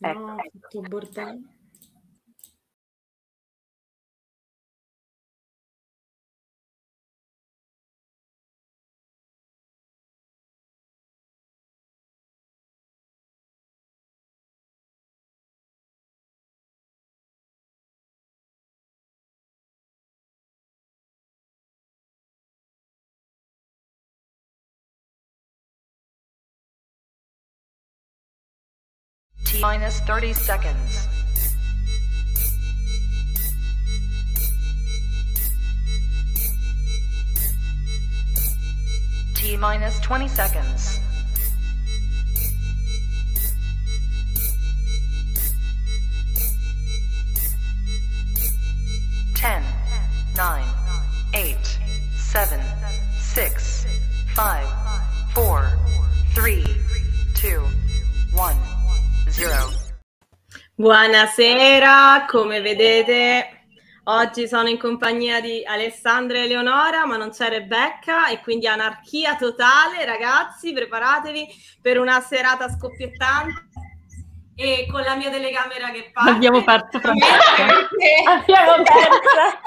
Ecco. No, tutto bordello. Minus 30 seconds. T minus 20 seconds. Ten, nine, eight, seven, six, five, four, three, two, one. Zero. Buonasera, come vedete oggi sono in compagnia di Alessandra e Eleonora, ma non c'è Rebecca e quindi anarchia totale, ragazzi, preparatevi per una serata scoppiettante e con la mia telecamera che parte. Abbiamo perso Francesca. Abbiamo perso.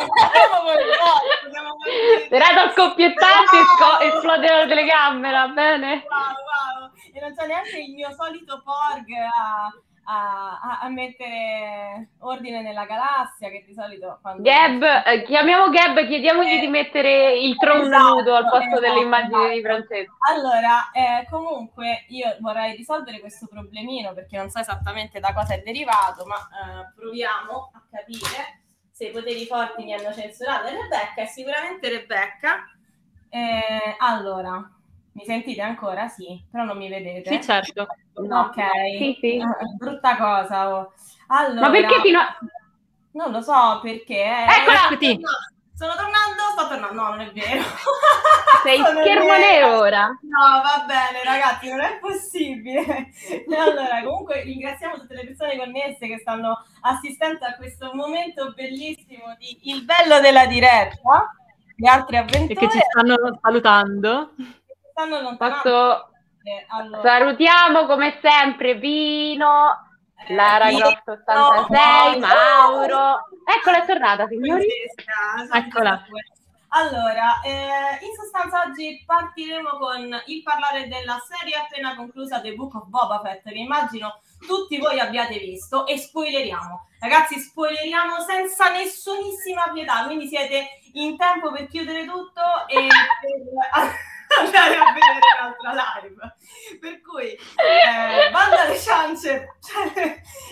Serata scoppiettante e sco- esplode la telecamera, bene? Wow, wow. E non c'è neanche il mio solito Porg a a, a, mettere ordine nella galassia che di solito quando... Gab, eh, chiamiamo Gab, chiediamogli eh, di mettere il tronco esatto, nudo al posto esatto, delle immagini esatto. di Francesco. Allora, eh, comunque io vorrei risolvere questo problemino perché non so esattamente da cosa è derivato, ma eh, proviamo a capire se i poteri forti mi hanno censurato. Rebecca è sicuramente Rebecca. Eh, allora, mi sentite ancora? Sì, però non mi vedete. Sì, certo. No. Ok. Sì, sì. Eh, brutta cosa. Oh. Allora, Ma perché fino a... Non lo so perché. Eccola! Eh, Sono tornando, sto tornando. No, non è vero. Sei schermo nero ora. No, va bene, ragazzi, non è possibile. allora, comunque ringraziamo tutte le persone connesse che stanno assistendo a questo momento bellissimo di Il bello della diretta. Le altre avventure. E che ci stanno salutando. Posso... Eh, allora. Salutiamo come sempre Pino, eh, Lara Gross 86, no, Mauro. Eccola, è tornata, signori. Eccola. Allora, eh, in sostanza oggi partiremo con il parlare della serie appena conclusa The Book of Boba Fett, che immagino tutti voi abbiate visto, e spoileriamo. Ragazzi, spoileriamo senza nessunissima pietà, quindi siete in tempo per chiudere tutto e per andare a vedere un'altra live. Per cui, eh, banda le ciance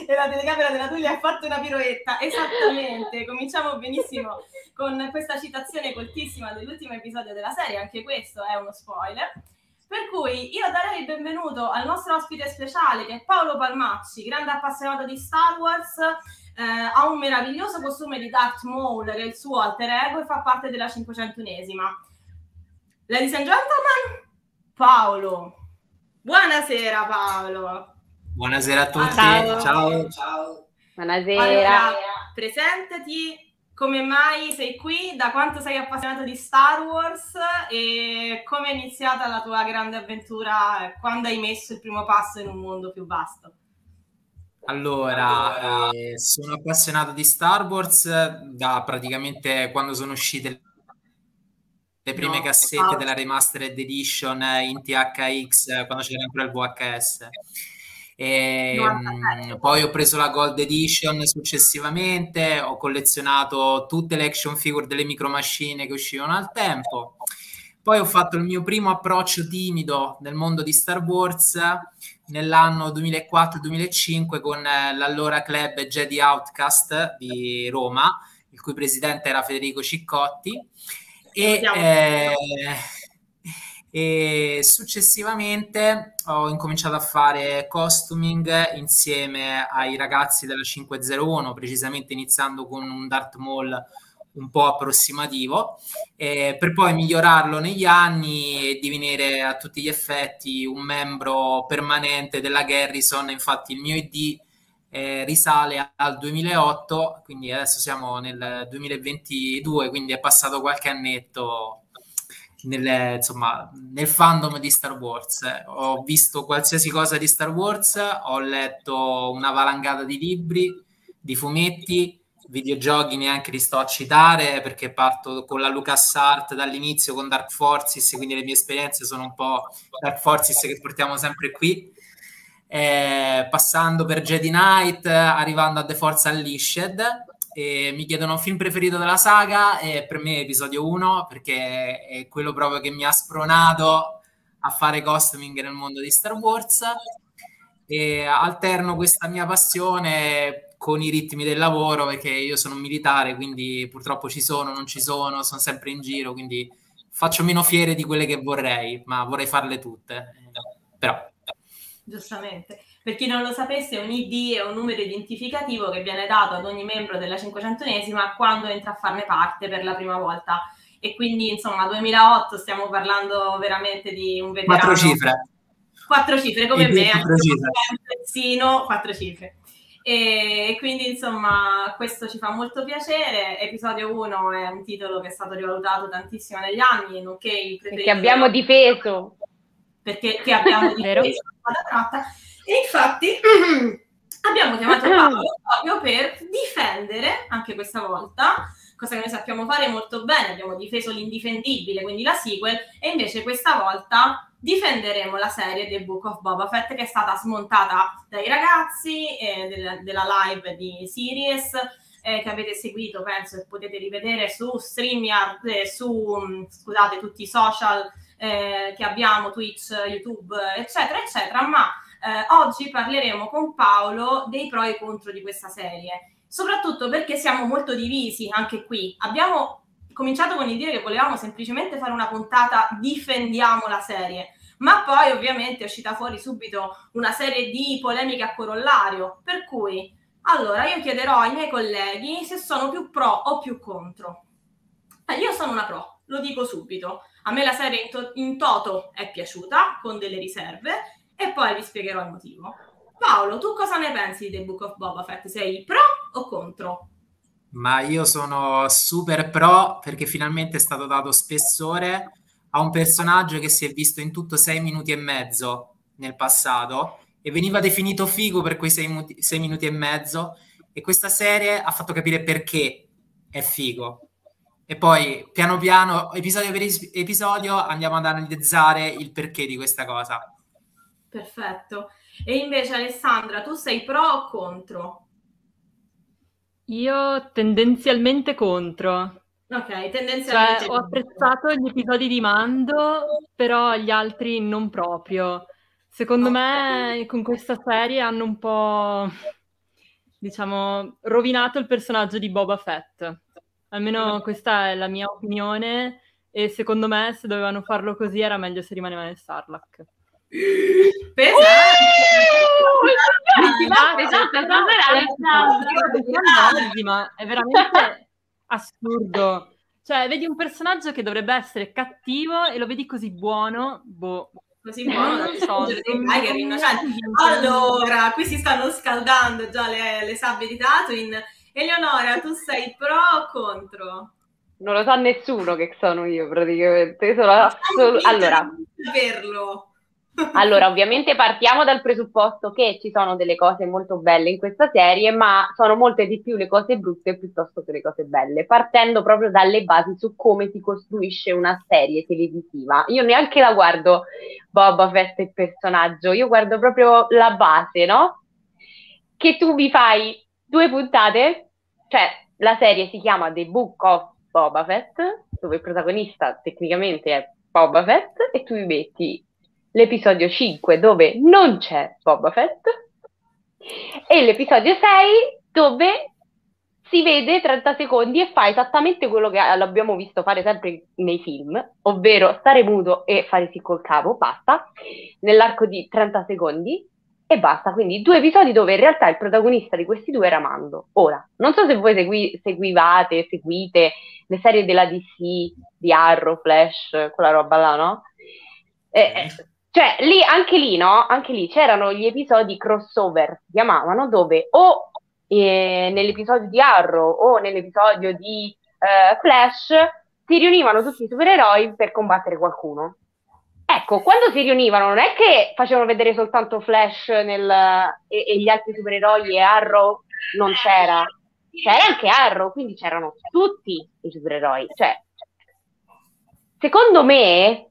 e la telecamera della Tuglia ha fatto una piroetta. Esattamente, cominciamo benissimo con questa citazione coltissima dell'ultimo episodio della serie, anche questo è uno spoiler. Per cui io darei il benvenuto al nostro ospite speciale che è Paolo Palmacci, grande appassionato di Star Wars, eh, ha un meraviglioso costume di Darth Maul che è il suo alter ego e fa parte della 501esima. Ladies and gentlemen, Paolo. Buonasera Paolo. Buonasera a tutti. Ciao. Ciao. Ciao. Buonasera. Allora, presentati come mai sei qui, da quanto sei appassionato di Star Wars e come è iniziata la tua grande avventura, quando hai messo il primo passo in un mondo più vasto. Allora, eh, sono appassionato di Star Wars da praticamente quando sono uscite le prime no, cassette no. della Remastered Edition in THX quando c'era ancora il VHS. E, no, poi ho preso la Gold Edition successivamente, ho collezionato tutte le action figure delle micro machine che uscivano al tempo. Poi ho fatto il mio primo approccio timido nel mondo di Star Wars nell'anno 2004-2005 con l'allora club Jedi Outcast di Roma, il cui presidente era Federico Ciccotti e, eh, e, successivamente ho incominciato a fare costuming insieme ai ragazzi della 501, precisamente iniziando con un Darth Maul un po' approssimativo, eh, per poi migliorarlo negli anni e divenire a tutti gli effetti un membro permanente della Garrison. Infatti il mio ID eh, risale al 2008, quindi adesso siamo nel 2022, quindi è passato qualche annetto nelle, insomma, nel fandom di Star Wars. Ho visto qualsiasi cosa di Star Wars, ho letto una valangata di libri, di fumetti, videogiochi neanche li sto a citare perché parto con la LucasArt dall'inizio con Dark Forces, quindi le mie esperienze sono un po' Dark Forces che portiamo sempre qui. Eh, passando per Jedi Knight, arrivando a The Force Unleashed, e mi chiedono un film preferito della saga e per me episodio 1 perché è quello proprio che mi ha spronato a fare costuming nel mondo di Star Wars. E alterno questa mia passione con i ritmi del lavoro perché io sono un militare quindi purtroppo ci sono, non ci sono, sono sempre in giro quindi faccio meno fiere di quelle che vorrei ma vorrei farle tutte. Però giustamente per chi non lo sapesse, un ID è un numero identificativo che viene dato ad ogni membro della 500esima quando entra a farne parte per la prima volta. E quindi, insomma, 2008 stiamo parlando veramente di un veterano. Quattro cifre. Quattro cifre, come me, anche un pezzino, quattro cifre. E quindi, insomma, questo ci fa molto piacere. Episodio 1 è un titolo che è stato rivalutato tantissimo negli anni, nonché il preferito. Che abbiamo difeso. Perché che abbiamo difeso la tratta. E infatti abbiamo chiamato Paolo proprio per difendere, anche questa volta, cosa che noi sappiamo fare molto bene, abbiamo difeso l'indifendibile, quindi la sequel, e invece questa volta difenderemo la serie The Book of Boba Fett che è stata smontata dai ragazzi eh, della, della, live di Series eh, che avete seguito, penso che potete rivedere su StreamYard, eh, su scusate, tutti i social eh, che abbiamo, Twitch, YouTube, eccetera, eccetera, ma eh, oggi parleremo con Paolo dei pro e contro di questa serie, soprattutto perché siamo molto divisi anche qui. Abbiamo cominciato con il dire che volevamo semplicemente fare una puntata difendiamo la serie, ma poi ovviamente è uscita fuori subito una serie di polemiche a corollario, per cui allora io chiederò ai miei colleghi se sono più pro o più contro. Eh, io sono una pro, lo dico subito. A me la serie in, to- in toto è piaciuta, con delle riserve, e poi vi spiegherò il motivo. Paolo, tu cosa ne pensi di The Book of Boba Fett? Sei pro o contro? Ma io sono super pro perché finalmente è stato dato spessore a un personaggio che si è visto in tutto sei minuti e mezzo nel passato e veniva definito figo per quei sei, muti, sei minuti e mezzo e questa serie ha fatto capire perché è figo. E poi piano piano, episodio per episodio, andiamo ad analizzare il perché di questa cosa. Perfetto. E invece Alessandra, tu sei pro o contro? Io tendenzialmente contro. Ok, tendenzialmente. Cioè, ho apprezzato gli episodi di Mando, però gli altri non proprio. Secondo okay. me con questa serie hanno un po', diciamo, rovinato il personaggio di Boba Fett. Almeno questa è la mia opinione e secondo me se dovevano farlo così era meglio se rimaneva nel Sarlacc. Pesante! ma è veramente assurdo. Cioè, vedi un personaggio che dovrebbe essere cattivo e lo vedi così buono, boh. Così buono, non so. Allora, qui si stanno scaldando già le, le sabbie di Tatooine. Eleonora, tu sei pro o contro? Non lo sa nessuno che sono io, praticamente. Sono assol- allora, saperlo. Allora, ovviamente partiamo dal presupposto che ci sono delle cose molto belle in questa serie, ma sono molte di più le cose brutte piuttosto che le cose belle, partendo proprio dalle basi su come si costruisce una serie televisiva. Io neanche la guardo Boba Fett il personaggio, io guardo proprio la base, no? Che tu mi fai due puntate, cioè la serie si chiama The Book of Boba Fett, dove il protagonista tecnicamente è Boba Fett, e tu mi metti l'episodio 5 dove non c'è Boba Fett e l'episodio 6 dove si vede 30 secondi e fa esattamente quello che l'abbiamo visto fare sempre nei film, ovvero stare muto e fare sì col capo, basta, nell'arco di 30 secondi e basta. Quindi due episodi dove in realtà il protagonista di questi due era Mando. Ora, non so se voi segui- seguivate, seguite le serie della DC, di Arrow, Flash, quella roba là, no? Eh, cioè, lì, anche lì, no? Anche lì c'erano gli episodi crossover, si chiamavano, dove o eh, nell'episodio di Arrow o nell'episodio di eh, Flash si riunivano tutti i supereroi per combattere qualcuno. Ecco, quando si riunivano non è che facevano vedere soltanto Flash nel, e, e, gli altri supereroi e Arrow non c'era. C'era anche Arrow, quindi c'erano tutti i supereroi. Cioè, secondo me,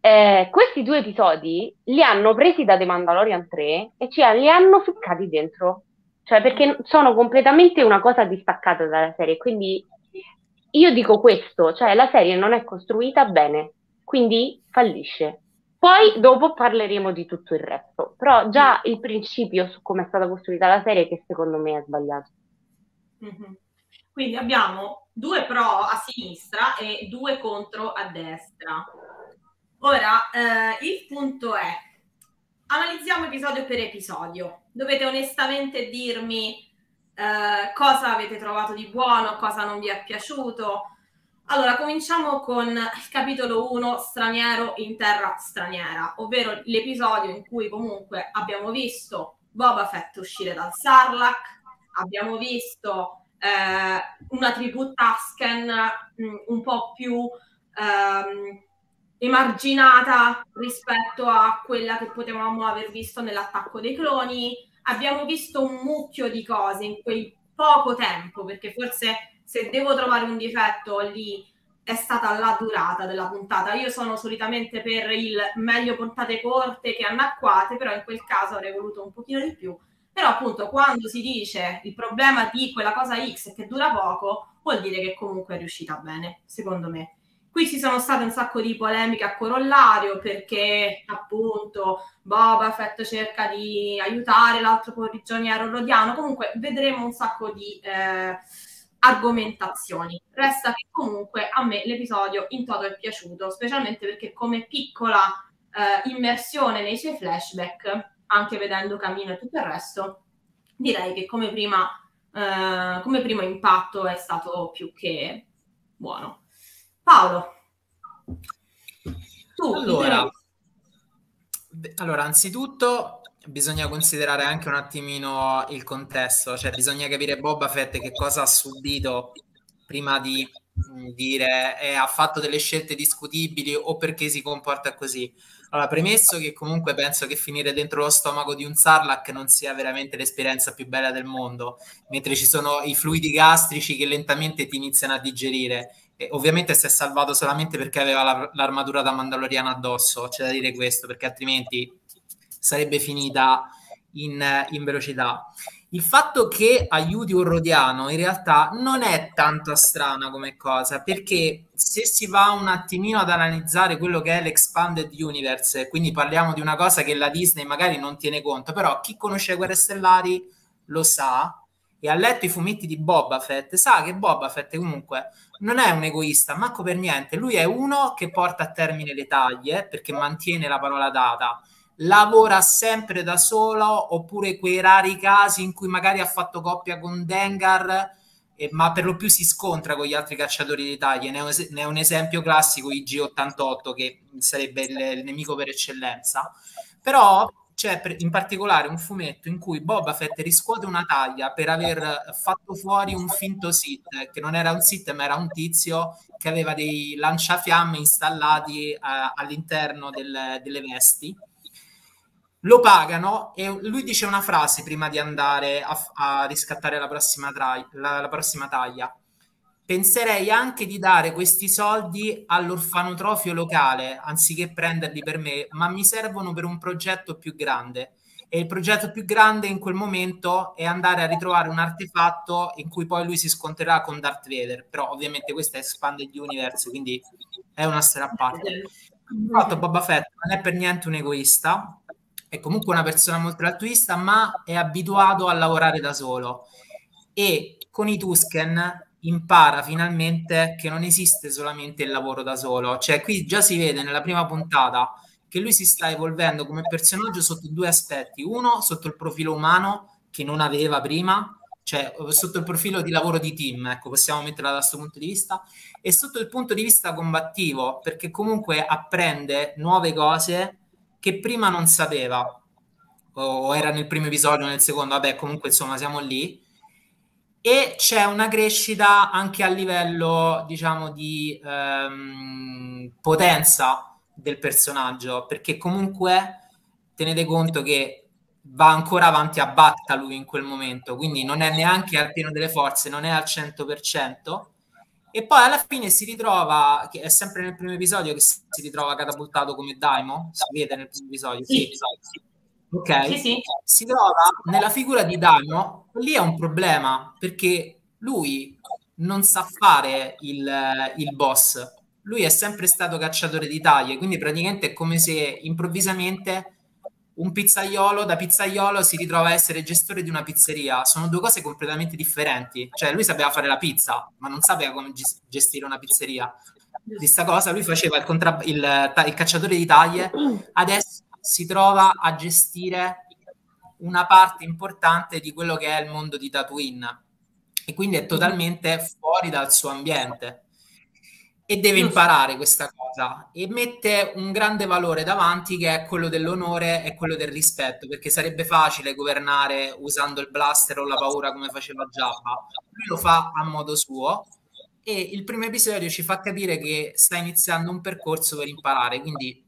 eh, questi due episodi li hanno presi da The Mandalorian 3 e ci, li hanno ficcati dentro. Cioè, perché sono completamente una cosa distaccata dalla serie. Quindi io dico questo, cioè la serie non è costruita bene, quindi fallisce. Poi dopo parleremo di tutto il resto, però già il principio su come è stata costruita la serie che secondo me è sbagliato. Mm-hmm. Quindi abbiamo due pro a sinistra e due contro a destra. Ora, eh, il punto è, analizziamo episodio per episodio. Dovete onestamente dirmi eh, cosa avete trovato di buono, cosa non vi è piaciuto. Allora, cominciamo con il capitolo 1, straniero in terra straniera, ovvero l'episodio in cui comunque abbiamo visto Boba Fett uscire dal Sarlacc, abbiamo visto eh, una tribù Tusken mh, mm, un po' più ehm, emarginata rispetto a quella che potevamo aver visto nell'attacco dei cloni. Abbiamo visto un mucchio di cose in quel poco tempo, perché forse se devo trovare un difetto lì è stata la durata della puntata. Io sono solitamente per il meglio puntate corte che anacquate, però in quel caso avrei voluto un pochino di più. Però appunto quando si dice il problema di quella cosa X che dura poco, vuol dire che comunque è riuscita bene, secondo me. Qui ci sono state un sacco di polemiche a corollario perché appunto Boba Fett cerca di aiutare l'altro prigioniero rodiano. Comunque vedremo un sacco di eh, argomentazioni. Resta che comunque a me l'episodio in toto è piaciuto, specialmente perché come piccola eh, immersione nei suoi flashback, anche vedendo Camino e tutto il resto, direi che come, prima, eh, come primo impatto è stato più che buono. Paolo. Tu, allora, allora, anzitutto bisogna considerare anche un attimino il contesto, cioè bisogna capire Boba Fett che cosa ha subito prima di dire eh, ha fatto delle scelte discutibili o perché si comporta così. Allora, premesso che comunque penso che finire dentro lo stomaco di un Sarlacc non sia veramente l'esperienza più bella del mondo, mentre ci sono i fluidi gastrici che lentamente ti iniziano a digerire e ovviamente si è salvato solamente perché aveva la, l'armatura da Mandaloriano addosso, c'è da dire questo, perché altrimenti sarebbe finita in, in velocità. Il fatto che aiuti un rodiano in realtà non è tanto strana come cosa, perché se si va un attimino ad analizzare quello che è l'Expanded Universe, quindi parliamo di una cosa che la Disney magari non tiene conto, però chi conosce Guerre Stellari lo sa, e ha letto i fumetti di Boba Fett, sa che Boba Fett comunque non è un egoista, manco per niente. Lui è uno che porta a termine le taglie perché mantiene la parola data. Lavora sempre da solo, oppure quei rari casi in cui magari ha fatto coppia con Dengar, eh, ma per lo più si scontra con gli altri cacciatori di taglie. Ne, ne è un esempio classico IG88, che sarebbe il, il nemico per eccellenza. Però c'è in particolare un fumetto in cui Boba Fett riscuote una taglia per aver fatto fuori un finto Sith, che non era un Sith ma era un tizio che aveva dei lanciafiamme installati eh, all'interno del, delle vesti. Lo pagano e lui dice una frase prima di andare a, a riscattare la prossima, tra, la, la prossima taglia penserei anche di dare questi soldi all'orfanotrofio locale anziché prenderli per me, ma mi servono per un progetto più grande. E il progetto più grande in quel momento è andare a ritrovare un artefatto in cui poi lui si scontrerà con Darth Vader. Però ovviamente questa è Expanded Universe, quindi è una storia a parte. Infatti Boba Fett non è per niente un egoista, è comunque una persona molto altruista, ma è abituato a lavorare da solo. E con i Tusken impara finalmente che non esiste solamente il lavoro da solo. Cioè, qui già si vede nella prima puntata che lui si sta evolvendo come personaggio sotto due aspetti. Uno, sotto il profilo umano che non aveva prima, cioè sotto il profilo di lavoro di team, ecco, possiamo metterla da questo punto di vista, e sotto il punto di vista combattivo, perché comunque apprende nuove cose che prima non sapeva, o era nel primo episodio, nel secondo, vabbè, comunque insomma siamo lì, e c'è una crescita anche a livello, diciamo, di ehm, potenza del personaggio, perché comunque tenete conto che va ancora avanti a batta lui in quel momento, quindi non è neanche al pieno delle forze, non è al 100%, e poi alla fine si ritrova, che è sempre nel primo episodio che si ritrova catapultato come Daimo, si vede nel primo episodio, sì, sì. Ok, sì, sì. si trova nella figura di Daimo, lì è un problema perché lui non sa fare il, il boss, lui è sempre stato cacciatore di taglie, quindi praticamente è come se improvvisamente un pizzaiolo da pizzaiolo si ritrova a essere gestore di una pizzeria. Sono due cose completamente differenti. Cioè, lui sapeva fare la pizza, ma non sapeva come gestire una pizzeria. Questa cosa lui faceva il, contra- il, il cacciatore di taglie, adesso si trova a gestire una parte importante di quello che è il mondo di Tatooine e quindi è totalmente fuori dal suo ambiente e deve imparare questa cosa e mette un grande valore davanti che è quello dell'onore e quello del rispetto perché sarebbe facile governare usando il blaster o la paura come faceva Jabba lui lo fa a modo suo e il primo episodio ci fa capire che sta iniziando un percorso per imparare quindi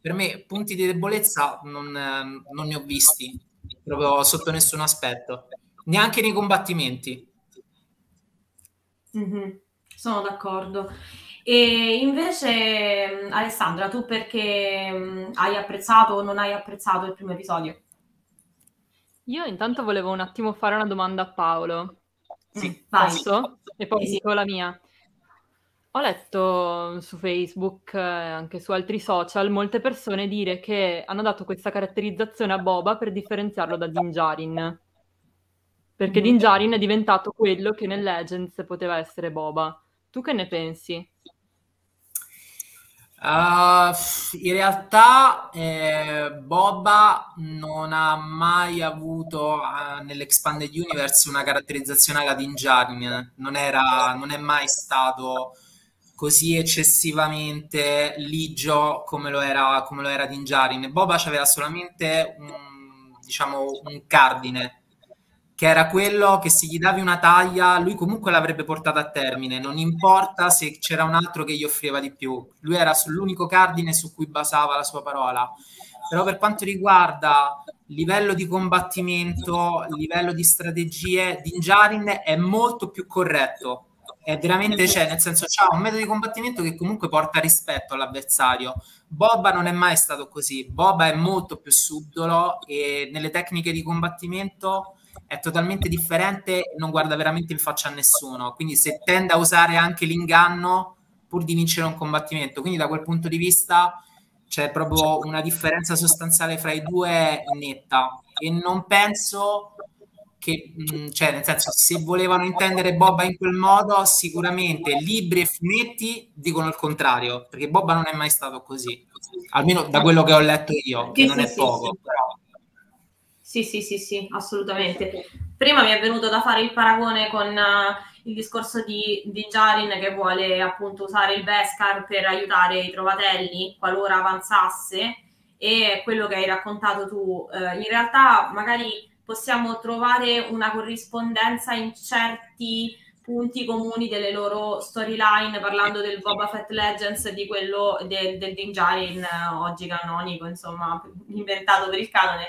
per me punti di debolezza non, non ne ho visti proprio sotto nessun aspetto, neanche nei combattimenti. Mm-hmm. Sono d'accordo. E invece, Alessandra, tu perché hai apprezzato o non hai apprezzato il primo episodio? Io intanto volevo un attimo fare una domanda a Paolo. Sì, vai. E poi sì, dico la mia. Ho letto su Facebook e anche su altri social molte persone dire che hanno dato questa caratterizzazione a Boba per differenziarlo da Din Djarin. Perché mm. Din Djarin è diventato quello che nel Legends poteva essere Boba. Tu che ne pensi? Uh, in realtà eh, Boba non ha mai avuto uh, nell'Expanded Universe una caratterizzazione alla Din Djarin, non, era, non è mai stato così eccessivamente ligio come lo era, come lo era Din Djarin. Boba aveva solamente un, diciamo, un cardine, che era quello che se gli davi una taglia, lui comunque l'avrebbe portata a termine, non importa se c'era un altro che gli offriva di più. Lui era l'unico cardine su cui basava la sua parola. Però per quanto riguarda livello di combattimento, livello di strategie, Din Djarin è molto più corretto è veramente c'è, nel senso c'ha un metodo di combattimento che comunque porta rispetto all'avversario. Boba non è mai stato così, Boba è molto più subdolo e nelle tecniche di combattimento è totalmente differente non guarda veramente in faccia a nessuno, quindi se tende a usare anche l'inganno pur di vincere un combattimento, quindi da quel punto di vista c'è proprio una differenza sostanziale fra i due netta e non penso che, mm, cioè, nel senso, se volevano intendere Boba in quel modo, sicuramente libri e fumetti dicono il contrario, perché Boba non è mai stato così, almeno da quello che ho letto io, che sì, non sì, è poco. Sì. Sì, sì, sì, assolutamente. Prima mi è venuto da fare il paragone con uh, il discorso di, di Jarin che vuole appunto usare il Beskar per aiutare i trovatelli qualora avanzasse e quello che hai raccontato tu. Uh, in realtà magari possiamo trovare una corrispondenza in certi punti comuni delle loro storyline parlando del Boba Fett Legends di quello del, del Din Djarin oggi canonico insomma inventato per il canone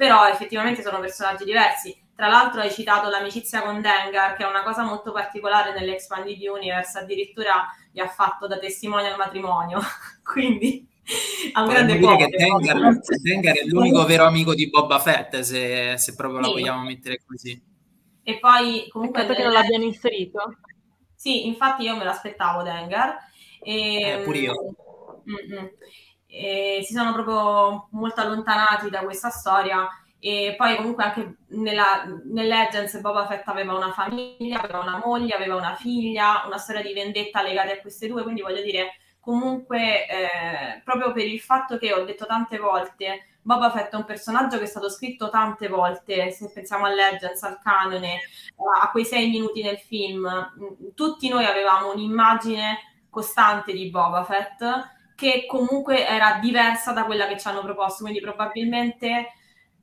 però effettivamente sono personaggi diversi tra l'altro hai citato l'amicizia con Dengar che è una cosa molto particolare nell'Expanded Universe addirittura gli ha fatto da testimone al matrimonio quindi ha un grande dire che Dengar, Dengar, è l'unico vero amico di Boba Fett, se, se proprio sì. la vogliamo mettere così. E poi comunque... Peccato che non l'abbiano inserito. Sì, infatti io me l'aspettavo Dengar. E, eh, pure io. Mm-mm. E si sono proprio molto allontanati da questa storia e poi comunque anche nella, nel Legends Boba Fett aveva una famiglia, aveva una moglie, aveva una figlia, una storia di vendetta legata a queste due, quindi voglio dire comunque eh, proprio per il fatto che ho detto tante volte Boba Fett è un personaggio che è stato scritto tante volte, se pensiamo a Legends, al canone, a quei sei minuti nel film, tutti noi avevamo un'immagine costante di Boba Fett che comunque era diversa da quella che ci hanno proposto, quindi probabilmente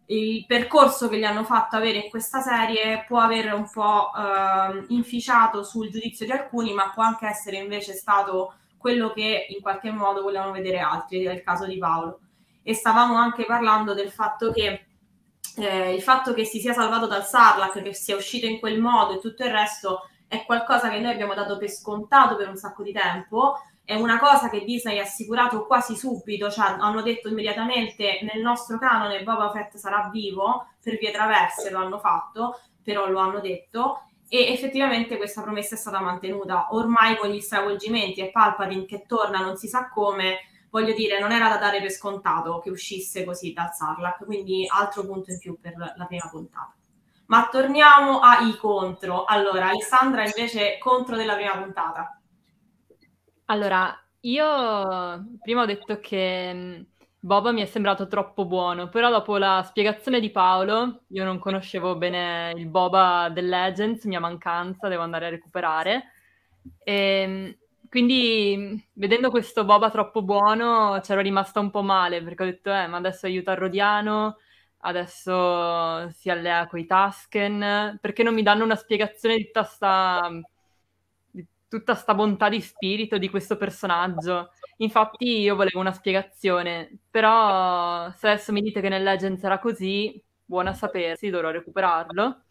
il percorso che gli hanno fatto avere in questa serie può avere un po' eh, inficiato sul giudizio di alcuni, ma può anche essere invece stato quello che in qualche modo volevano vedere altri, è il caso di Paolo. E stavamo anche parlando del fatto che eh, il fatto che si sia salvato dal Sarlac, che sia uscito in quel modo e tutto il resto è qualcosa che noi abbiamo dato per scontato per un sacco di tempo è una cosa che Disney ha assicurato quasi subito, cioè hanno detto immediatamente nel nostro canone Boba Fett sarà vivo, per vie traverse lo hanno fatto, però lo hanno detto, e effettivamente questa promessa è stata mantenuta. Ormai con gli stravolgimenti e Palpatine che torna non si sa come, voglio dire, non era da dare per scontato che uscisse così dal Sarlacc, quindi altro punto in più per la prima puntata. Ma torniamo ai contro. Allora, Alessandra invece contro della prima puntata. Allora, io prima ho detto che mh, Boba mi è sembrato troppo buono, però dopo la spiegazione di Paolo, io non conoscevo bene il Boba del Legends, mia mancanza, devo andare a recuperare. E, quindi vedendo questo Boba troppo buono c'ero rimasta un po' male perché ho detto, eh, ma adesso aiuta Rodiano, adesso si allea con i Tusken, perché non mi danno una spiegazione di tutta sta tutta sta bontà di spirito di questo personaggio. Infatti io volevo una spiegazione, però se adesso mi dite che nel Legends era così, buona sapersi, dovrò recuperarlo.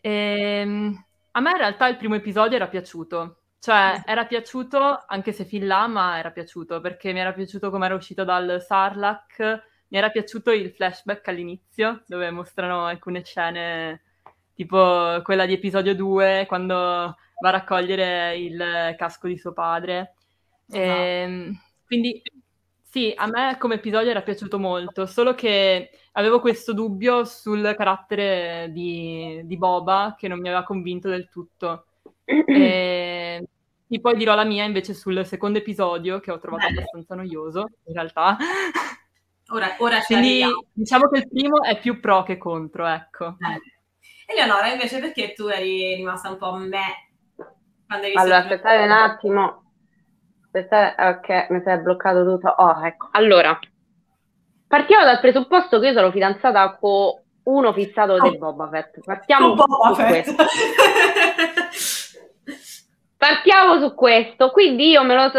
Ehm, a me in realtà il primo episodio era piaciuto, cioè era piaciuto anche se fin là, ma era piaciuto perché mi era piaciuto come era uscito dal Sarlacc, mi era piaciuto il flashback all'inizio dove mostrano alcune scene tipo quella di episodio 2 quando va a raccogliere il casco di suo padre. E, ehm, quindi sì, a me come episodio era piaciuto molto, solo che avevo questo dubbio sul carattere di, di Boba che non mi aveva convinto del tutto. E, e poi dirò la mia invece sul secondo episodio che ho trovato Beh. abbastanza noioso, in realtà. Ora, ora Quindi diciamo che il primo è più pro che contro, ecco. Eh. Eleonora, invece perché tu eri rimasta un po' me allora, aspettate un attimo. Aspettate, ok, mi è bloccato tutto. Oh, ecco. Allora, partiamo dal presupposto che io sono fidanzata con uno fissato oh. di Boba Fett. Partiamo Boba Fett. Partiamo su questo. Quindi io me lo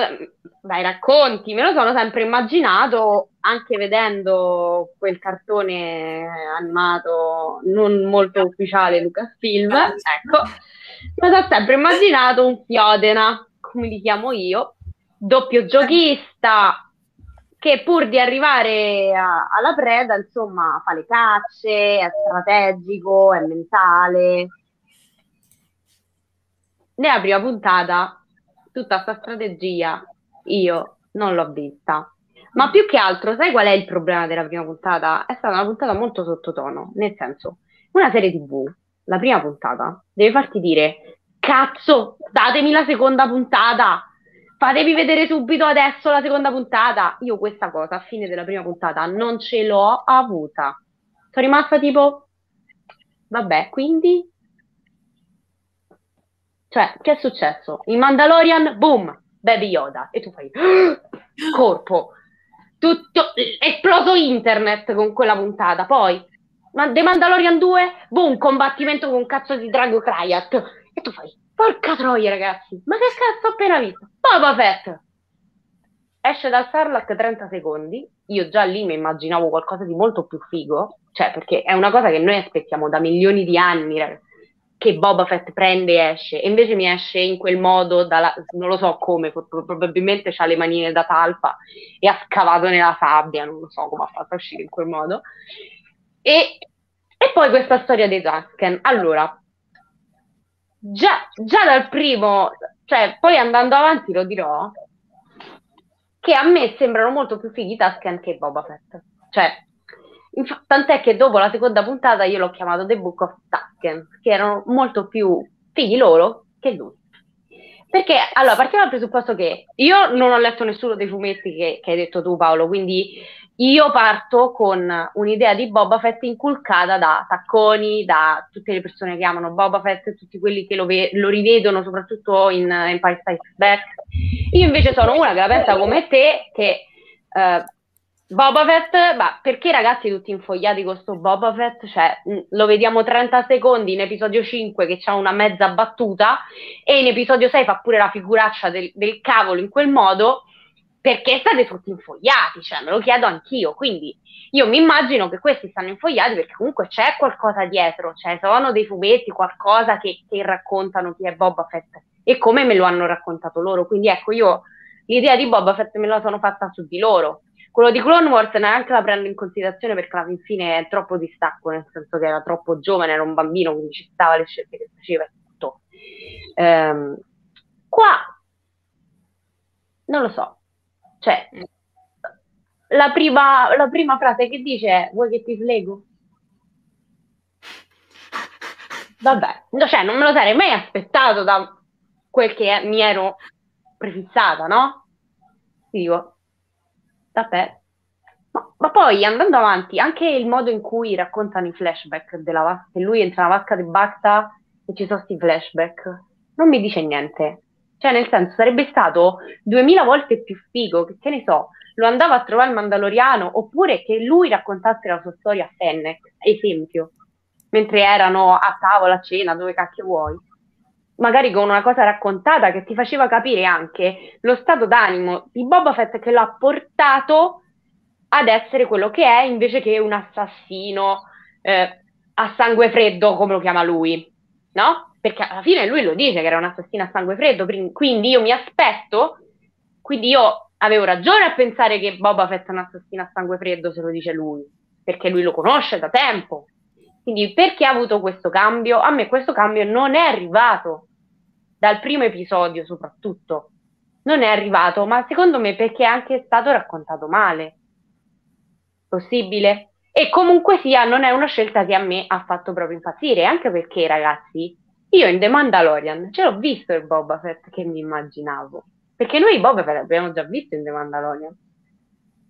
dai racconti, me lo sono sempre immaginato anche vedendo quel cartone animato non molto ufficiale Lucasfilm. Ecco mi sono sempre immaginato un Fiodena, come li chiamo io, doppio giochista, che pur di arrivare a, alla preda, insomma, fa le cacce, è strategico, è mentale. Nella prima puntata, tutta questa strategia io non l'ho vista. Ma più che altro, sai qual è il problema della prima puntata? È stata una puntata molto sottotono, nel senso, una serie TV la prima puntata, deve farti dire, cazzo, datemi la seconda puntata, fatevi vedere subito adesso la seconda puntata. Io questa cosa a fine della prima puntata non ce l'ho avuta. Sono rimasta tipo, vabbè, quindi... Cioè, che è successo? In Mandalorian, boom, Baby Yoda. E tu fai, corpo. Tutto, esploso internet con quella puntata. Poi, ma The Mandalorian 2, boom, combattimento con un cazzo di Drago Krayat. E tu fai, porca troia ragazzi, ma che cazzo ho appena visto? Boba Fett! Esce dal Sarlacc 30 secondi, io già lì mi immaginavo qualcosa di molto più figo, cioè perché è una cosa che noi aspettiamo da milioni di anni, ragazzi che Boba Fett prende e esce, e invece mi esce in quel modo, dalla, non lo so come, probabilmente ha le manine da talpa e ha scavato nella sabbia, non lo so come ha fatto a uscire in quel modo. E, e poi questa storia dei Tusken. Allora, già, già dal primo, cioè poi andando avanti lo dirò, che a me sembrano molto più fighi Tusken che Boba Fett. Cioè, inf- tant'è che dopo la seconda puntata io l'ho chiamato The Book of Tusken, che erano molto più fighi loro che lui. Perché, allora, partiamo dal presupposto che io non ho letto nessuno dei fumetti che, che hai detto tu, Paolo, quindi io parto con un'idea di Boba Fett inculcata da Tacconi, da tutte le persone che amano Boba Fett, tutti quelli che lo, ve- lo rivedono soprattutto in Empire Strikes Back. Io invece sono una che la pensa come te, che eh, Boba Fett, ma perché ragazzi tutti infogliati con sto Boba Fett? Cioè, lo vediamo 30 secondi in episodio 5 che c'ha una mezza battuta e in episodio 6 fa pure la figuraccia del, del cavolo in quel modo perché state tutti infogliati, cioè me lo chiedo anch'io, quindi io mi immagino che questi stanno infogliati perché comunque c'è qualcosa dietro, cioè sono dei fumetti, qualcosa che, che raccontano chi è Boba Fett e come me lo hanno raccontato loro, quindi ecco io l'idea di Boba Fett me la sono fatta su di loro. Quello di Clone Wars neanche la prendo in considerazione perché alla fine è troppo distacco, nel senso che era troppo giovane, era un bambino, quindi ci stava le scelte che faceva e tutto. Ehm, qua non lo so, cioè la prima, la prima frase che dice è vuoi che ti slego? Vabbè, cioè non me lo sarei mai aspettato da quel che mi ero prefissata, no? Dico, Vabbè. Ma, ma, poi andando avanti, anche il modo in cui raccontano i flashback della vasca, che lui entra nella vasca di Bacta e ci sono questi flashback, non mi dice niente. Cioè, nel senso, sarebbe stato duemila volte più figo, che, che ne so, lo andava a trovare il Mandaloriano, oppure che lui raccontasse la sua storia a Fennec, esempio, mentre erano a tavola, a cena, dove cacchio vuoi magari con una cosa raccontata che ti faceva capire anche lo stato d'animo di Boba Fett che l'ha portato ad essere quello che è invece che un assassino eh, a sangue freddo, come lo chiama lui, no? Perché alla fine lui lo dice che era un assassino a sangue freddo, quindi io mi aspetto, quindi io avevo ragione a pensare che Boba Fett è un assassino a sangue freddo se lo dice lui, perché lui lo conosce da tempo. Quindi perché ha avuto questo cambio? A me questo cambio non è arrivato dal primo episodio soprattutto, non è arrivato, ma secondo me perché è anche stato raccontato male. Possibile? E comunque sia, non è una scelta che a me ha fatto proprio impazzire, anche perché, ragazzi, io in The Mandalorian ce l'ho visto il Boba Fett che mi immaginavo. Perché noi Boba Fett l'abbiamo già visto in The Mandalorian.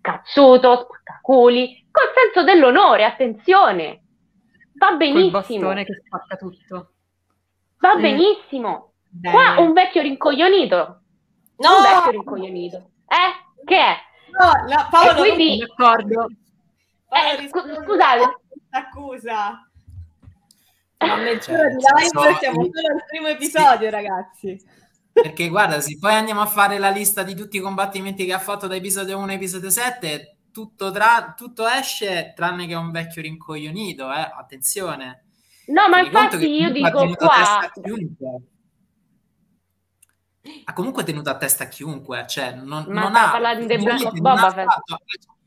Cazzuto, spaccaculi, col senso dell'onore, attenzione. Va benissimo. Col bastone che spacca tutto. Va sì. benissimo. Bene. Qua un vecchio rincoglionito. No! Un vecchio rincoglionito. Eh? Che è? No, no Paolo, e quindi... d'accordo. Eh, scu- scusate. Accusa. A mezz'ora di live siamo solo al primo episodio, sì. ragazzi. Perché guarda, se poi andiamo a fare la lista di tutti i combattimenti che ha fatto da episodio 1 a episodio 7, tutto, tra- tutto esce tranne che un vecchio rincoglionito, eh? Attenzione. No, ma infatti io dico qua ha comunque tenuto a testa chiunque, cioè non, Ma non ha... parlando di Boba Fett.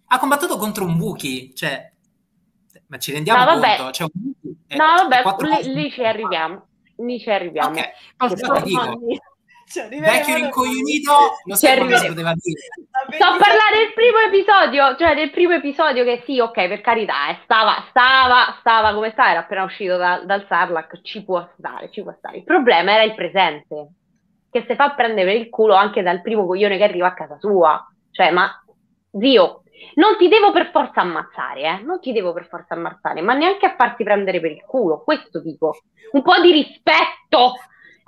Ha combattuto contro un Wookie, cioè... Ma ci rendiamo no, conto? Cioè, no, vabbè, lì, lì, ci arriviamo. Lì ci arriviamo. Okay. Posso dico, cioè, vecchio rincoglionito lo sai poteva dire sto a parlare del primo episodio cioè del primo episodio che sì ok per carità eh, stava stava stava come stava era appena uscito da, dal Sarlac ci può stare ci può stare il problema era il presente che si fa prendere il culo anche dal primo coglione che arriva a casa sua. Cioè, ma zio, non ti devo per forza ammazzare, eh? Non ti devo per forza ammazzare, ma neanche a farti prendere per il culo. Questo dico. Un po' di rispetto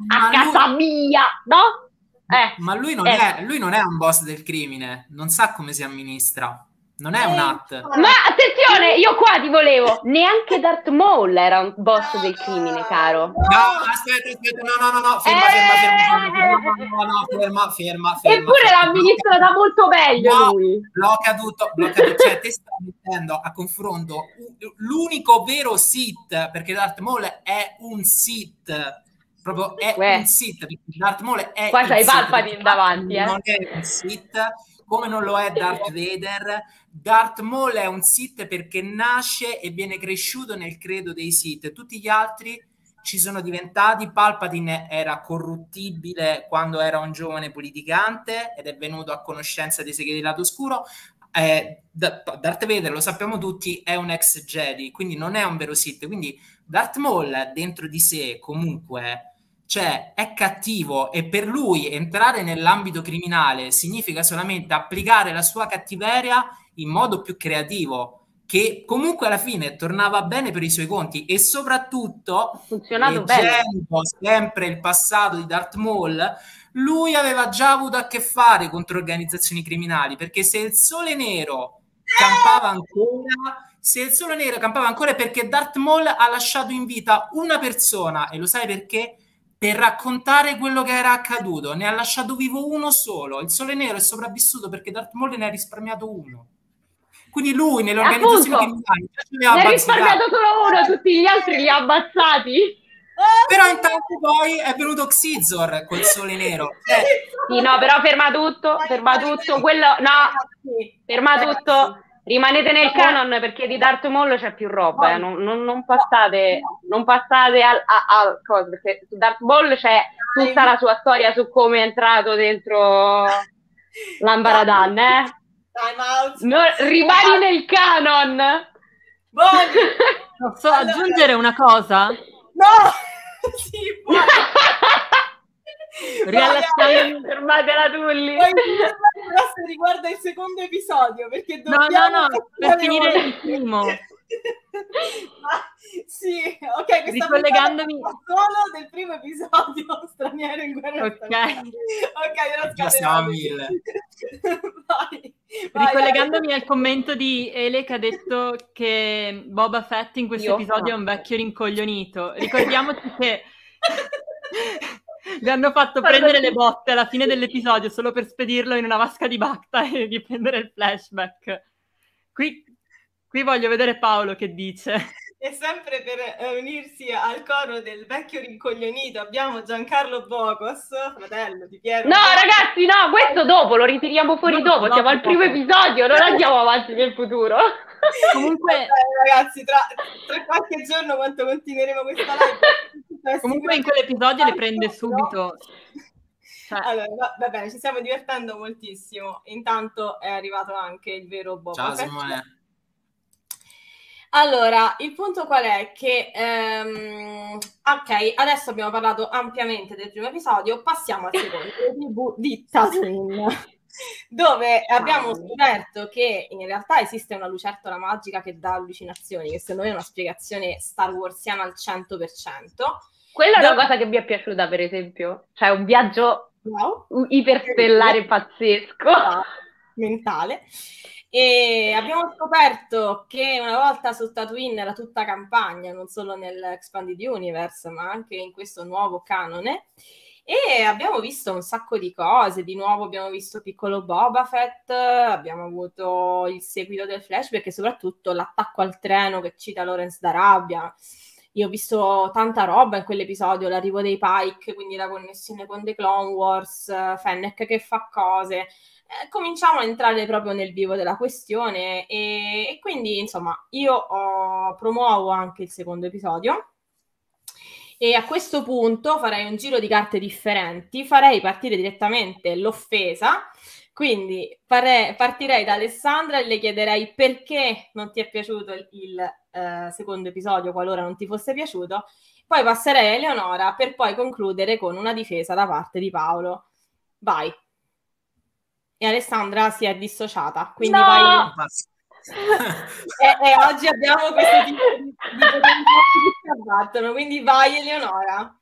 a ma casa lui... mia, no? Eh, ma lui non, eh. è, lui non è un boss del crimine, non sa come si amministra. Non è un hat. Ma attenzione, io qua ti volevo. Neanche Darth Maul era un boss del crimine, caro. No, aspetta, aspetta, no, no, no, no, ferma, ferma, ferma, ferma, no, no, ferma, ferma. Eppure l'ha amministrata molto meglio lui. L'ho caduto, l'ho caduto, cioè te stai mettendo a confronto l'unico vero Sith, perché Darth Maul è un Sith proprio è un perché Darth Maul è Qua c'hai Palpatine davanti, eh. Non è un Sith, come non lo è Darth Vader. Darth Maul è un Sith perché nasce e viene cresciuto nel credo dei Sith. Tutti gli altri ci sono diventati. Palpatine era corruttibile quando era un giovane politicante ed è venuto a conoscenza dei segreti del lato oscuro. Eh, Darth Vader, lo sappiamo tutti, è un ex Jedi, quindi non è un vero Sith. Quindi Darth Maul dentro di sé comunque cioè è cattivo e per lui entrare nell'ambito criminale significa solamente applicare la sua cattiveria in modo più creativo che comunque alla fine tornava bene per i suoi conti e soprattutto funzionato bene sempre il passato di Darth Maul lui aveva già avuto a che fare contro organizzazioni criminali perché se il Sole Nero campava ancora se il Sole Nero campava ancora è perché Darth Maul ha lasciato in vita una persona e lo sai perché? Per raccontare quello che era accaduto, ne ha lasciato vivo uno solo. Il Sole Nero è sopravvissuto perché Darth Maul ne ha risparmiato uno. Quindi lui nell'organizzazione criminale ne ha risparmiato solo uno, tutti gli altri li ha ammazzati. Però intanto poi è venuto Xizor col sole nero. Eh. Sì, no, però ferma tutto, ferma tutto. Quello, no, ferma tutto. Rimanete nel canon perché di Darth Maul c'è più roba, eh. non, non, non, passate, non passate al, a, a cosa, perché su Darth Maul c'è tutta la sua storia su come è entrato dentro l'Ambaradan, eh. No, rimani nel canon. Posso aggiungere una cosa? No! sì, puoi. Riallacciamo fermate la Tulli. Però se riguarda il secondo episodio, perché dobbiamo... No, no, no, per finire il primo. sì, ok, questa ricollegandomi solo del primo episodio straniero in guerra ok ok già siamo a mille vai, vai, ricollegandomi vai. al commento di Ele che ha detto che Boba Fett in questo Io episodio no. è un vecchio rincoglionito ricordiamoci che gli hanno fatto prendere le botte alla fine dell'episodio solo per spedirlo in una vasca di Bacta e riprendere il flashback. Qui Qui voglio vedere Paolo che dice. E sempre per eh, unirsi al coro del vecchio rincoglionito abbiamo Giancarlo Bocos, fratello di Piero. No, ragazzi, no, questo dopo lo ritiriamo fuori no, dopo. No, Siamo al primo episodio, non andiamo avanti nel futuro. Comunque, Vabbè, ragazzi, tra, tra, qualche giorno, quanto continueremo questa live, comunque in quell'episodio le prende subito. Cioè... Allora, va, va, bene, ci stiamo divertendo moltissimo. Intanto è arrivato anche il vero Boba Ciao, Simone. Allora, il punto qual è? Che ehm, ok, adesso abbiamo parlato ampiamente del primo episodio, passiamo al secondo di Tatooine, dove abbiamo scoperto che in realtà esiste una lucertola magica che dà allucinazioni, che secondo me è una spiegazione Star Warsiana al 100%. Quella dove... è una cosa che mi è piaciuta, per esempio, cioè un viaggio wow. iperstellare pazzesco. Mentale. E abbiamo scoperto che una volta su Tatooine era tutta campagna, non solo nell'Expanded Universe, ma anche in questo nuovo canone. E abbiamo visto un sacco di cose. Di nuovo abbiamo visto Piccolo Boba Fett, abbiamo avuto il seguito del flashback e soprattutto l'attacco al treno che cita Lawrence d'Arabia. Io ho visto tanta roba in quell'episodio, l'arrivo dei Pike, quindi la connessione con The Clone Wars, Fennec che fa cose eh, cominciamo a entrare proprio nel vivo della questione e, e quindi insomma io ho, promuovo anche il secondo episodio e a questo punto farei un giro di carte differenti, farei partire direttamente l'offesa, quindi farei, partirei da Alessandra e le chiederei perché non ti è piaciuto il, il eh, secondo episodio, qualora non ti fosse piaciuto, poi passerei a Eleonora per poi concludere con una difesa da parte di Paolo. Vai e Alessandra si è dissociata. Quindi no! vai... e, e, oggi abbiamo questo tipo di, di che si abbattono, quindi vai Eleonora.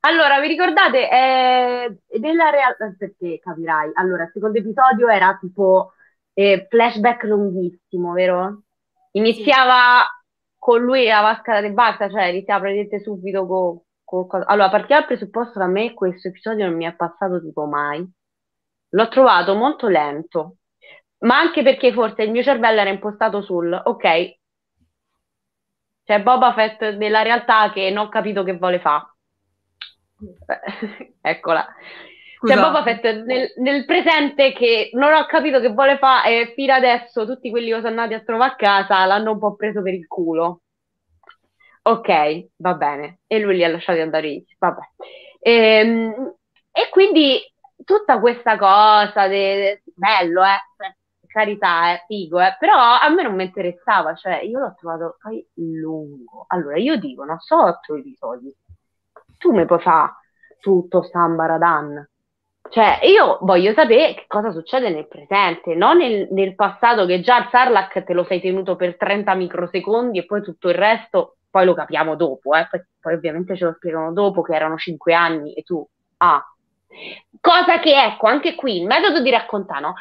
Allora, vi ricordate, eh, nella realtà, perché capirai, allora, il secondo episodio era tipo eh, flashback lunghissimo, vero? Iniziava sì. con lui a vasca di basta, cioè iniziava praticamente subito con, con... Allora, partiamo dal presupposto che a me questo episodio non mi è passato tipo mai l'ho trovato molto lento, ma anche perché forse il mio cervello era impostato sul ok, c'è Boba Fett della realtà che non ho capito che vuole fare. Eccola. C'è Boba Fett nel, nel, presente che non ho capito che vuole fare e fino adesso tutti quelli che sono andati a trovare a casa l'hanno un po' preso per il culo. Ok, va bene. E lui li ha lasciati andare lì. Vabbè. Ehm, e quindi tutta questa cosa, de, de, bello, eh, cioè, carità, è figo, eh, però a me non mi interessava, cioè io l'ho trovato poi lungo. Allora, io dico, non so otto episodi, tu mi puoi fare tutto Sambaradan. Cioè, io voglio sapere che cosa succede nel presente, non nel, nel passato che già il Sarlacc te lo sei tenuto per 30 microsecondi e poi tutto il resto poi lo capiamo dopo, eh? poi, poi ovviamente ce lo spiegano dopo che erano 5 anni e tu, ah, Cosa che, ecco, anche qui il metodo di raccontare, no?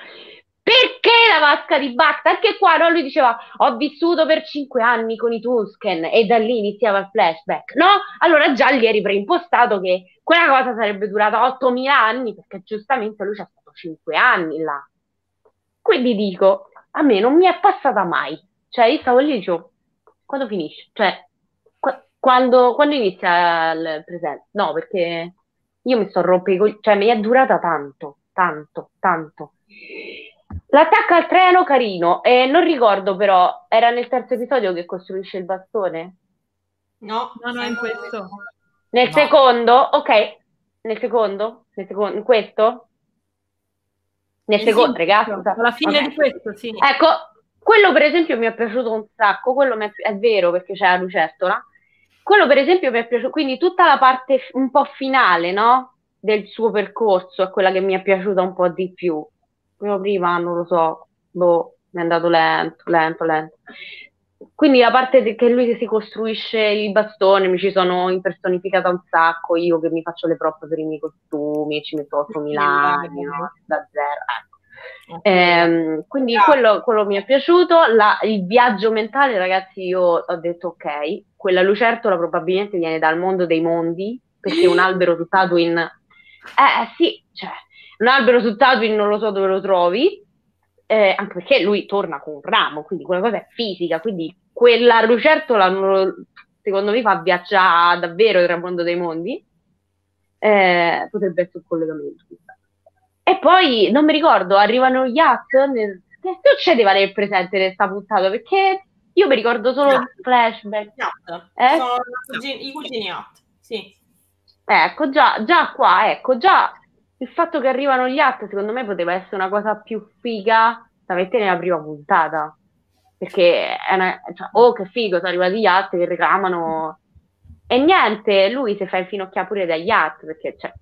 perché la vasca di Bacta? Anche qua no? lui diceva ho vissuto per cinque anni con i Tusken e da lì iniziava il flashback, no? Allora già gli eri preimpostato che quella cosa sarebbe durata 8.000 anni perché giustamente lui c'è stato cinque anni là. Quindi dico, a me non mi è passata mai. Cioè io stavo lì e dicevo, quando finisce? Cioè, qu- quando, quando inizia il presente? No, perché io mi sto rompendo, cioè mi è durata tanto, tanto, tanto. L'attacco al treno carino, e non ricordo però, era nel terzo episodio che costruisce il bastone? No, No, no, in questo. Nel No. secondo? Ok, nel secondo? Nel secondo? In questo? Nel Sì, secondo, sì, ragazzi. Alla fine ok. di questo, sì. Ecco, quello per esempio mi è piaciuto un sacco, quello mi è, è vero perché c'è la lucertola. Quello per esempio mi è piaciuto, quindi tutta la parte un po' finale, no? Del suo percorso è quella che mi è piaciuta un po' di più. Quello prima non lo so, boh, mi è andato lento, lento, lento. Quindi la parte che lui si costruisce il bastone, mi ci sono impersonificata un sacco, io che mi faccio le prop per i miei costumi, ci metto 8000 anni, no? Da zero. ecco. Ehm, quindi quello, quello mi è piaciuto. La- il viaggio mentale, ragazzi, io ho detto ok, quella lucertola probabilmente viene dal mondo dei mondi, perché un albero su Tatooine... Eh sì, cioè, un albero su Tatooine non lo so dove lo trovi, eh, anche perché lui torna con un ramo, quindi quella cosa è fisica, quindi quella lucertola lo- secondo me fa viaggiare davvero tra il mondo dei mondi. Eh, potrebbe essere un collegamento. chissà. E poi non mi ricordo, arrivano gli Yacht. Nel... Che succedeva nel presente di questa puntata? Perché io mi ricordo solo Yacht. flashback. Yacht. Eh? Sono i cugini Yacht. Sì. Ecco, già, già qua, ecco, già il fatto che arrivano gli Yacht secondo me poteva essere una cosa più figa da mettere nella prima puntata. Perché è una, cioè, oh che figo, sono arrivati gli Yacht che reclamano. E niente, lui si fa infinocchiare pure dagli Yacht perché cioè,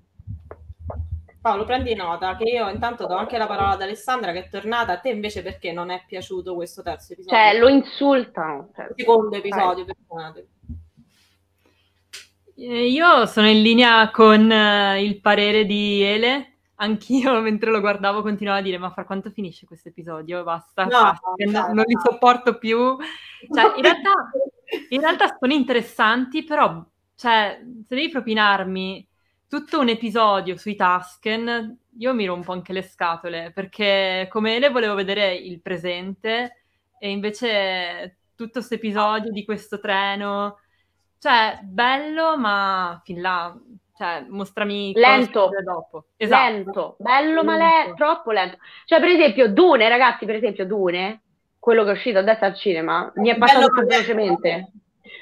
Paolo, prendi nota che io intanto do anche la parola ad Alessandra che è tornata. A te invece perché non è piaciuto questo terzo episodio? cioè, lo insultano. Cioè, secondo episodio, perdonate. Eh, Io sono in linea con eh, il parere di Ele. Anch'io, mentre lo guardavo, continuavo a dire: Ma fra quanto finisce questo episodio? Basta, No, dai, non, li sopporto più. Cioè, in realtà, in realtà sono interessanti, però, cioè, se devi propinarmi tutto un episodio sui Tusken, io mi rompo anche le scatole, perché come Ele volevo vedere il presente, e invece tutto questo episodio di questo treno. Cioè, bello, ma fin là, cioè, mostrami Lento. dopo. Esatto. lento, bello ma Lento. le- troppo lento. Cioè, per esempio, Dune, ragazzi, per esempio, Dune, quello che è uscito adesso al cinema, mi è Bello passato più ma lento. velocemente.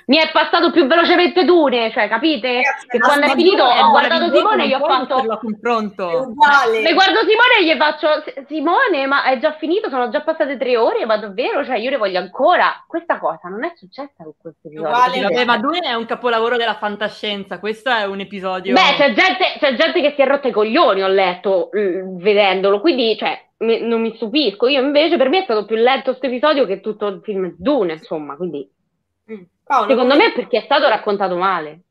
Mi è passato più velocemente Dune, cioè, capite? Ragazzi, Che quando è finito ho guardato Simone e gli ho fatto... confronto. uguale. E guardo Simone e gli faccio, Simone, ma è già finito, sono già passate tre ore, ma davvero? Cioè, io ne voglio ancora. Questa cosa non è successa con questo episodio. Uguale? Vabbè, ma Dune è un capolavoro della fantascienza, questo è un episodio... Beh, c'è gente, c'è gente che si è rotta i coglioni, ho letto, vedendolo, quindi, cioè, mi- non mi stupisco. Io invece, per me è stato più lento questo episodio che tutto il film Dune, insomma, quindi. Paolo, secondo come- me è perché è stato raccontato male.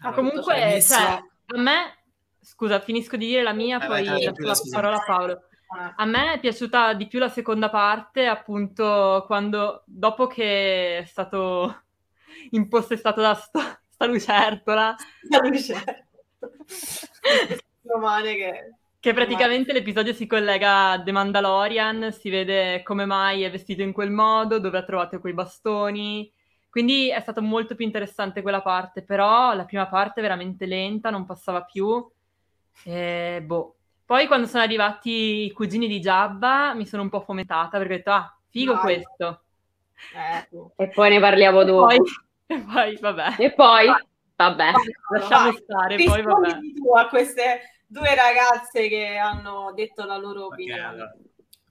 Ma Allora, comunque, cioè, a me... Scusa, finisco di dire la mia, Vai, poi vai, la parola a Paolo. A me è piaciuta di più la seconda parte, appunto, quando dopo che è stato impossessato da sto- sta lucertola, La luce. Romane che... che praticamente l'episodio si collega a The Mandalorian, si vede come mai è vestito in quel modo, dove ha trovato quei bastoni. Quindi è stata molto più interessante quella parte, però la prima parte è veramente lenta, non passava più. E boh. Poi quando sono arrivati i cugini di Jabba mi sono un po' fomentata perché ho detto, ah, figo Dai. questo. Eh, tu. E poi ne parliamo E dopo. poi, e poi, vabbè, E poi, vabbè. lasciamo Vai. stare, poi vabbè. Rispondi tu a queste due ragazze che hanno detto la loro opinione. allora.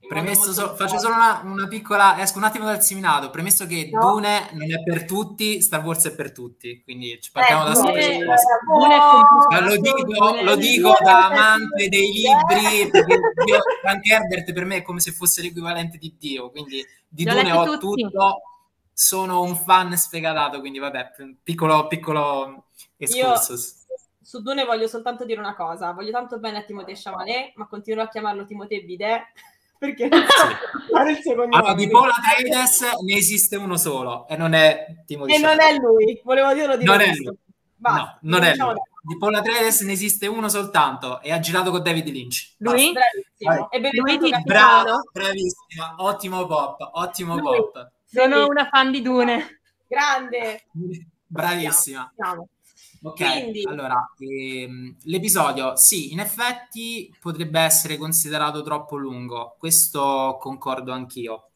Premesso so- faccio solo una, una piccola, esco un attimo dal seminato, premesso che No. Dune non è per tutti, Star Wars è per tutti, quindi ci partiamo da Ecco, Dune- eh. Ma lo dico, lo dico da amante dei libri, perché io, Frank Herbert per me è come se fosse l'equivalente di Dio, quindi di Li ho Dune ho tutti. tutto, sono un fan sfegatato, quindi vabbè, piccolo, piccolo excursus. Su Dune voglio soltanto dire una cosa. Voglio tanto bene a Timothée Chalamet, ma continuerò a chiamarlo Timothée Bidet perché fare il cognome. Allora, di Paul Atreides ne esiste uno solo e non è Timothy E non è lui, volevo dirlo di Non è lui. Basta, no, non è lui. Di Paul Atreides ne esiste uno soltanto e ha girato con David Lynch. Lui? Bravissimo. E di Bravo, bravissima, ottimo pop, ottimo lui. pop. Sono una fan di Dune. Grande. Bravissima. Siamo. Ok, Quindi... allora ehm, l'episodio sì, in effetti potrebbe essere considerato troppo lungo, questo concordo anch'io.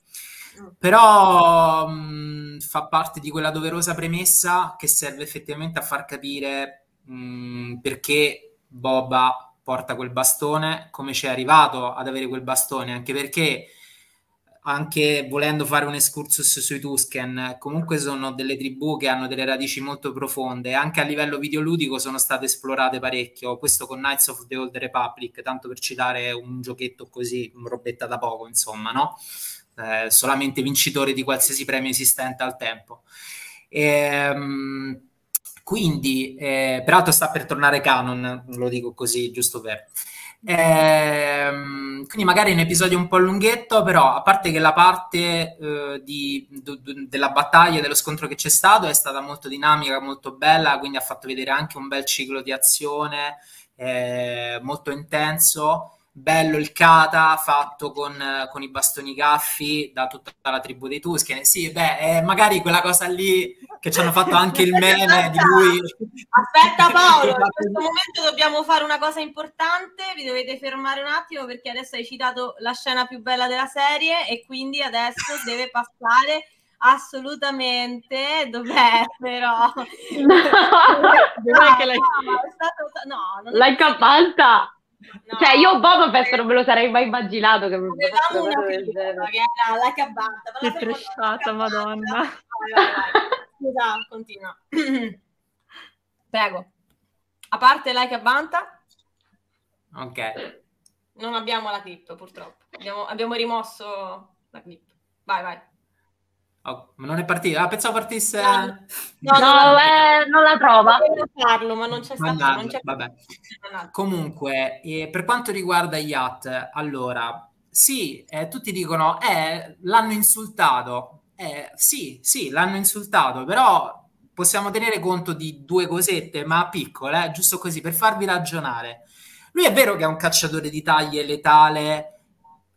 Mm. Però mh, fa parte di quella doverosa premessa che serve effettivamente a far capire mh, perché Boba porta quel bastone, come ci è arrivato ad avere quel bastone, anche perché anche volendo fare un excursus sui Tusken, comunque sono delle tribù che hanno delle radici molto profonde, anche a livello videoludico sono state esplorate parecchio, questo con Knights of the Old Republic, tanto per citare un giochetto così, robetta da poco, insomma, no? Eh, solamente vincitore di qualsiasi premio esistente al tempo. Ehm, quindi, eh, peraltro sta per tornare canon, lo dico così, giusto per... Ehm, quindi magari un episodio un po' lunghetto, però a parte che la parte eh, di, d- d- della battaglia, dello scontro che c'è stato è stata molto dinamica, molto bella, quindi ha fatto vedere anche un bel ciclo di azione eh, molto intenso bello il kata fatto con, con, i bastoni gaffi da tutta la tribù dei Tusken. Sì, beh, eh, magari quella cosa lì che ci hanno fatto anche il meme di lui. Aspetta Paolo, in questo momento dobbiamo fare una cosa importante, vi dovete fermare un attimo perché adesso hai citato la scena più bella della serie e quindi adesso deve passare assolutamente dov'è però no, no, che l'hai... no, stato... no l'hai campata No, cioè, io Boba Fett non me lo sarei mai immaginato che Avevamo una piccola che era la cabanta. Che trasciata, madonna. Vai, vai, vai. Scusa, continua. Prego. A parte like a banta. Ok. Non abbiamo la clip, purtroppo. Abbiamo, abbiamo rimosso la clip. Vai, vai. Oh, ma non è partita? Ah, pensavo partisse. No, no, no eh, non la prova. farlo, ma non c'è stato. Non c'è... Vabbè. Comunque, eh, per quanto riguarda Yacht, allora, sì, eh, tutti dicono, eh, l'hanno insultato. Eh, sì, sì, l'hanno insultato, però possiamo tenere conto di due cosette, ma piccole, eh, giusto così, per farvi ragionare. Lui è vero che è un cacciatore di taglie letale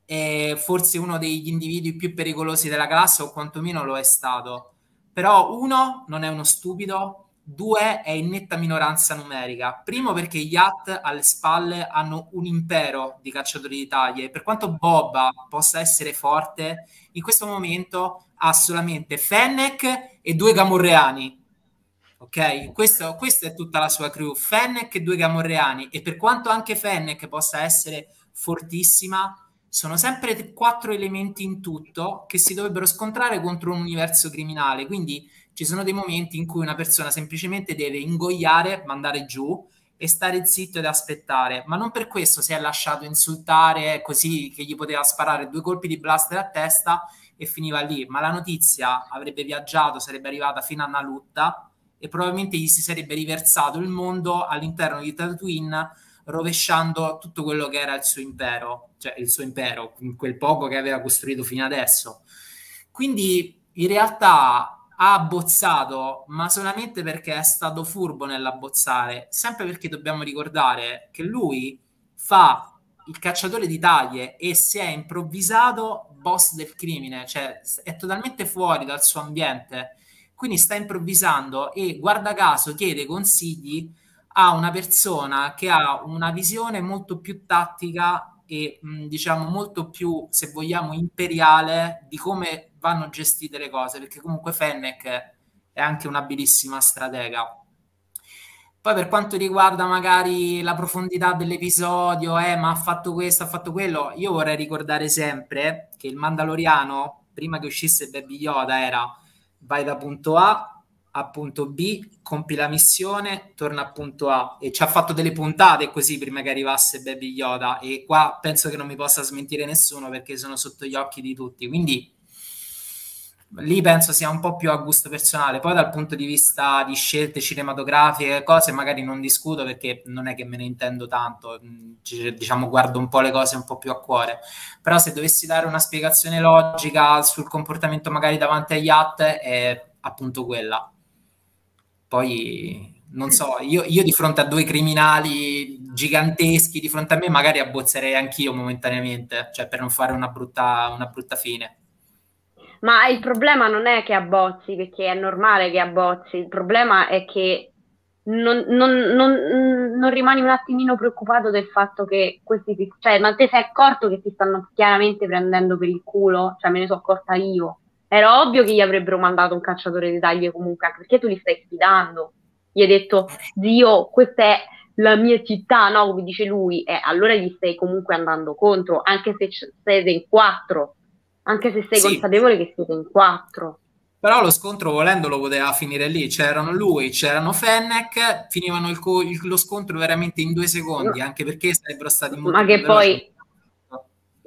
è forse uno degli individui più pericolosi della classe, o quantomeno lo è stato. Però uno, non è uno stupido, due, è in netta minoranza numerica. Primo perché gli Yacht alle spalle hanno un impero di cacciatori di taglie. Per quanto Boba possa essere forte, in questo momento ha solamente Fennec e due Gamorreani. Ok, questo, questa è tutta la sua crew. Fennec e due Gamorreani. E per quanto anche Fennec possa essere fortissima, sono sempre quattro elementi in tutto che si dovrebbero scontrare contro un universo criminale. Quindi ci sono dei momenti in cui una persona semplicemente deve ingoiare, mandare giù e stare zitto ed aspettare. Ma non per questo si è lasciato insultare così che gli poteva sparare due colpi di blaster a testa e finiva lì. Ma la notizia avrebbe viaggiato, sarebbe arrivata fino a Nalutta e probabilmente gli si sarebbe riversato il mondo all'interno di Tatooine rovesciando tutto quello che era il suo impero, cioè il suo impero, quel poco che aveva costruito fino adesso. Quindi in realtà ha abbozzato, ma solamente perché è stato furbo nell'abbozzare, sempre perché dobbiamo ricordare che lui fa il cacciatore di taglie e si è improvvisato boss del crimine, cioè è totalmente fuori dal suo ambiente, quindi sta improvvisando e guarda caso chiede consigli a una persona che ha una visione molto più tattica e diciamo molto più, se vogliamo, imperiale di come vanno gestite le cose, perché comunque Fennec è anche un'abilissima stratega. Poi per quanto riguarda magari la profondità dell'episodio, eh, ma ha fatto questo, ha fatto quello, io vorrei ricordare sempre che il Mandaloriano, prima che uscisse Baby Yoda, era vai da punto A a punto B, compi la missione, torna a punto A e ci ha fatto delle puntate così prima che arrivasse Baby Yoda e qua penso che non mi possa smentire nessuno perché sono sotto gli occhi di tutti, quindi lì penso sia un po' più a gusto personale. Poi dal punto di vista di scelte cinematografiche, cose magari non discuto perché non è che me ne intendo tanto, mm, diciamo guardo un po' le cose un po' più a cuore. Però se dovessi dare una spiegazione logica sul comportamento magari davanti agli at è appunto quella. Poi non so, io, io, di fronte a due criminali giganteschi di fronte a me magari abbozzerei anch'io momentaneamente, cioè per non fare una brutta, una brutta fine. Ma il problema non è che abbozzi, perché è normale che abbozzi, il problema è che non, non, non, non rimani un attimino preoccupato del fatto che questi, cioè, ma te sei accorto che ti stanno chiaramente prendendo per il culo? Cioè, me ne sono accorta io. Era ovvio che gli avrebbero mandato un cacciatore di taglie comunque, anche perché tu li stai sfidando. Gli hai detto, zio, questa è la mia città, no? Come dice lui, e allora gli stai comunque andando contro, anche se siete in quattro anche se sei sì. consapevole che siete in quattro. Però lo scontro volendolo poteva finire lì, c'erano lui, c'erano Fennec, finivano il co- il, lo scontro veramente in due secondi, no. anche perché sarebbero stati molto Ma che poi,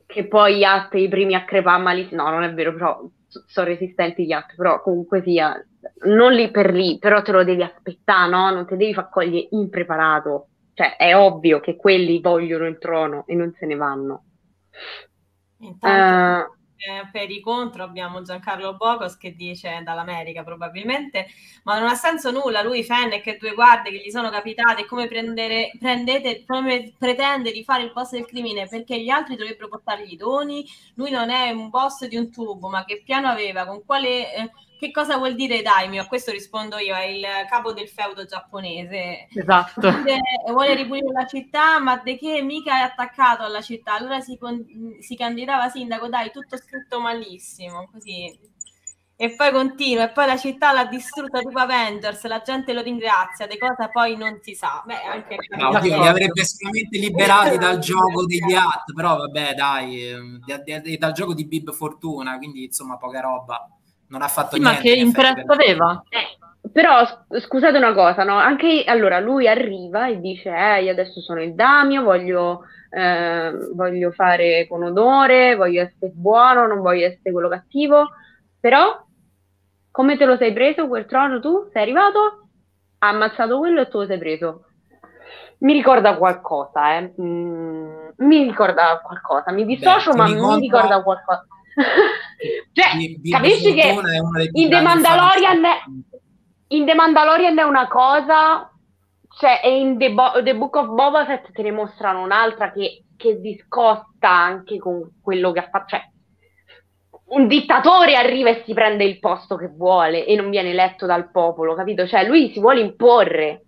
che poi altri, i primi a crepare malissimo, no non è vero, però sono resistenti gli altri, però comunque sia, non lì per lì, però te lo devi aspettare, no? Non ti devi far cogliere impreparato, cioè è ovvio che quelli vogliono il trono e non se ne vanno. Intanto... Eh, per i contro abbiamo Giancarlo Bocos che dice dall'America probabilmente, ma non ha senso nulla, lui Fennec e due guardie che gli sono capitate, come, prendere, prendete, come pretende di fare il boss del crimine perché gli altri dovrebbero portargli i doni, lui non è un boss di un tubo, ma che piano aveva, con quale... Eh, che cosa vuol dire daimyo? A questo rispondo io, è il capo del feudo giapponese. Esatto. Vuole, vuole ripulire la città, ma di che mica è attaccato alla città? Allora si, si candidava sindaco, dai, tutto scritto malissimo, così e poi continua, e poi la città l'ha distrutta tipo Avengers, la gente lo ringrazia, di cosa poi non si sa. Beh, anche no, li avrebbe sicuramente liberati dal gioco degli At, però vabbè dai, eh, dal gioco di Bib Fortuna, quindi insomma poca roba non ha fatto sì, niente. Ma che interesse aveva? Eh, però scusate una cosa, no? Anche allora lui arriva e dice: Eh, io adesso sono il Damio, voglio, eh, voglio fare con odore, voglio essere buono, non voglio essere quello cattivo. Però, come te lo sei preso quel trono tu? Sei arrivato? Ha ammazzato quello e tu lo sei preso. Mi ricorda qualcosa, eh. Mm, mi ricorda qualcosa. Mi dissocio, Beh, ma mi ricorda qualcosa. cioè, di, di capisci che in The Mandalorian in The Mandalorian è una cosa cioè, e in The, Bo- The, Book of Boba Fett te ne mostrano un'altra che, che discosta anche con quello che ha fatto cioè, un dittatore arriva e si prende il posto che vuole e non viene eletto dal popolo, capito? Cioè, lui si vuole imporre.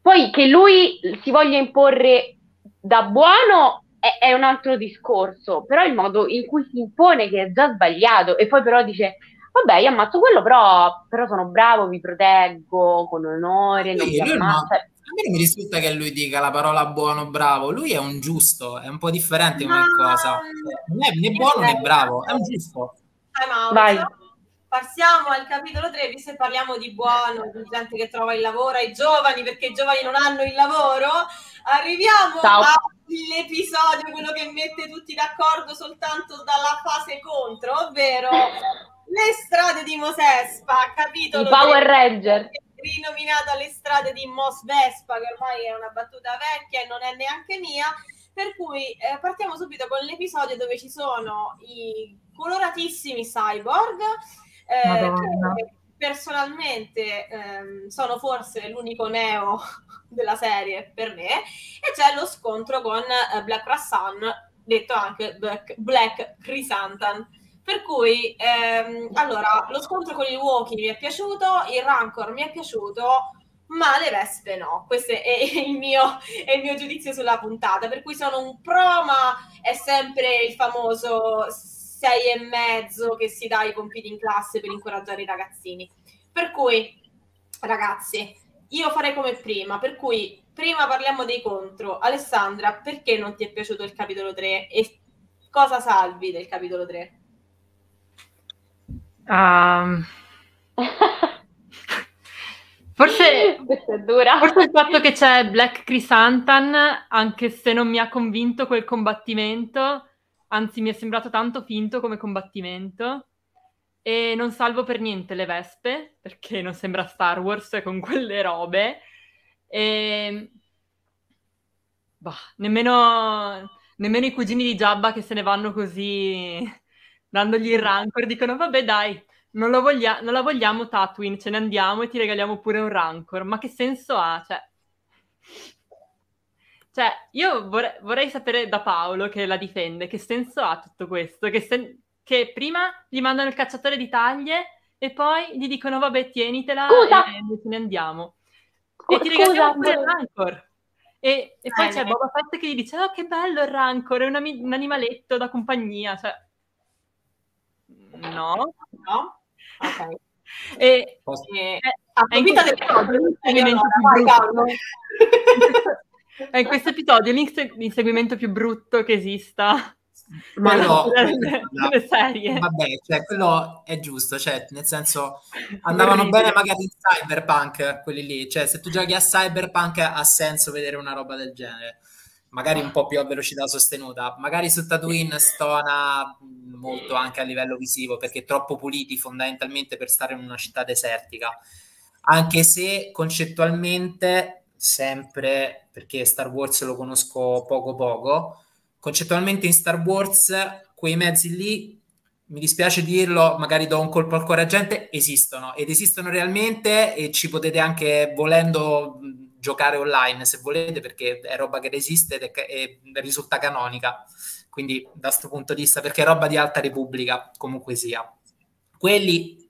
Poi che lui si voglia imporre da buono è, è, un altro discorso, però il modo in cui si impone che è già sbagliato e poi però dice vabbè io ammazzo quello però, però sono bravo, vi proteggo con onore, non sì, mi ammazzo. A me mi risulta che lui dica la parola buono, bravo, lui è un giusto, è un po' differente come no, cosa. Non è né buono né bravo, è un giusto. Vai. Passiamo al capitolo 3, visto che parliamo di buono, di gente che trova il lavoro, ai giovani, perché i giovani non hanno il lavoro. Arriviamo Ciao. a l'episodio, quello che mette tutti d'accordo soltanto dalla fase contro, ovvero le strade di Mosespa, capitolo I Power Ranger rinominata le strade di Mos Vespa, che ormai è una battuta vecchia e non è neanche mia. Per cui eh, partiamo subito con l'episodio dove ci sono i coloratissimi cyborg. Eh, personalmente ehm, sono forse l'unico neo della serie per me, e c'è lo scontro con eh, Black Rassan, detto anche Black, Black Chrysanthemum. Per cui, ehm, allora, lo scontro con il Walking mi è piaciuto, il Rancor mi è piaciuto, ma le vespe no. Questo è il, mio, è il mio giudizio sulla puntata. Per cui sono un pro, ma è sempre il famoso sei e mezzo che si dà i compiti in classe per incoraggiare i ragazzini. Per cui, ragazzi, io farei come prima, per cui prima parliamo dei contro. Alessandra, perché non ti è piaciuto il capitolo 3 e cosa salvi del capitolo 3? Um... Forse, forse, il fatto che c'è Black Chrysanthemum, anche se non mi ha convinto quel combattimento, anzi mi è sembrato tanto finto come combattimento. E non salvo per niente le vespe, perché non sembra Star Wars con quelle robe. E... Bah, nemmeno, nemmeno i cugini di Jabba che se ne vanno così, dandogli il rancor, dicono vabbè dai, non, voglia- non la vogliamo Tatooine, ce ne andiamo e ti regaliamo pure un rancor. Ma che senso ha? Cioè, cioè io vorrei, vorrei sapere da Paolo, che la difende, che senso ha tutto questo? Che, sen- che prima gli mandano il cacciatore di taglie e poi gli dicono vabbè tienitela Scusa. e noi ce ne andiamo. E ti regaliamo pure il rancor. E, e poi Eh, c'è Boba Fett che gli dice oh che bello il rancor, è un, ami- un animaletto da compagnia, cioè... No. No? Ok. E, Posso- E- è, è in approfitta questo del episodio l'inseguimento Allora, più vai, brutto. È in questo episodio l'inse- l'inseguimento più brutto che esista. Ma no, delle, delle serie. Vabbè, cioè, quello è giusto, cioè, nel senso, andavano bene magari in Cyberpunk, quelli lì, cioè, se tu giochi a Cyberpunk ha senso vedere una roba del genere, magari un po' più a velocità sostenuta, magari su Tatooine stona molto anche a livello visivo, perché troppo puliti fondamentalmente per stare in una città desertica, anche se concettualmente, sempre, perché Star Wars lo conosco poco poco, concettualmente in Star Wars quei mezzi lì, mi dispiace dirlo, magari do un colpo al cuore a gente, esistono ed esistono realmente e ci potete anche volendo giocare online se volete perché è roba che resiste ed è e risulta canonica. Quindi da questo punto di vista, perché è roba di alta repubblica comunque sia. Quelli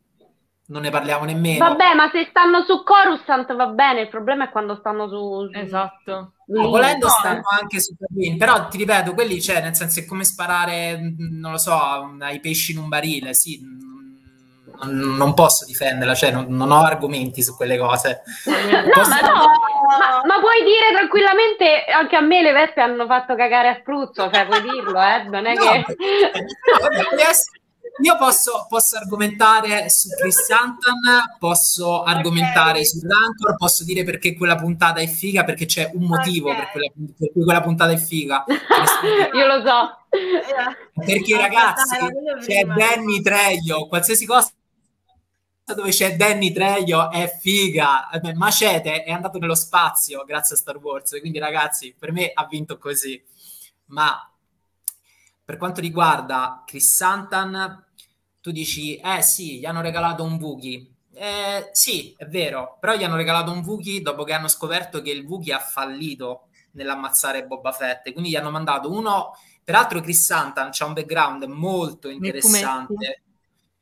non ne parliamo nemmeno. Vabbè, ma se stanno su Coruscant va bene, il problema è quando stanno su... Esatto. No, volendo No, stanno anche su Tatooine, però ti ripeto, quelli c'è, nel senso è come sparare, mh, non lo so, ai pesci in un barile, sì, mh, non, posso difenderla, cioè non, non ho argomenti su quelle cose. No, ma no, ma, ma puoi dire tranquillamente, anche a me le vespe hanno fatto cagare a spruzzo, cioè puoi dirlo, eh? Non è No, che... vabbè, adesso io posso, posso argomentare su Chris Santan, posso argomentare su Rancor, posso dire perché quella puntata è figa, perché c'è un motivo Ok. per, quella, per cui quella puntata è figa. Io lo so. Perché ragazzi, c'è. Danny Trejo, qualsiasi cosa dove c'è Danny Trejo è figa. Macete è andato nello spazio grazie a Star Wars, quindi ragazzi, per me ha vinto così. Ma per quanto riguarda Chris Santan, tu dici, eh sì, gli hanno regalato un Wookiee. Eh, sì, è vero, però gli hanno regalato un Wookiee dopo che hanno scoperto che il Wookiee ha fallito nell'ammazzare Boba Fett, quindi gli hanno mandato uno Peraltro Chris Santan c'ha un background molto interessante.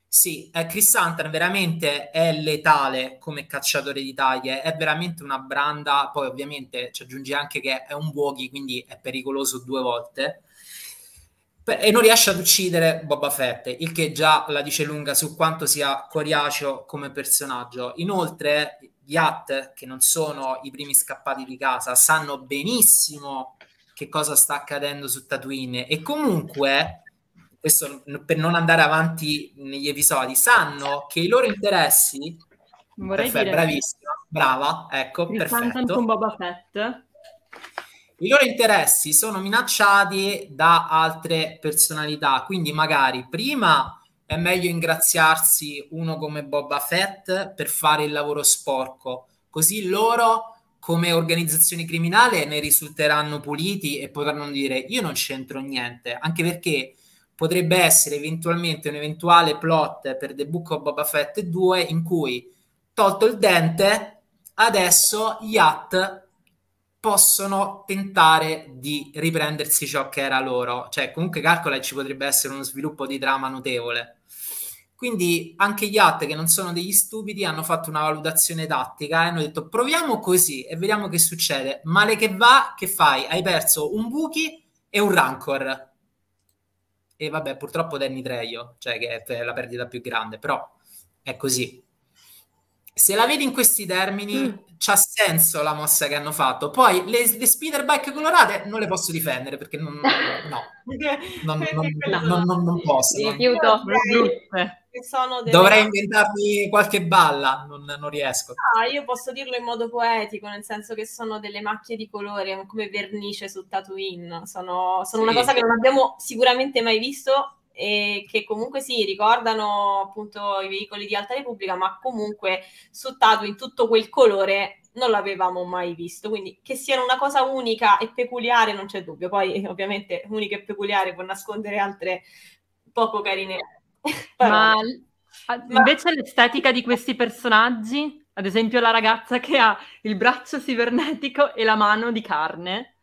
Sì, eh, Chris Santan veramente è letale come cacciatore di taglie, è veramente una branda, poi ovviamente ci aggiungi anche che è un Wookiee, quindi è pericoloso due volte, e non riesce ad uccidere Boba Fett, il che già la dice lunga su quanto sia coriaceo come personaggio. Inoltre gli Hat, che non sono i primi scappati di casa, sanno benissimo che cosa sta accadendo su Tatooine e comunque questo per non andare avanti negli episodi sanno che i loro interessi Vorrei perfetto, dire bravissima brava ecco il perfetto con Boba Fett. I loro interessi sono minacciati da altre personalità quindi magari prima è meglio ingraziarsi uno come Boba Fett per fare il lavoro sporco così loro come organizzazioni criminali ne risulteranno puliti e potranno dire io non c'entro niente, anche perché potrebbe essere eventualmente un eventuale plot per The Book of Boba Fett 2 in cui, tolto il dente, adesso Hat possono tentare di riprendersi ciò che era loro. Cioè, comunque calcola che ci potrebbe essere uno sviluppo di trama notevole. Quindi anche gli Hat, che non sono degli stupidi, hanno fatto una valutazione tattica e hanno detto proviamo così e vediamo che succede. Male che va, che fai? Hai perso un Wookiee e un Rancor. E vabbè, purtroppo Danny Trejo, cioè che è la perdita più grande, però è così. Se la vedi in questi termini, Mm. c'ha senso la mossa che hanno fatto. Poi le, le speeder bike colorate non le posso difendere perché non, no, non, non, non, non, non posso. Rifiuto. Delle- Dovrei inventarmi qualche balla, non, non riesco. Ah, io posso dirlo in modo poetico, nel senso che sono delle macchie di colore come vernice su Tatooine. Sono, sono una Sì. cosa che non abbiamo sicuramente mai visto e che comunque sì, ricordano appunto i veicoli di Alta Repubblica, ma comunque su Tatooine tutto quel colore non l'avevamo mai visto, quindi che siano una cosa unica e peculiare non c'è dubbio, poi ovviamente unica e peculiare può nascondere altre poco carine. Ma, invece l'estetica di questi personaggi, ad esempio la ragazza che ha il braccio cibernetico e la mano di carne,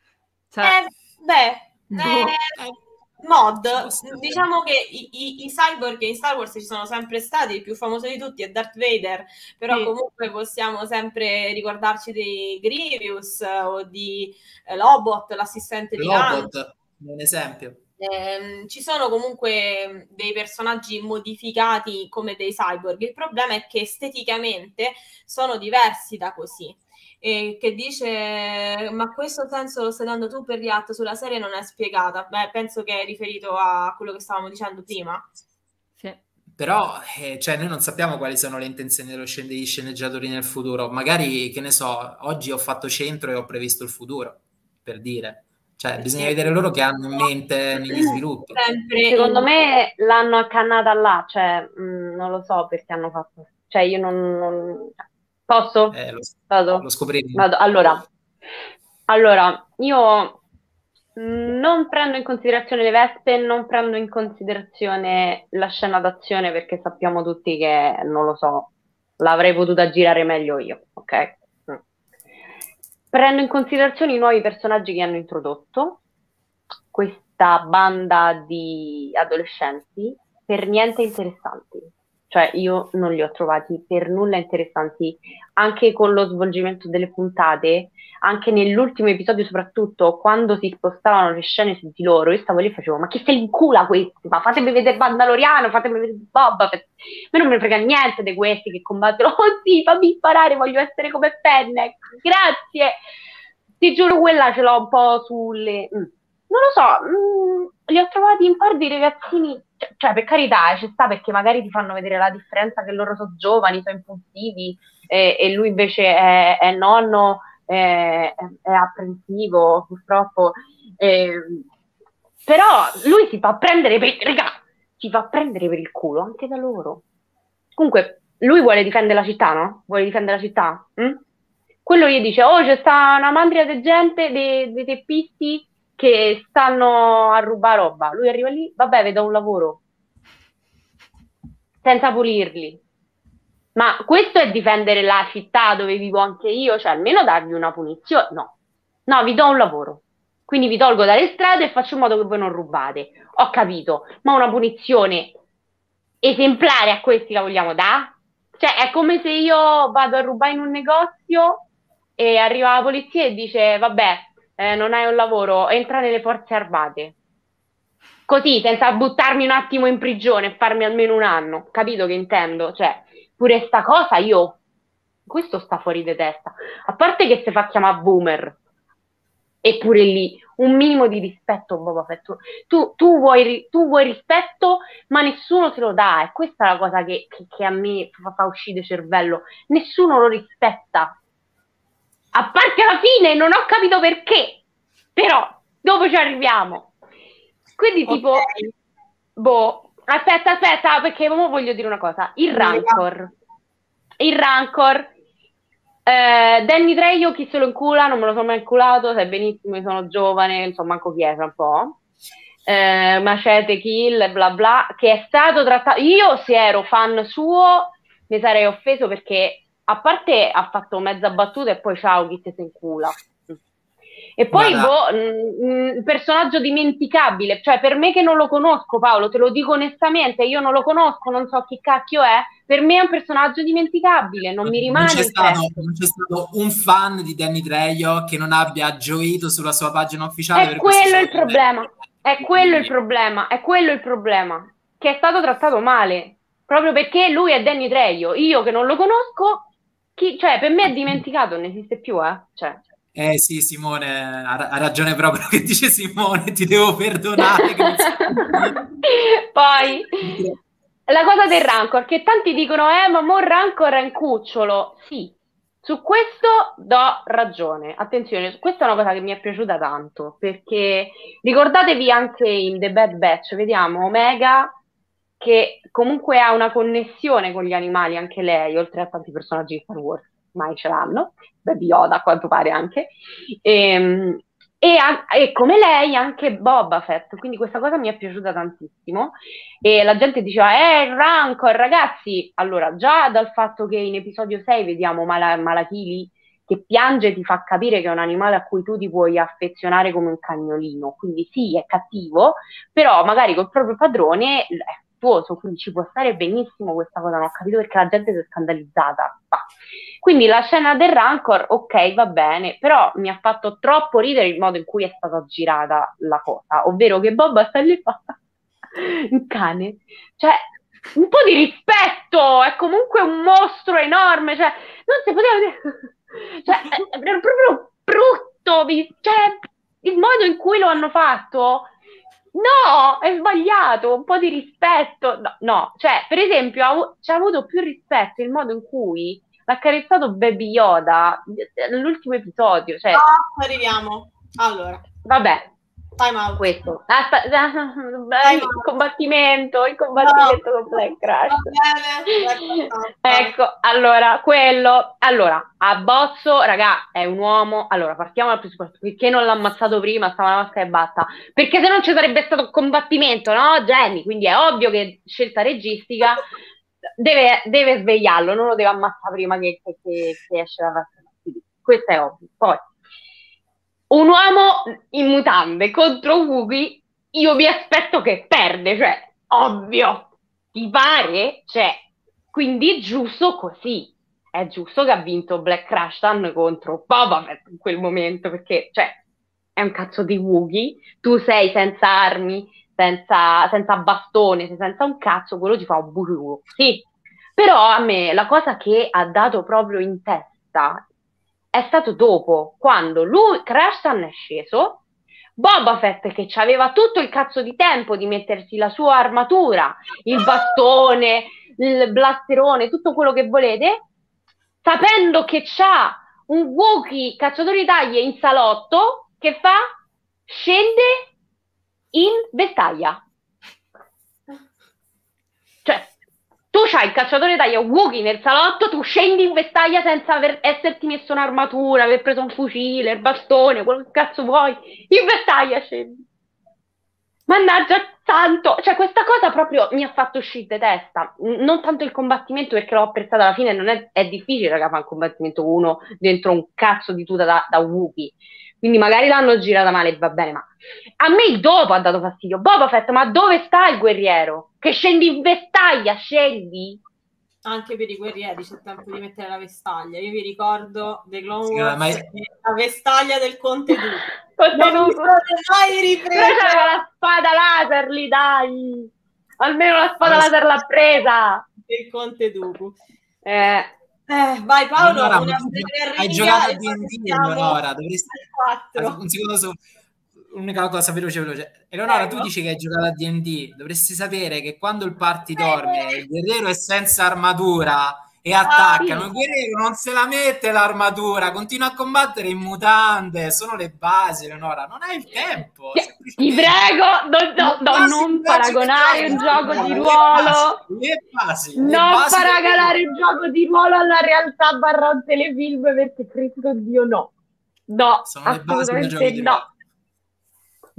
cioè... Eh, beh, boh. eh, mod, diciamo che i, i, i, cyborg in Star Wars ci sono sempre stati, il più famoso di tutti è Darth Vader, però sì. comunque possiamo sempre ricordarci di Grievous o di eh, Lobot, l'assistente di Lobot, un esempio. Eh, ci sono comunque dei personaggi modificati come dei cyborg, il problema è che esteticamente sono diversi da così e che dice ma questo senso lo stai dando tu per React sulla serie non è spiegata. Beh, penso che è riferito a quello che stavamo dicendo prima. Sì. Però eh, cioè, noi non sappiamo quali sono le intenzioni dello scen- degli sceneggiatori nel futuro. Magari, che ne so, oggi ho fatto centro e ho previsto il futuro, per dire. Cioè, bisogna vedere loro che hanno in mente negli sviluppi. Secondo me l'hanno accannata là, cioè, mh, mm, non lo so perché hanno fatto... Cioè, io non... non Posso? Eh, lo, Vado. lo scopriremo. Vado. Allora, allora, io non prendo in considerazione le vespe, non prendo in considerazione la scena d'azione perché sappiamo tutti che, non lo so, l'avrei potuta girare meglio io, ok? Mm. Prendo in considerazione i nuovi personaggi che hanno introdotto, questa banda di adolescenti per niente interessanti cioè io non li ho trovati per nulla interessanti, anche con lo svolgimento delle puntate, anche nell'ultimo episodio soprattutto, quando si spostavano le scene su di loro, io stavo lì e facevo, ma chi se li incula questi? Ma fatemi vedere Mandaloriano, fatemi vedere Boba. A me non me ne frega niente di questi che combattono, oh sì, fammi imparare, voglio essere come Fennec, grazie! Ti giuro, quella ce l'ho un po' sulle... Mm. Non lo so, mm, li ho trovati un po' di ragazzini cioè, cioè, per carità, ci sta perché magari ti fanno vedere la differenza che loro sono giovani, sono impulsivi e, e lui invece è, è nonno, è, è, apprensivo purtroppo. Eh, però lui si fa prendere per, raga, si fa prendere per il culo anche da loro. Comunque, lui vuole difendere la città, no? Vuole difendere la città. Hm? Quello gli dice, oh, c'è sta una mandria di gente, dei teppisti che stanno a rubare roba. Lui arriva lì, vabbè, vedo un lavoro. Senza pulirli. Ma questo è difendere la città dove vivo anche io, cioè almeno dargli una punizione. No, no, vi do un lavoro. Quindi vi tolgo dalle strade e faccio in modo che voi non rubate. Ho capito, ma una punizione esemplare a questi la vogliamo dare? Cioè, è come se io vado a rubare in un negozio e arriva la polizia e dice, vabbè, eh, non hai un lavoro, entra nelle forze armate. Così, senza buttarmi un attimo in prigione e farmi almeno un anno. Capito che intendo? Cioè, pure sta cosa io... Questo sta fuori di testa. A parte che si fa chiamare boomer. Eppure lì, un minimo di rispetto, Boba Fett. Tu, tu, vuoi, tu vuoi rispetto, ma nessuno te lo dà. E questa è la cosa che, che, che a me fa, fa uscire cervello. Nessuno lo rispetta a parte alla fine non ho capito perché, però dopo ci arriviamo. Quindi tipo, okay. boh, aspetta, aspetta, perché voglio dire una cosa. Il Rancor, il Rancor, eh, Danny Trejo chi se lo incula, non me lo sono mai inculato, sai benissimo, sono giovane, insomma, manco chiesa un po'. Eh, macete, kill, bla bla, che è stato trattato. Io se ero fan suo mi sarei offeso perché a parte ha fatto mezza battuta e poi ciao chi te se incula. E poi boh, mh, mm, mm, personaggio dimenticabile, cioè per me che non lo conosco Paolo, te lo dico onestamente, io non lo conosco, non so chi cacchio è, per me è un personaggio dimenticabile, non mi rimane. Non c'è, stato, non c'è stato, un fan di Danny Trejo che non abbia gioito sulla sua pagina ufficiale. È quello il problema, è quello il problema, è quello il problema, che è stato trattato male, proprio perché lui è Danny Trejo, io che non lo conosco chi, cioè, per me è dimenticato, non esiste più, eh? Cioè. Eh sì, Simone, ha, ha, ragione proprio che dice Simone, ti devo perdonare. Poi, la cosa del Rancor, che tanti dicono, eh, ma mo Rancor è un cucciolo. Sì, Su questo do ragione. Attenzione, questa è una cosa che mi è piaciuta tanto, perché ricordatevi anche in The Bad Batch, vediamo Omega che comunque ha una connessione con gli animali, anche lei, oltre a tanti personaggi di Star Wars, mai ce l'hanno, Baby Yoda a quanto pare anche, e, ehm, e, e, come lei anche Boba Fett, quindi questa cosa mi è piaciuta tantissimo. E la gente diceva eh il Rancor ragazzi, allora già dal fatto che in episodio 6 vediamo Mal- Malachili che piange ti fa capire che è un animale a cui tu ti puoi affezionare come un cagnolino, quindi sì è cattivo, però magari col proprio padrone affettuoso, quindi ci può stare benissimo questa cosa, non ho capito perché la gente si è scandalizzata. Bah. Quindi la scena del Rancor, ok, va bene, però mi ha fatto troppo ridere il modo in cui è stata girata la cosa, ovvero che Boba sta lì fa un cane, cioè un po' di rispetto, è comunque un mostro enorme, cioè non si poteva dire, cioè è proprio brutto, cioè il modo in cui lo hanno fatto No, è sbagliato, un po' di rispetto. No, no. cioè, per esempio, ha, c'è avuto più rispetto il modo in cui l'ha carezzato Baby Yoda nell'ultimo episodio. Cioè... No, arriviamo. Allora. Vabbè, Time out. Questo. Ah, sta, ah, il combattimento, il combattimento no. con Black Crash. ecco, allora, quello. Allora, a Bozzo, raga, è un uomo. Allora, partiamo dal presupposto. Perché non l'ha ammazzato prima, stava una masca e batta? Perché se non ci sarebbe stato combattimento, no, Jenny? Quindi è ovvio che scelta registica deve, deve svegliarlo, non lo deve ammazzare prima che, che, che, che esce dalla Questo è ovvio. Poi un uomo in mutande contro Wookie, io mi aspetto che perde, cioè, ovvio, ti pare? Cioè, quindi è giusto così. È giusto che ha vinto Black Crashtan contro Boba Fett in quel momento, perché, cioè, è un cazzo di Wookie, tu sei senza armi, senza, senza bastone, sei senza un cazzo, quello ti fa un buco. Sì, però a me la cosa che ha dato proprio in testa è stato dopo, quando lui, Crashtan è sceso, Boba Fett che aveva tutto il cazzo di tempo di mettersi la sua armatura, il bastone, il blasterone, tutto quello che volete, sapendo che c'ha un Wookiee cacciatore di taglie in salotto, che fa? Scende in vestaglia. Cioè, tu c'hai il cacciatore taglia Wookie nel salotto, tu scendi in vestaglia senza aver, esserti messo un'armatura, aver preso un fucile, il bastone, quello che cazzo vuoi. In vestaglia scendi. Mannaggia tanto, cioè questa cosa proprio mi ha fatto uscire di testa. Non tanto il combattimento perché l'ho apprezzato alla fine, non è, è difficile, raga, fare un combattimento uno dentro un cazzo di tuta da, da Wookie. Quindi magari l'hanno girata male, va bene, ma a me il dopo ha dato fastidio. Boba Fett, ma dove sta il guerriero? Che scendi in vestaglia, scendi? Anche per i guerrieri c'è tempo di mettere la vestaglia. Io vi ricordo The Clone Wars, ma... la vestaglia del Conte Duco. non mai ripresa. Però c'aveva la spada laser lì, dai! Almeno la spada la laser l'ha presa! Il Conte Duco. Eh, eh, vai Paolo, Leonora, una hai giocato a D&D, Eleonora, dovresti... Un secondo solo, unica cosa veloce veloce. Eleonora, tu dici che hai giocato a D&D, dovresti sapere che quando il party dorme, il guerriero è senza armatura e attaccano. Il guerriero non se la mette l'armatura, continua a combattere in mutande, sono le basi, Leonora, non hai il tempo. Ti prego, do, do, do, non paragonare un gioco di ruolo. Le basi, le non paragonare un gioco di ruolo alla realtà barra un telefilm perché Cristo Dio no. No, sono assolutamente no.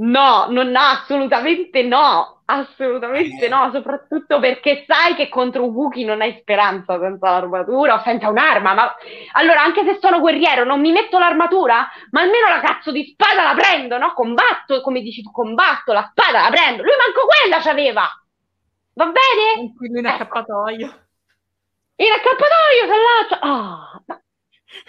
No, non assolutamente no, assolutamente no, soprattutto perché sai che contro un Wookiee non hai speranza senza l'armatura o senza un'arma, ma allora anche se sono guerriero non mi metto l'armatura, ma almeno la cazzo di spada la prendo, no? Combatto, come dici tu, combatto, la spada la prendo, lui manco quella c'aveva, va bene? Quindi in accappatoio. In accappatoio, se là, oh,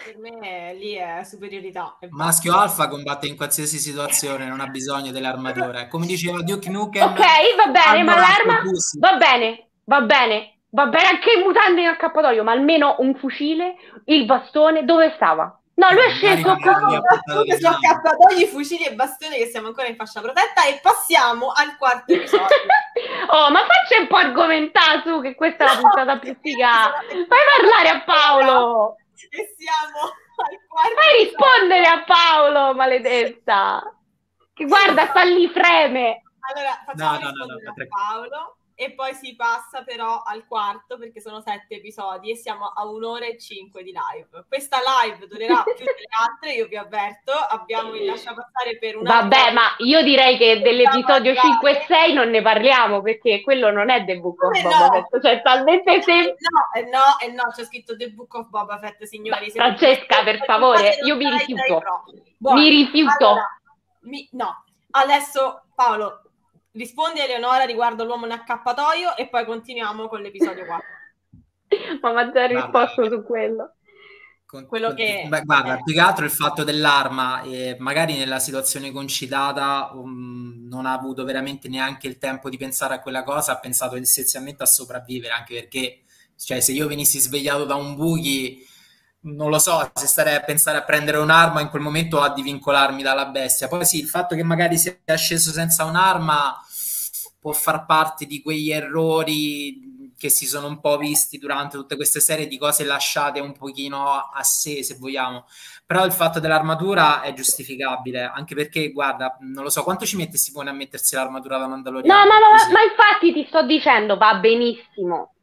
per me lì è superiorità. È Maschio alfa combatte in qualsiasi situazione, non ha bisogno delle armature. Come diceva Duke Nukem. Ok, va bene, ma l'arma va bene, va bene, va bene anche in mutande in accappatoio, ma almeno un fucile, il bastone, dove stava? No, lui è sceso comunque su accappatoi, fucili e bastoni che siamo ancora in fascia protetta e passiamo al quarto episodio. oh, ma faccia un po' argomentare su che questa è la puntata più figa. Fai parlare a Paolo. E siamo al quarto. Fai rispondere a Paolo, maledetta! Che guarda, sta lì, freme! Allora, facciamo no, no, no, no, a Paolo e poi si passa però al quarto perché sono sette episodi e siamo a un'ora e cinque di live. Questa live durerà più delle altre, io vi avverto, abbiamo il lascia passare per una... Vabbè, ma io direi che dell'episodio 5 e 6 non ne parliamo perché quello non è The Book of Boba no. Fett, cioè talmente semplice. No, eh no, eh no, c'è scritto The Book of Boba Fett, signori. Francesca, per favore, io mi rifiuto. Mi rifiuto. Allora, mi... no, adesso Paolo rispondi a Eleonora riguardo l'uomo in accappatoio e poi continuiamo con l'episodio 4. Ma ha già risposto su quello. Con, quello con, che beh, guarda, più che altro il fatto dell'arma, eh, magari nella situazione concitata um, non ha avuto veramente neanche il tempo di pensare a quella cosa, ha pensato essenzialmente a sopravvivere, anche perché cioè, se io venissi svegliato da un buchi, non lo so, se starei a pensare a prendere un'arma in quel momento o a divincolarmi dalla bestia. Poi sì, il fatto che magari sia sceso senza un'arma può far parte di quegli errori che si sono un po' visti durante tutte queste serie di cose lasciate un pochino a sé, se vogliamo. Però il fatto dell'armatura è giustificabile, anche perché, guarda, non lo so, quanto ci mette Simone a mettersi l'armatura da Mandaloriano? No, ma, ma, ma infatti ti sto dicendo, va benissimo.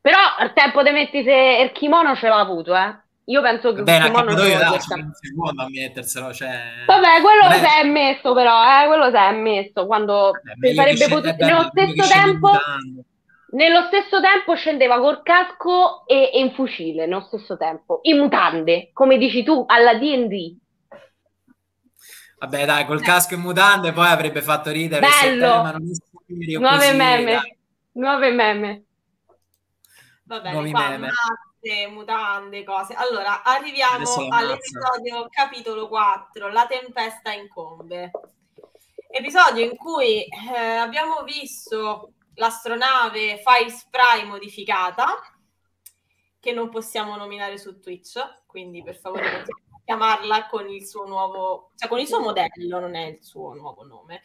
Però al tempo di mettere il kimono ce l'ha avuto, eh. Io penso che Bene, anche io da un secondo a metterselo, cioè... Vabbè, quello è... si è messo però, eh, quello si è messo quando Vabbè, sarebbe potuto... Nello stesso tempo... Nello stesso tempo scendeva col casco e, e in fucile, nello stesso tempo, in mutande, come dici tu, alla D&D. Vabbè dai, col casco in mutande poi avrebbe fatto ridere. Bello! Nuove meme. Dai. Nuove meme. Va bene, Nuovi qua, meme mutande, cose. Allora, arriviamo all'episodio capitolo 4, La tempesta incombe. Episodio in cui eh, abbiamo visto l'astronave Files Prime modificata, che non possiamo nominare su Twitch, quindi per favore chiamarla con il suo nuovo, cioè con il suo modello, non è il suo nuovo nome.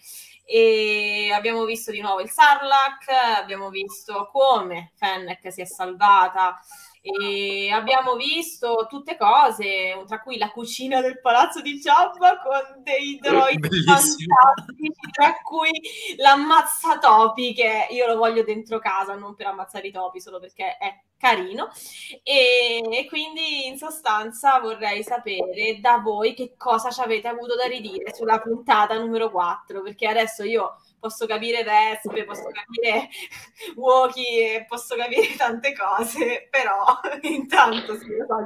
E abbiamo visto di nuovo il Sarlacc, abbiamo visto come Fennec si è salvata e abbiamo visto tutte cose, tra cui la cucina del palazzo di Ciabba con dei droidi fantastici, tra cui l'ammazzatopi che io lo voglio dentro casa, non per ammazzare i topi, solo perché è carino. E, e quindi in sostanza vorrei sapere da voi che cosa ci avete avuto da ridire sulla puntata numero 4, perché adesso io posso capire vespe, posso capire Woki, posso capire tante cose, però intanto lo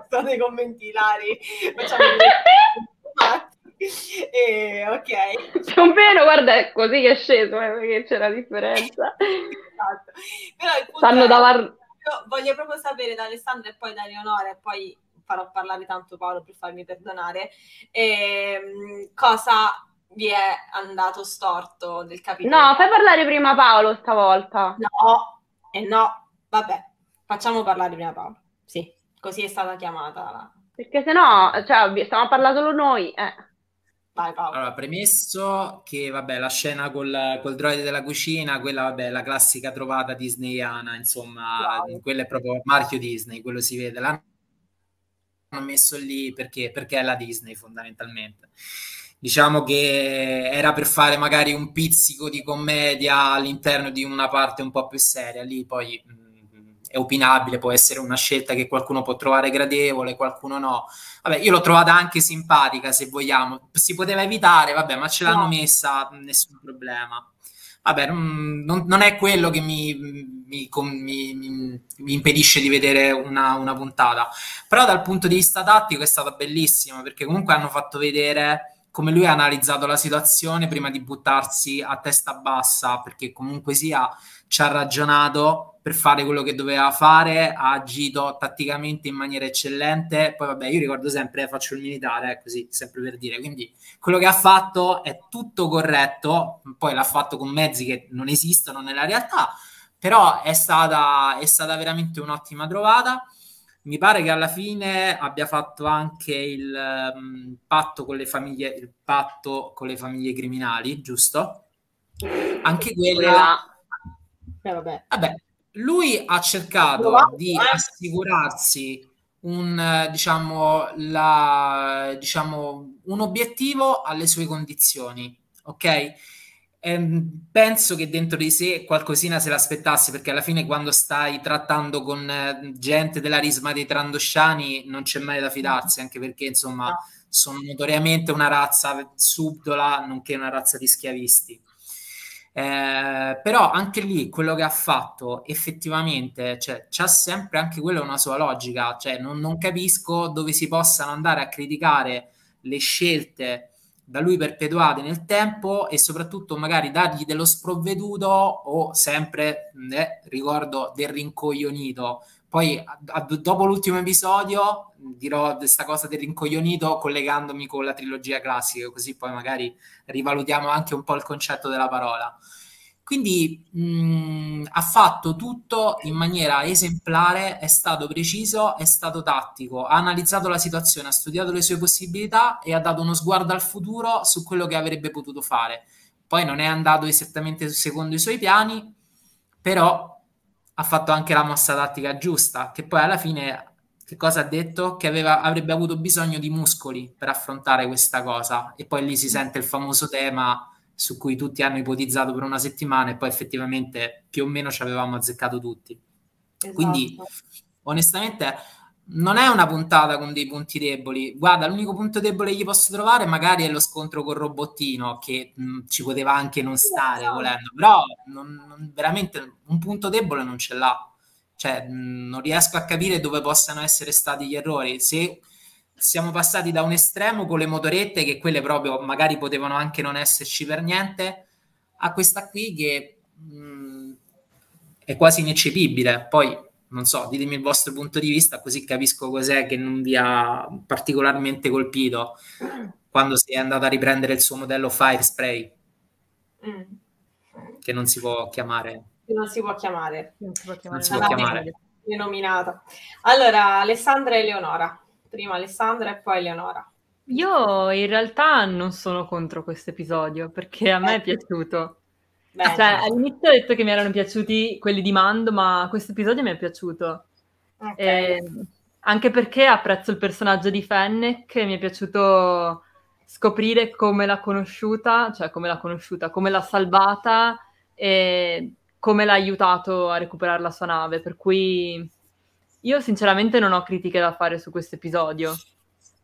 so, nei commenti Lari, facciamo e, ok. Più o meno, guarda, è così che è sceso, eh, perché c'è la differenza. esatto. Però il punto Stanno è, davanti... voglio proprio sapere da Alessandra e poi da Leonora e poi farò parlare tanto Paolo per farmi perdonare, ehm, cosa vi è andato storto del capitolo. No, fai parlare prima Paolo stavolta. No, e eh no, vabbè, facciamo parlare prima Paolo. Sì, così è stata chiamata. Perché se no, cioè, stiamo a parlare solo noi. Eh. Vai, Paolo. Allora, premesso che, vabbè, la scena col, col droide della cucina, quella, vabbè, la classica trovata disneyana, insomma, wow. quella è proprio marchio Disney, quello si vede. L'hanno messo lì perché, perché è la Disney, fondamentalmente diciamo che era per fare magari un pizzico di commedia all'interno di una parte un po' più seria, lì poi mh, mm, è opinabile, può essere una scelta che qualcuno può trovare gradevole, qualcuno no. Vabbè, io l'ho trovata anche simpatica, se vogliamo. Si poteva evitare, vabbè, ma ce l'hanno no. messa, nessun problema. Vabbè, non, non, è quello che mi, mi, mi, mi impedisce di vedere una, una, puntata. Però dal punto di vista tattico è stata bellissima, perché comunque hanno fatto vedere come lui ha analizzato la situazione prima di buttarsi a testa bassa, perché comunque sia ci ha ragionato per fare quello che doveva fare, ha agito tatticamente in maniera eccellente. Poi, vabbè, io ricordo sempre, eh, faccio il militare, eh, così, sempre per dire. Quindi, quello che ha fatto è tutto corretto. Poi l'ha fatto con mezzi che non esistono nella realtà, però è stata, è stata veramente un'ottima trovata mi pare che alla fine abbia fatto anche il um, patto con le famiglie, il patto con le famiglie criminali, giusto? Anche quella. Eh, vabbè. vabbè. lui ha cercato di assicurarsi un, diciamo, la, diciamo, un obiettivo alle sue condizioni, ok? Ehm, penso che dentro di sé qualcosina se l'aspettasse perché alla fine quando stai trattando con eh, gente della risma dei Trandosciani non c'è mai da fidarsi anche perché insomma no. sono notoriamente una razza subdola nonché una razza di schiavisti eh, però anche lì quello che ha fatto effettivamente cioè, c'ha sempre anche quello una sua logica cioè non, non capisco dove si possano andare a criticare le scelte da lui perpetuate nel tempo e soprattutto magari dargli dello sprovveduto o sempre, eh, ricordo, del rincoglionito. Poi dopo l'ultimo episodio dirò questa cosa del rincoglionito collegandomi con la trilogia classica, così poi magari rivalutiamo anche un po' il concetto della parola. Quindi mh, ha fatto tutto in maniera esemplare, è stato preciso, è stato tattico, ha analizzato la situazione, ha studiato le sue possibilità e ha dato uno sguardo al futuro su quello che avrebbe potuto fare. Poi non è andato esattamente secondo i suoi piani, però ha fatto anche la mossa tattica giusta, che poi alla fine che cosa ha detto? Che aveva, avrebbe avuto bisogno di muscoli per affrontare questa cosa. E poi lì si sente il famoso tema su cui tutti hanno ipotizzato per una settimana e poi effettivamente più o meno ci avevamo azzeccato tutti. Esatto. Quindi onestamente non è una puntata con dei punti deboli. Guarda, l'unico punto debole che gli posso trovare magari è lo scontro col robottino, che mh, ci poteva anche non stare esatto. volendo, però non, non, veramente un punto debole non ce l'ha. Cioè, mh, non riesco a capire dove possano essere stati gli errori. Se siamo passati da un estremo con le motorette, che quelle proprio magari potevano anche non esserci per niente, a questa qui che mh, mm, è quasi ineccepibile. Poi non so, ditemi il vostro punto di vista, così capisco cos'è che non vi ha particolarmente colpito quando si è andato a riprendere il suo modello Fire Spray, mm. che non si può chiamare. Non si può chiamare. Non si può chiamare. Non si può chiamare. Denominata. Allora, Alessandra e Eleonora prima Alessandra e poi Eleonora. Io in realtà non sono contro questo episodio perché a me è piaciuto. Beh, cioè, all'inizio ho detto che mi erano piaciuti quelli di Mando, ma questo episodio mi è piaciuto. Okay. E, anche perché apprezzo il personaggio di Fennec, mi è piaciuto scoprire come l'ha conosciuta, cioè come l'ha conosciuta, come l'ha salvata e come l'ha aiutato a recuperare la sua nave. Per cui io sinceramente non ho critiche da fare su questo episodio.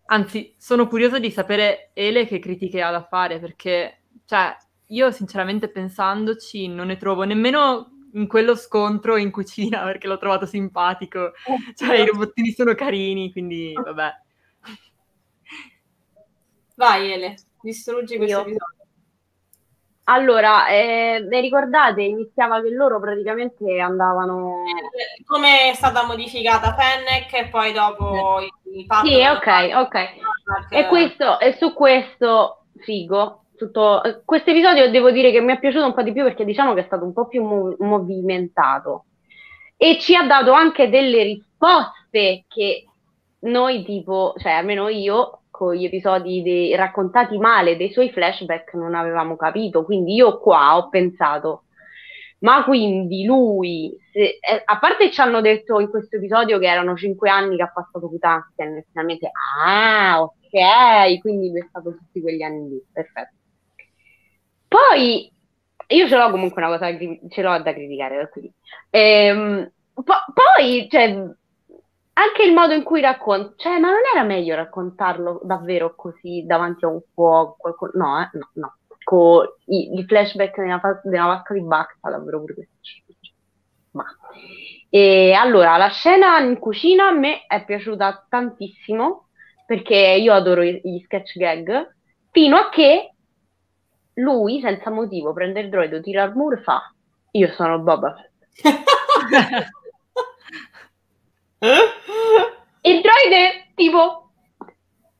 Anzi, sono curiosa di sapere Ele che critiche ha da fare, perché, cioè, io sinceramente pensandoci non ne trovo nemmeno in quello scontro in cucina, perché l'ho trovato simpatico. Cioè, i robottini sono carini, quindi vabbè. Vai Ele, distruggi questo io. episodio. Allora, eh, vi ricordate, iniziava che loro praticamente andavano... Eh, come è stata modificata Fennec e poi dopo il fatto... Sì, ok, ok. E, questo, e su questo, figo, tutto... questo episodio devo dire che mi è piaciuto un po' di più perché diciamo che è stato un po' più mov- movimentato e ci ha dato anche delle risposte che noi tipo, cioè almeno io con gli episodi dei, raccontati male dei suoi flashback non avevamo capito. Quindi io qua ho pensato, ma quindi lui, se, eh, a parte ci hanno detto in questo episodio che erano cinque anni che ha passato Kutaskian, finalmente, ah, ok, quindi è stato tutti quegli anni lì, perfetto. Poi, io ce l'ho comunque una cosa, ce l'ho da criticare da qui. Ehm, po- poi, cioè, anche il modo in cui racconta, cioè, ma non era meglio raccontarlo davvero così davanti a un fuoco? Qualcuno... No, eh? no, no. Con i, i flashback della, della vasca di Bacta, davvero pure questo. Ma. E allora, la scena in cucina a me è piaciuta tantissimo perché io adoro gli sketch gag, fino a che lui, senza motivo, prende il droido, tira il muro e fa: Io sono Boba Fett. Il droide, tipo,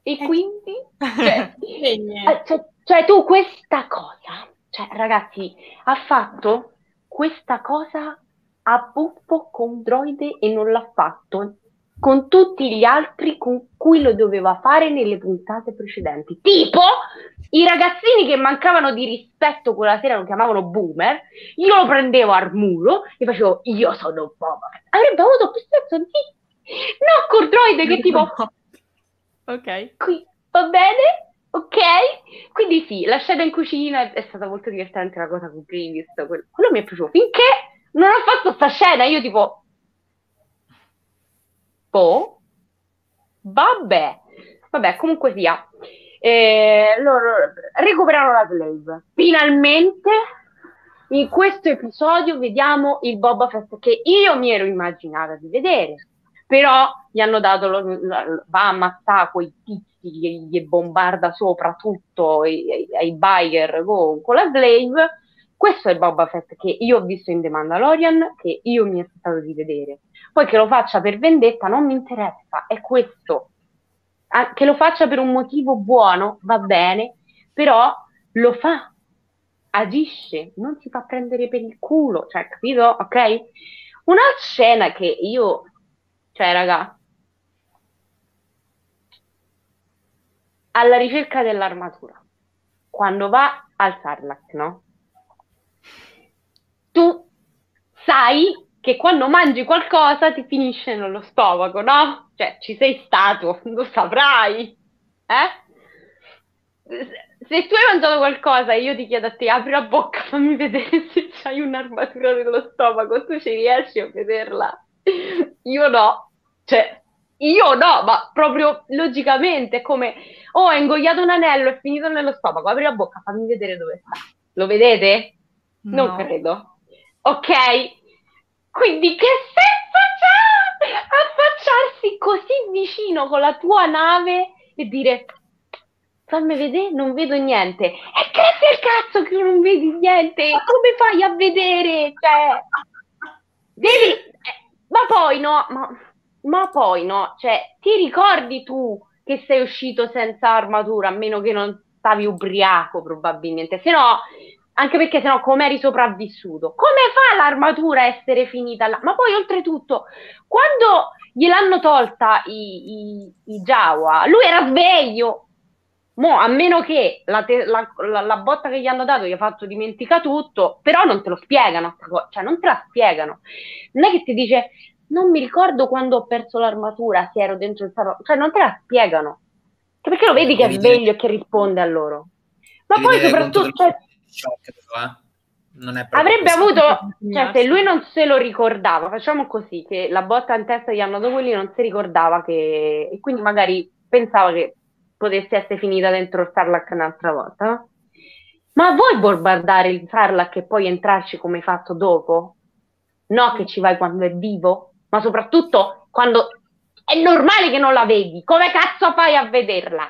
e eh. quindi? Cioè, eh, cioè, cioè, tu questa cosa, cioè ragazzi, ha fatto questa cosa a buffo con droide e non l'ha fatto con tutti gli altri con cui lo doveva fare nelle puntate precedenti. Tipo i ragazzini che mancavano di rispetto quella sera lo chiamavano boomer, io lo prendevo al muro e facevo io sono Boba. Avrebbe avuto più senso di No, Cordroide che tipo... ok. Qui, va bene? Ok? Quindi sì, la scena in cucina è, stata molto divertente, la cosa con Grievous, quello, quello mi è piaciuto. Finché non ho fatto sta scena, io tipo... Oh, vabbè. Vabbè, comunque sia. Eh, loro recuperano la slave. Finalmente in questo episodio vediamo il Boba Fett che io mi ero immaginata di vedere, però gli hanno dato lo, lo, va a ammazzare quei tizi che gli bombarda sopra tutto ai, biker con, con la slave. Questo è il Boba Fett che io ho visto in The Mandalorian, che io mi aspettavo di vedere. Poi che lo faccia per vendetta non mi interessa, è questo. Che lo faccia per un motivo buono, va bene, però lo fa agisce, non si fa prendere per il culo, cioè, capito? Ok? Una scena che io, cioè, raga, alla ricerca dell'armatura, quando va al Sarlacc, no? Tu sai che quando mangi qualcosa ti finisce nello stomaco, no? Cioè, ci sei stato, lo saprai, eh? se tu hai mangiato qualcosa e io ti chiedo a te, apri la bocca, fammi vedere se c'hai un'armatura nello stomaco, tu ci riesci a vederla? Io no, cioè, io no, ma proprio logicamente è come, oh, hai ingoiato un anello, è finito nello stomaco, apri la bocca, fammi vedere dove sta. Lo vedete? No. Non credo. Ok? Quindi che senso c'è affacciarsi così vicino con la tua nave e dire fammi vedere, non vedo niente. E grazie al cazzo che non vedi niente, come fai a vedere? Cioè, devi... Ma poi no, ma, ma poi no, cioè, ti ricordi tu che sei uscito senza armatura, a meno che non stavi ubriaco probabilmente, se no, anche perché se no come eri sopravvissuto? Come fa l'armatura a essere finita là? Ma poi oltretutto, quando gliel'hanno tolta i, i, i Jawa, lui era sveglio, Mo, a meno che la, te- la, la, la, botta che gli hanno dato gli ha fatto dimentica tutto, però non te lo spiegano, cioè non te la spiegano. Non è che ti dice, non mi ricordo quando ho perso l'armatura, se ero dentro il salone, cioè non te la spiegano. Cioè, perché lo vedi che è sveglio e che risponde a loro. Ma poi soprattutto... Cioè, eh? avrebbe così. avuto, cioè se lui non se lo ricordava, facciamo così, che la botta in testa gli hanno dato quelli non si ricordava che... e quindi magari pensava che potesse essere finita dentro il Sarlacc un'altra volta, no? Ma vuoi bombardare il Sarlacc e poi entrarci come hai fatto dopo? No, che ci vai quando è vivo, ma soprattutto quando è normale che non la vedi. Come cazzo fai a vederla?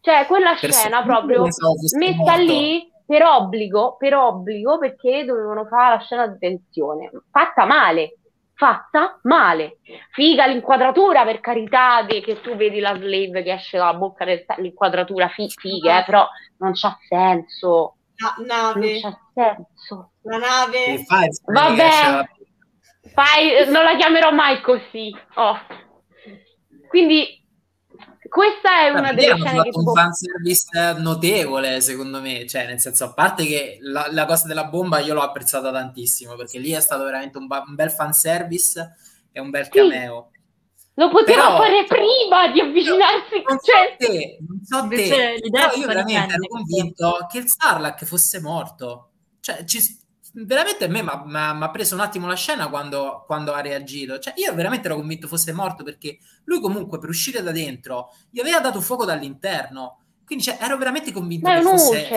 Cioè, quella per scena proprio messa morto. lì per obbligo, per obbligo, perché dovevano fare la scena di tensione, fatta male fatta male. Figa l'inquadratura, per carità, di che tu vedi la slave che esce dalla bocca dell'inquadratura, fi- figa, eh, però non c'ha senso. La nave. Non c'ha senso. La nave. Vabbè, fai, non la chiamerò mai così. Oh. Quindi questa è una delle scene che un fanservice notevole secondo me cioè nel senso a parte che la, la, cosa della bomba io l'ho apprezzata tantissimo perché lì è stato veramente un, ba- un bel fanservice e un bel cameo sì. Lo poteva Però, fare prima di avvicinarsi. Non so cioè, te, non so te, io veramente ero convinto che il Sarlacc fosse morto. Cioè, ci, veramente a me mi ha preso un attimo la scena quando, quando, ha reagito. Cioè, io veramente ero convinto fosse morto perché lui comunque per uscire da dentro gli aveva dato fuoco dall'interno. Quindi cioè, ero veramente convinto Ma che fosse...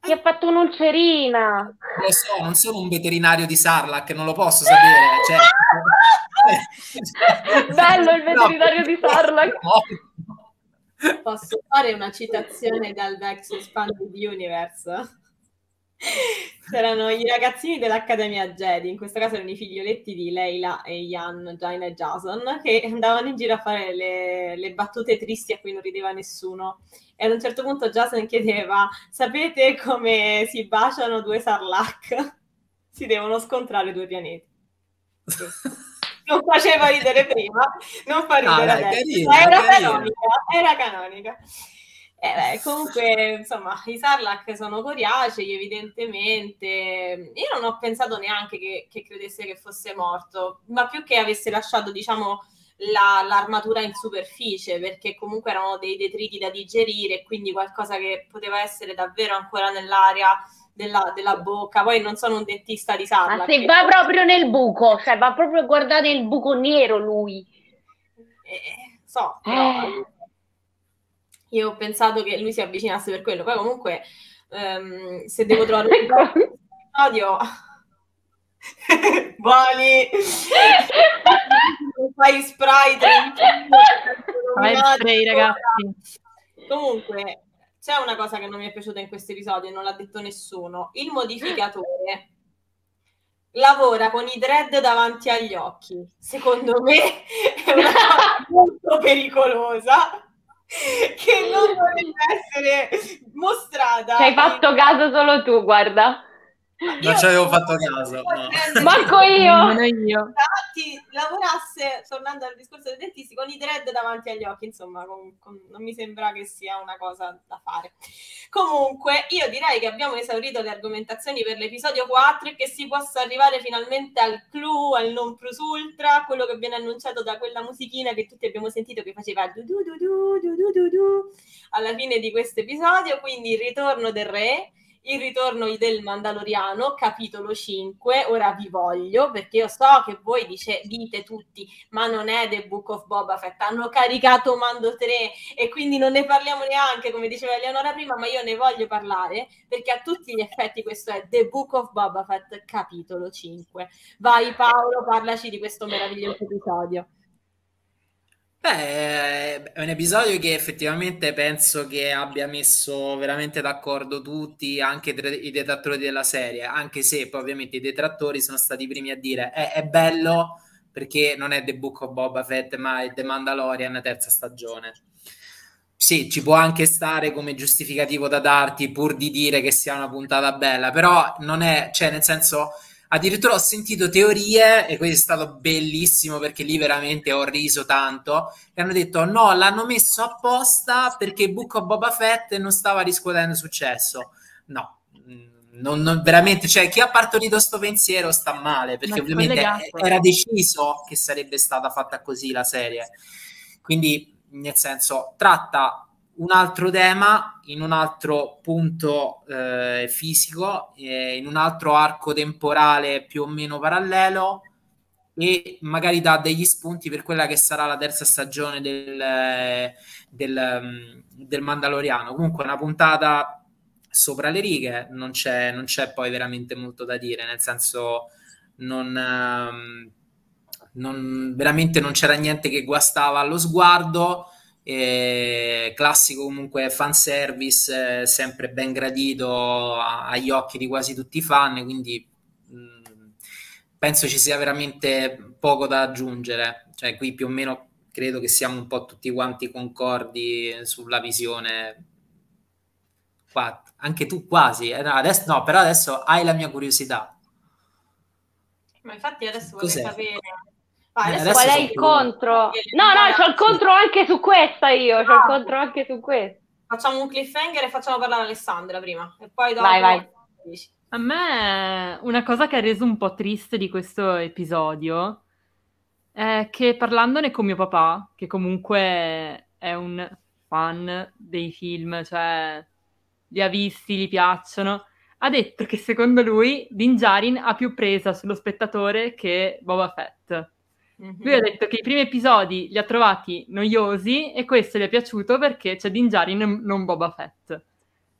Ti ha fatto un'ulcerina. Lo so, non sono un veterinario di Sarlac, non lo posso sapere. Cioè... Bello il veterinario no, di Sarlac. No. Posso fare una citazione dal Vex Expanded Universe? C'erano i ragazzini dell'Accademia Jedi, in questo caso erano i figlioletti di Leila e Ian, Jaina e Jason, che andavano in giro a fare le, le, battute tristi a cui non rideva nessuno. E ad un certo punto Jason chiedeva: Sapete come si baciano due Sarlacc? Si devono scontrare due pianeti. non faceva ridere prima, non fa ridere ah, adesso. Carino, era, canonica, era canonica. Eh, comunque, insomma, i Sarlacc sono coriacei, evidentemente. Io non ho pensato neanche che, che, credesse che fosse morto, ma più che avesse lasciato, diciamo, la, l'armatura in superficie, perché comunque erano dei detriti da digerire, quindi qualcosa che poteva essere davvero ancora nell'aria della, della bocca. Poi non sono un dentista di Sarlacc. Ma se va proprio nel buco, cioè va proprio a guardare il buco nero lui. Eh, so, però... Eh io ho pensato che lui si avvicinasse per quello. Poi comunque, um, se devo trovare un episodio... Buoni! Fai spray Fai spray, ragazzi. Comunque, c'è una cosa che non mi è piaciuta in questo episodio e non l'ha detto nessuno. Il modificatore lavora con i dread davanti agli occhi. Secondo me è una cosa molto pericolosa che non dovrebbe essere mostrata. Ci hai fatto caso solo tu, guarda. Non ci avevo fatto caso. No. Manco io. Io. Davanti, lavorasse, tornando al discorso dei dentisti, con i dread davanti agli occhi, insomma, con, con, non mi sembra che sia una cosa da fare. Comunque, io direi che abbiamo esaurito le argomentazioni per l'episodio 4 e che si possa arrivare finalmente al clou, al non plus ultra, quello che viene annunciato da quella musichina che tutti abbiamo sentito che faceva du du du du du du du alla fine di questo episodio, quindi il ritorno del re il ritorno del Mandaloriano, capitolo 5. Ora vi voglio perché io so che voi dice, dite tutti, ma non è The Book of Boba Fett. Hanno caricato Mando 3 e quindi non ne parliamo neanche, come diceva Eleonora prima, ma io ne voglio parlare perché a tutti gli effetti questo è The Book of Boba Fett, capitolo 5. Vai Paolo, parlaci di questo meraviglioso episodio. Beh, è un episodio che effettivamente penso che abbia messo veramente d'accordo tutti, anche i detrattori della serie, anche se poi ovviamente i detrattori sono stati i primi a dire è, è bello perché non è The Book of Boba Fett ma è The Mandalorian terza stagione. Sì, ci può anche stare come giustificativo da darti pur di dire che sia una puntata bella, però non è, cioè nel senso Addirittura ho sentito teorie, e questo è stato bellissimo perché lì veramente ho riso tanto, che hanno detto no, l'hanno messo apposta perché Book of Boba Fett non stava riscuotendo successo. No, mm, non, non, veramente, cioè chi ha partorito sto pensiero sta male, perché ovviamente era deciso che sarebbe stata fatta così la serie. Quindi, nel senso, tratta un altro tema in un altro punto eh, fisico, eh, in un altro arco temporale più o meno parallelo e magari dà degli spunti per quella che sarà la terza stagione del, del, mm, del Mandaloriano. Comunque una puntata sopra le righe, non c'è, non c'è poi veramente molto da dire, nel senso non... Um, non, veramente non c'era niente che guastava allo sguardo, eh, classico comunque fanservice, eh, sempre ben gradito a, agli occhi di quasi tutti i fan, quindi mh, mm, penso ci sia veramente poco da aggiungere. Cioè, qui più o meno credo che siamo un po' tutti quanti concordi sulla visione. Qua, anche tu quasi, eh, no, adesso, no, però adesso hai la mia curiosità. Ma infatti adesso vorrei Cos'è? sapere Vai, adesso qual è il contro? No, no, c'ho il contro anche su questa io, c'ho il ah. contro anche su questo. Facciamo un cliffhanger e facciamo parlare Alessandra prima. E poi dopo... Vai, vai. A me una cosa che ha reso un po' triste di questo episodio è che parlandone con mio papà, che comunque è un fan dei film, cioè li ha visti, gli piacciono, ha detto che secondo lui Din Djarin ha più presa sullo spettatore che Boba Fett. Lui ha detto che i primi episodi li ha trovati noiosi e questo gli è piaciuto perché c'è Din Djarin non Boba Fett.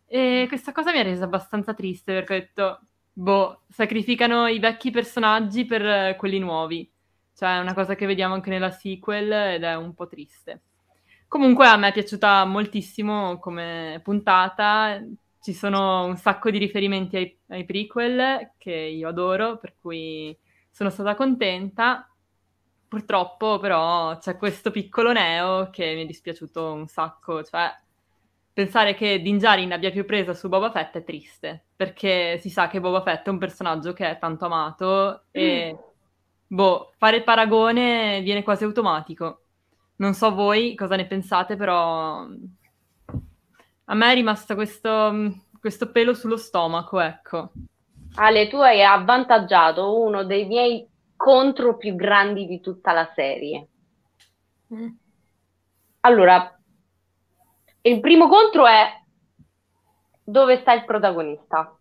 E questa cosa mi ha reso abbastanza triste perché ho detto, boh, sacrificano i vecchi personaggi per quelli nuovi. Cioè è una cosa che vediamo anche nella sequel ed è un po' triste. Comunque a me è piaciuta moltissimo come puntata, ci sono un sacco di riferimenti ai, ai prequel che io adoro, per cui sono stata contenta Purtroppo però c'è questo piccolo neo che mi è dispiaciuto un sacco, cioè pensare che Din Djarin abbia più presa su Boba Fett è triste, perché si sa che Boba Fett è un personaggio che è tanto amato e mm. boh, fare il paragone viene quasi automatico. Non so voi cosa ne pensate, però a me è rimasto questo, questo pelo sullo stomaco, ecco. Ale, tu hai avvantaggiato uno dei miei contro più grandi di tutta la serie. Mm. Allora, il primo contro è dove sta il protagonista?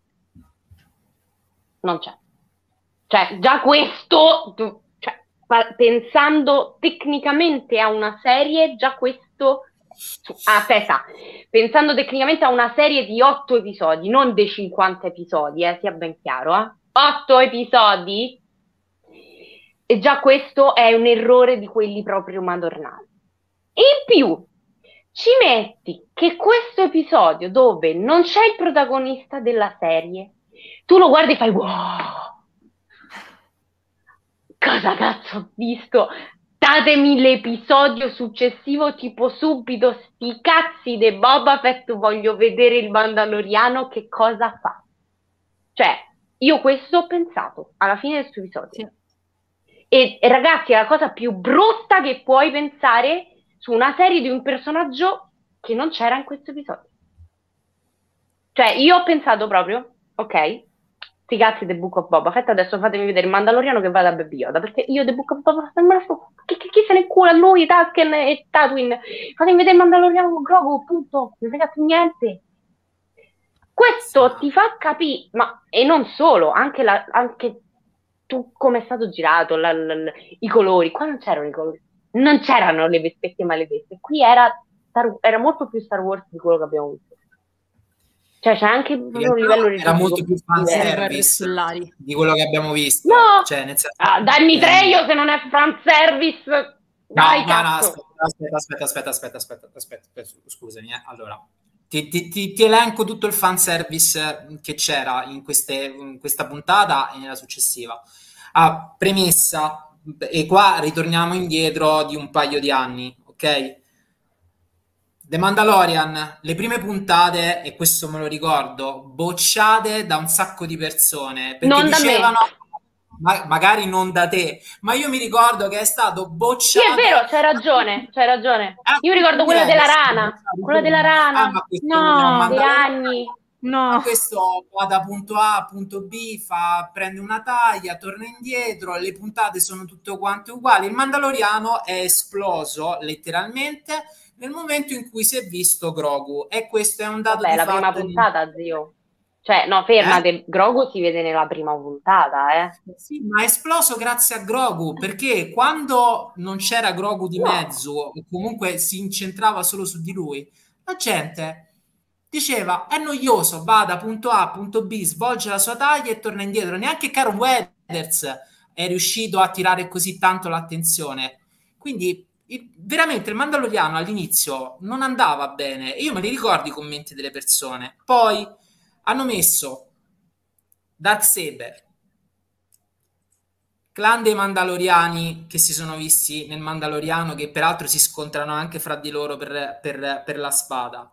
Non c'è. Cioè, già questo, cioè, pensando tecnicamente a una serie, già questo aspetta, pensando tecnicamente a una serie di otto episodi, non dei 50 episodi, eh, sia ben chiaro, eh? Otto episodi? E già questo è un errore di quelli proprio madornali. In più, ci metti che questo episodio dove non c'è il protagonista della serie, tu lo guardi e fai wow! Cosa cazzo ho visto? Datemi l'episodio successivo, tipo subito, sti cazzi di Boba Fett, voglio vedere il Mandaloriano che cosa fa. Cioè, io questo ho pensato alla fine del suo episodio. E, e ragazzi, è la cosa più brutta che puoi pensare su una serie di un personaggio che non c'era in questo episodio. Cioè, io ho pensato proprio, ok, sti cazzi The Book of Boba Fett, adesso fatemi vedere il Mandaloriano che va da Baby Yoda, perché io The Book of Boba Fett me la sto... Chi, chi, chi se ne cura lui, Tusken e Tatooine? Fatemi vedere il Mandaloriano con Grogu, punto, non frega più niente. Questo ti fa capire, ma e non solo, anche, la, anche tu come è stato girato, la, la, la, i colori, qua non c'erano i colori, non c'erano le vespette maledette, qui era, era molto più Star Wars di quello che abbiamo visto. Cioè c'è anche un livello Era molto più fan service di quello che abbiamo visto. No! Cioè, nel senso, ah, dammi eh... Treio se non è fan service. Dai, no, no, no, aspetta, aspetta, aspetta, aspetta, aspetta, aspetta, aspetta scusami. Eh. Allora, ti, ti, ti, ti, elenco tutto il fan service che c'era in, queste, in questa puntata e nella successiva. Ah, premessa, e qua ritorniamo indietro di un paio di anni, ok? The Mandalorian, le prime puntate, e questo me lo ricordo, bocciate da un sacco di persone perché non dicevano ma, magari non da te, ma io mi ricordo che è stato bocciato. Sì, è vero, c'hai ragione, c'hai ragione. Ah, io ricordo quella della rana, quella della rana. Ah, no, dei anni. No. Questo va da punto A a punto B, fa, prende una taglia, torna indietro, le puntate sono tutte quante uguali. Il Mandaloriano è esploso letteralmente nel momento in cui si è visto Grogu e questo è un dato Vabbè, la prima puntata, di... zio. Cioè, no, fermate, eh? Grogu si vede nella prima puntata, eh. Sì, ma è esploso grazie a Grogu, perché quando non c'era Grogu di no. mezzo, o comunque si incentrava solo su di lui, la gente diceva è noioso, va da punto A a punto B, svolge la sua taglia e torna indietro. Neanche Carl Weathers è riuscito a tirare così tanto l'attenzione. Quindi il, veramente il Mandaloriano all'inizio non andava bene io me li ricordo i commenti delle persone. Poi hanno messo Dark Saber, clan dei Mandaloriani che si sono visti nel Mandaloriano, che peraltro si scontrano anche fra di loro per, per, per la spada.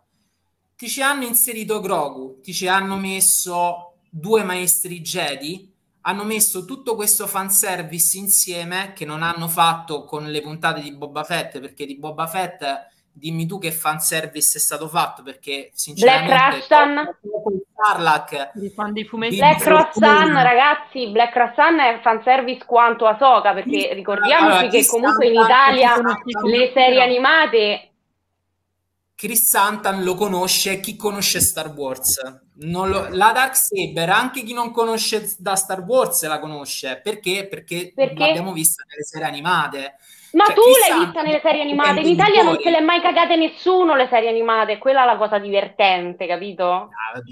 Ti ci hanno inserito Grogu, ti ci hanno messo due maestri Jedi hanno messo tutto questo fanservice insieme che non hanno fatto con le puntate di Boba Fett, perché di Boba Fett dimmi tu che fanservice è stato fatto, perché sinceramente... Black Rastan. Sarlacc, Black Rastan, ragazzi, Black Rastan è fanservice quanto a Soca, perché ricordiamoci allora, che comunque in Italia le serie animate Chris Santan lo conosce chi conosce Star Wars. Lo, la Dark Saber, anche chi non conosce da Star Wars la conosce. Perché? Perché, Perché? l'abbiamo vista nelle serie animate. Ma cioè, tu l'hai vista nelle serie animate? In Italia non se le è mai cagate nessuno le serie animate, quella è la cosa divertente, capito? Ah,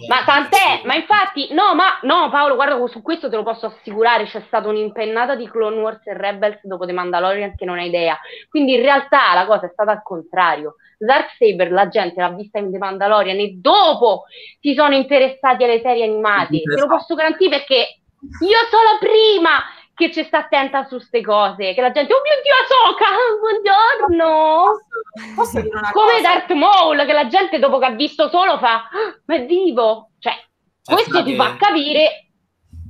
ma tant'è, ma infatti, no, ma no, Paolo, guarda, su questo te lo posso assicurare, c'è stata un'impennata di Clone Wars e Rebels dopo The Mandalorian che non hai idea. Quindi in realtà la cosa è stata al contrario. Dark Saber la gente l'ha vista in The Mandalorian e dopo si sono interessati alle serie animate. Te lo posso garantire perché io solo prima che ci sta attenta su queste cose, che la gente, oh mio Dio, Soca, buongiorno! Posso una Come cosa? Darth Maul, che la gente dopo che ha visto solo fa, ah, ma è vivo! Cioè, cioè questo ti fa capire...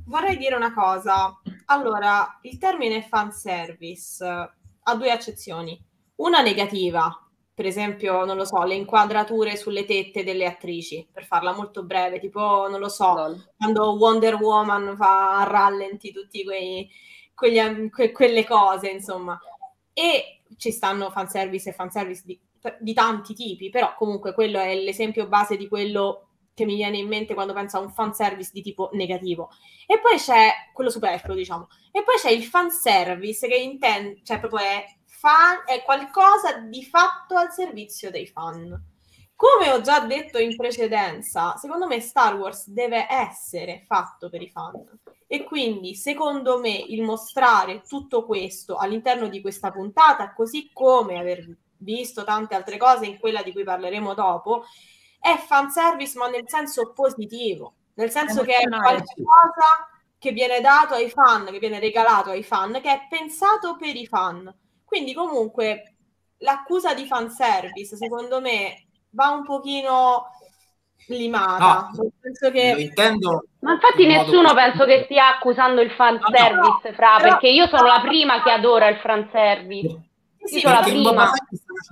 Vorrei dire una cosa. Allora, il termine fanservice ha due accezioni. Una negativa, per esempio, non lo so, le inquadrature sulle tette delle attrici, per farla molto breve, tipo, non lo so, Lol. quando Wonder Woman fa a rallenti tutti quei, quegli, que, quelle cose, insomma. E ci stanno fanservice e fanservice di, di tanti tipi, però comunque quello è l'esempio base di quello che mi viene in mente quando penso a un fanservice di tipo negativo. E poi c'è quello superfluo, diciamo. E poi c'è il fanservice che intende, cioè proprio è fan, è qualcosa di fatto al servizio dei fan. Come ho già detto in precedenza, secondo me Star Wars deve essere fatto per i fan. E quindi, secondo me, il mostrare tutto questo all'interno di questa puntata, così come aver visto tante altre cose in quella di cui parleremo dopo, è fanservice, ma nel senso positivo, nel senso che è qualcosa che viene dato ai fan, che viene regalato ai fan, che è pensato per i fan quindi comunque l'accusa di fanservice, secondo me, va un pochino limata. No, penso che... intendo Ma infatti nessuno penso che stia accusando il fanservice, no, no, Fra, però... perché io sono la prima che adora il fanservice. Sì, sono la prima.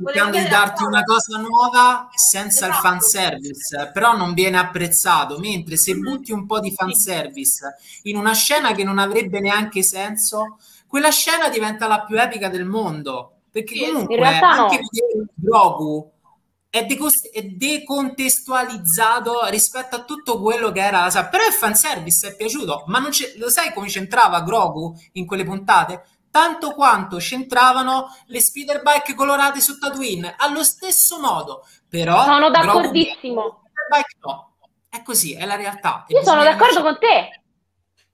cercando di darti una cosa nuova senza esatto. il fanservice, però non viene apprezzato, mentre se mm-hmm. butti un po' di fanservice in una scena che non avrebbe neanche senso, quella scena diventa la più epica del mondo. Perché sì, comunque anche no. vedere Grogu è, decost- è, decontestualizzato rispetto a tutto quello che era la saga. Però il fanservice è piaciuto, ma lo sai come c'entrava Grogu in quelle puntate? Tanto quanto c'entravano le speederbike colorate su Tatooine, allo stesso modo. Però sono d'accordissimo. Grogu, no. È così, è la realtà. Io sono d'accordo con te.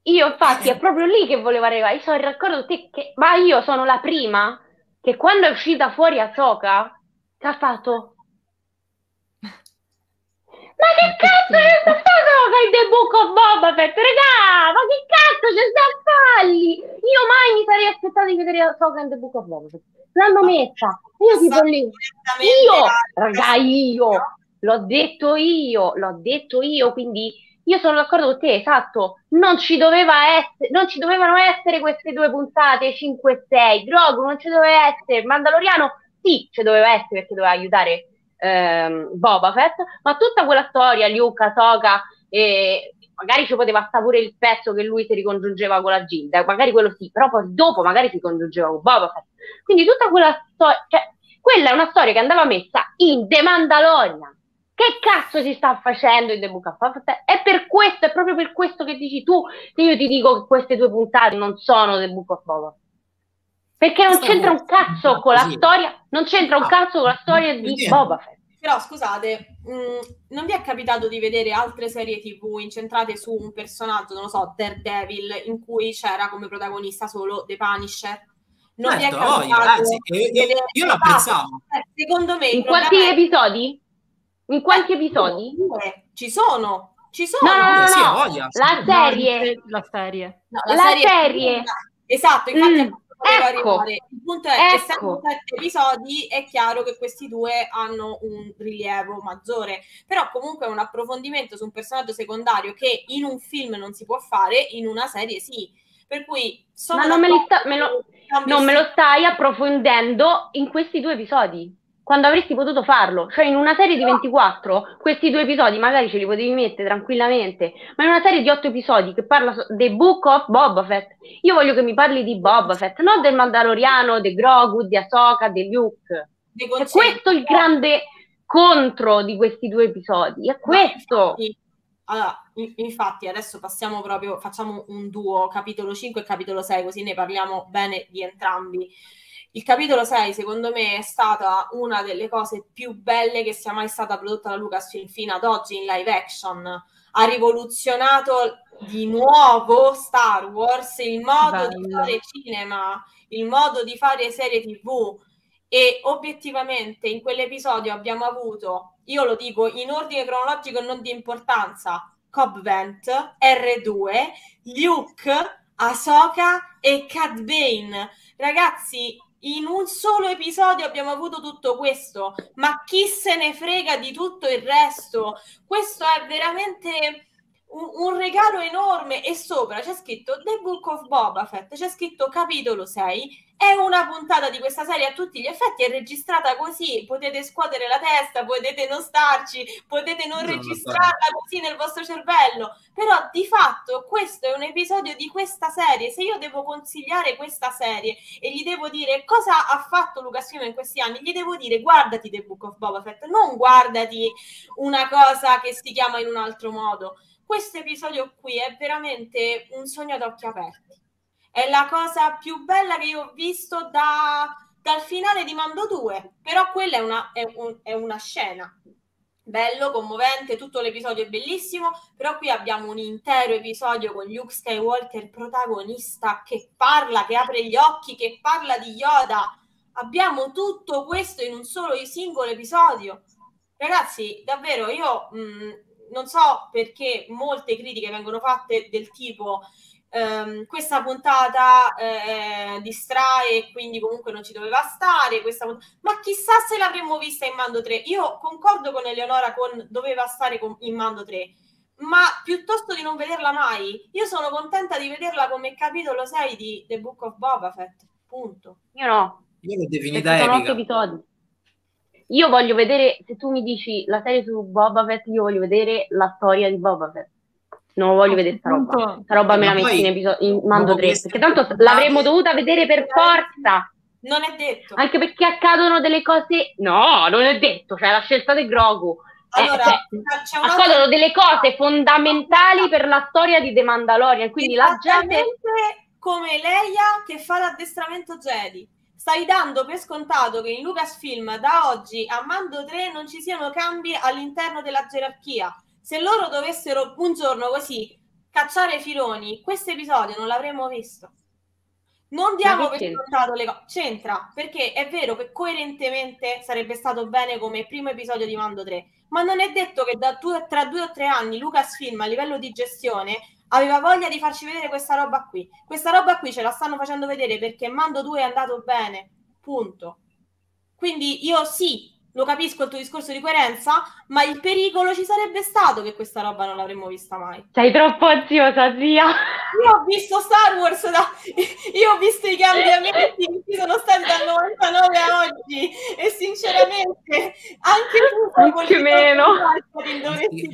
Io infatti è proprio lì che volevo arrivare. Io sono in raccordo te che... Ma io sono la prima che quando è uscita fuori Asoka che ha fatto ma che cazzo è questa cosa in The Book of Boba Fett? Regà, ma che cazzo c'è sta a falli? Io mai mi sarei aspettato di vedere Ahsoka in The Book of Boba Fett. L'hanno messa. Io tipo lì. Io, raga, io. L'ho detto io, l'ho detto io, quindi io sono d'accordo con te, esatto, non ci, essere, non ci dovevano essere queste due puntate 5 e 6, Grogu non ci doveva essere, Mandaloriano sì, ci doveva essere perché doveva aiutare ehm, Boba Fett, ma tutta quella storia, Luke, Soka, e magari ci poteva stare pure il pezzo che lui si ricongiungeva con la Gilda, magari quello sì, però poi dopo magari si congiungeva con Boba Fett. Quindi tutta quella storia, cioè, quella è una storia che andava messa in The Mandalorian che cazzo si sta facendo in The Book of Boba È per questo, è proprio per questo che dici tu che io ti dico che queste due puntate non sono The Book of Boba Perché non c'entra un cazzo con la storia, non c'entra un cazzo con la storia di Boba Fett. Però scusate, mh, mm, non vi è capitato di vedere altre serie TV incentrate su un personaggio, non lo so, Daredevil, in cui c'era come protagonista solo The Punisher? Non certo, vi è certo, capitato oh, io, io, io lo apprezzavo. Eh, secondo me... In quanti è... episodi? In quanti episodi? Ci sono. Ci sono. No, no, no, no. Voglia, la serie. La serie. No, la, la serie. serie. Esatto, infatti mm. Ecco, il punto è che essendo sette episodi è chiaro che questi due hanno un rilievo maggiore, però comunque è un approfondimento su un personaggio secondario che in un film non si può fare, in una serie sì. Per cui sono Ma non me, sta, me, lo, non me lo stai approfondendo in questi due episodi quando avresti potuto farlo. Cioè, in una serie di 24, questi due episodi magari ce li potevi mettere tranquillamente, ma in una serie di 8 episodi che parla The Book of Boba Fett, io voglio che mi parli di Boba Fett, non del Mandaloriano, di Grogu, di Ahsoka, di Luke. È questo il grande contro di questi due episodi, è questo. Allora, infatti, adesso passiamo proprio, facciamo un duo, capitolo 5 e capitolo 6, così ne parliamo bene di entrambi. Il capitolo 6, secondo me, è stata una delle cose più belle che sia mai stata prodotta da Lucasfilm fino ad oggi in live action. Ha rivoluzionato di nuovo Star Wars, il modo Bello. di fare cinema, il modo di fare serie TV. E obiettivamente in quell'episodio abbiamo avuto, io lo dico in ordine cronologico e non di importanza, Cobb Vent, R2, Luke, Ahsoka e Cad Bane. Ragazzi, in un solo episodio abbiamo avuto tutto questo, ma chi se ne frega di tutto il resto? Questo è veramente un, un, regalo enorme e sopra c'è scritto The Book of Boba Fett, c'è scritto capitolo 6 è una puntata di questa serie a tutti gli effetti, è registrata così, potete scuotere la testa, potete non starci, potete non, non registrarla così nel vostro cervello, però di fatto questo è un episodio di questa serie, se io devo consigliare questa serie e gli devo dire cosa ha fatto Lucasfilm in questi anni, gli devo dire guardati The Book of Boba Fett, non guardati una cosa che si chiama in un altro modo. Questo episodio qui è veramente un sogno ad occhi aperti è la cosa più bella che io ho visto da, dal finale di Mando 2, però quella è una, è, un, è una scena. Bello, commovente, tutto l'episodio è bellissimo, però qui abbiamo un intero episodio con Luke Skywalker protagonista che parla, che apre gli occhi, che parla di Yoda. Abbiamo tutto questo in un solo singolo episodio. Ragazzi, davvero, io mh, non so perché molte critiche vengono fatte del tipo ehm, questa puntata eh, distrae e quindi comunque non ci doveva stare, questa ma chissà se l'avremmo vista in Mando 3. Io concordo con Eleonora con doveva stare con, in Mando 3, ma piuttosto di non vederla mai, io sono contenta di vederla come capitolo 6 di The Book of Boba Fett, punto. Io no. Io l'ho definita epica. episodi. Io voglio vedere, se tu mi dici la serie su Boba Fett, io voglio vedere la storia di Boba Fett. Non voglio vedere sta roba. Sta roba me la metti in, episodio, in mando 3. Perché tanto l'avremmo dovuta vedere per forza. Non è detto. Anche perché accadono delle cose. No, non è detto. Cioè, la scelta del Grogu. Eh, allora, eh, cioè, accadono delle cose fondamentali per la storia di The Mandalorian. Quindi la gente. come Leia che fa l'addestramento Jedi. Stai dando per scontato che in Lucasfilm da oggi a Mando 3 non ci siano cambi all'interno della gerarchia se loro dovessero un giorno così cacciare filoni, questo episodio non l'avremmo visto. Non diamo per scontato le cose. C'entra, perché è vero che coerentemente sarebbe stato bene come primo episodio di Mando 3, ma non è detto che due, tra due o tre anni Lucasfilm a livello di gestione aveva voglia di farci vedere questa roba qui. Questa roba qui ce la stanno facendo vedere perché Mando 2 è andato bene, punto. Quindi io sì, lo capisco il tuo discorso di coerenza, ma il pericolo ci sarebbe stato che questa roba non l'avremmo vista mai. Sei troppo ansiosa, zia. Io ho visto Star Wars, da... io ho visto i cambiamenti che ci sono stati dal 99 a oggi e sinceramente anche tu anche meno.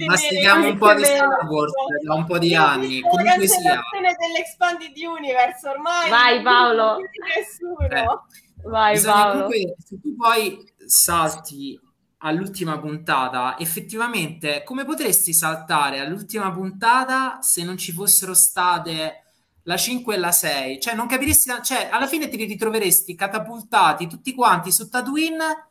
Mastichiamo un po' di Star Wars da un po' di anni, comunque sia. dell'Expanded Universe ormai. Vai Paolo. Nessuno. Eh. Vai Paolo. Comunque, se tu poi salti all'ultima puntata, effettivamente come potresti saltare all'ultima puntata se non ci fossero state la 5 e la 6? Cioè, non capiresti, cioè, alla fine ti ritroveresti catapultati tutti quanti su Tatooine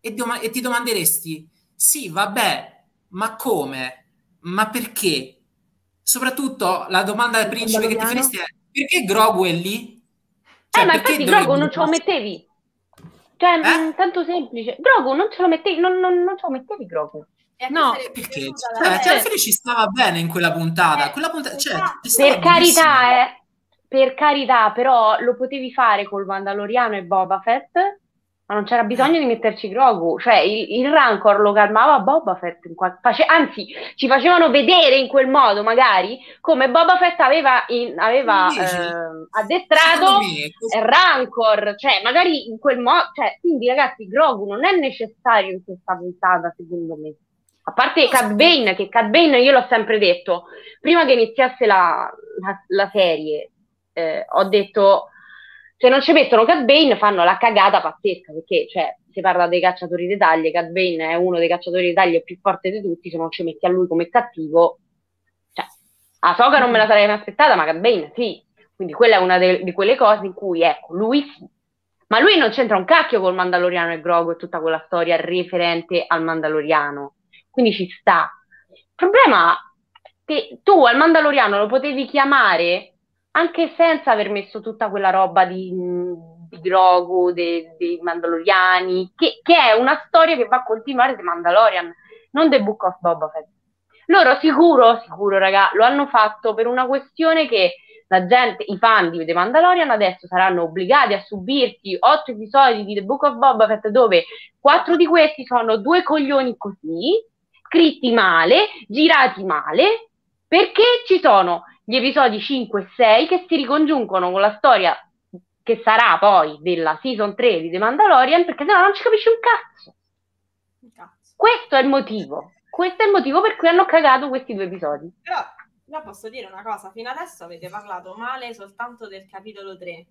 e, dom- e ti domanderesti, sì, vabbè, ma come? Ma perché? Soprattutto la domanda del principe che ti faresti è perché Grogu è lì? Cioè, eh, ma infatti Grogu non ce lo mettevi. Cioè, eh? Mm, tanto semplice. Grogu non ce lo mettevi, non, non, non ce lo mettevi Grogu. No, perché cioè, cioè, alla fine ci stava bene in quella puntata. Eh, quella puntata cioè, per carità, eh, per carità, però lo potevi fare col Mandaloriano e Boba Fett ma non c'era bisogno di metterci Grogu, cioè il, il Rancor lo calmava Boba Fett, qual- face- anzi ci facevano vedere in quel modo magari come Boba Fett aveva, in, aveva eh, addestrato Rancor, cioè magari in quel modo, cioè, quindi ragazzi Grogu non è necessario in questa puntata secondo me. A parte Cad Bane, che Cad Bane io l'ho sempre detto, prima che iniziasse la, la, la serie, eh, ho detto se non ci mettono Cat Bane fanno la cagata pazzesca perché cioè, si parla dei cacciatori di taglie Cat Bane è uno dei cacciatori di taglie più forti di tutti se non ci metti a lui come cattivo cioè, a Soga non me la sarei mai aspettata ma Cat Bane sì. Quindi quella è una de- di quelle cose in cui ecco lui sì. Ma lui non c'entra un cacchio col Mandaloriano e Grogu e tutta quella storia riferente al Mandaloriano. Quindi ci sta. Il problema è che tu al Mandaloriano lo potevi chiamare anche senza aver messo tutta quella roba di, di Grogu, dei, dei Mandaloriani, che, che, è una storia che va a continuare The Mandalorian, non The Book of Boba Fett. Loro sicuro, sicuro raga, lo hanno fatto per una questione che la gente, i fan di The Mandalorian adesso saranno obbligati a subirsi otto episodi di The Book of Boba Fett dove quattro di questi sono due coglioni così, scritti male, girati male, Perché ci sono gli episodi 5 e 6 che si ricongiungono con la storia che sarà poi della season 3 di The Mandalorian, perché sennò non ci capisci un cazzo. cazzo. Questo è il motivo. Questo è il motivo per cui hanno cagato questi due episodi. Però, però posso dire una cosa, fino adesso avete parlato male soltanto del capitolo 3,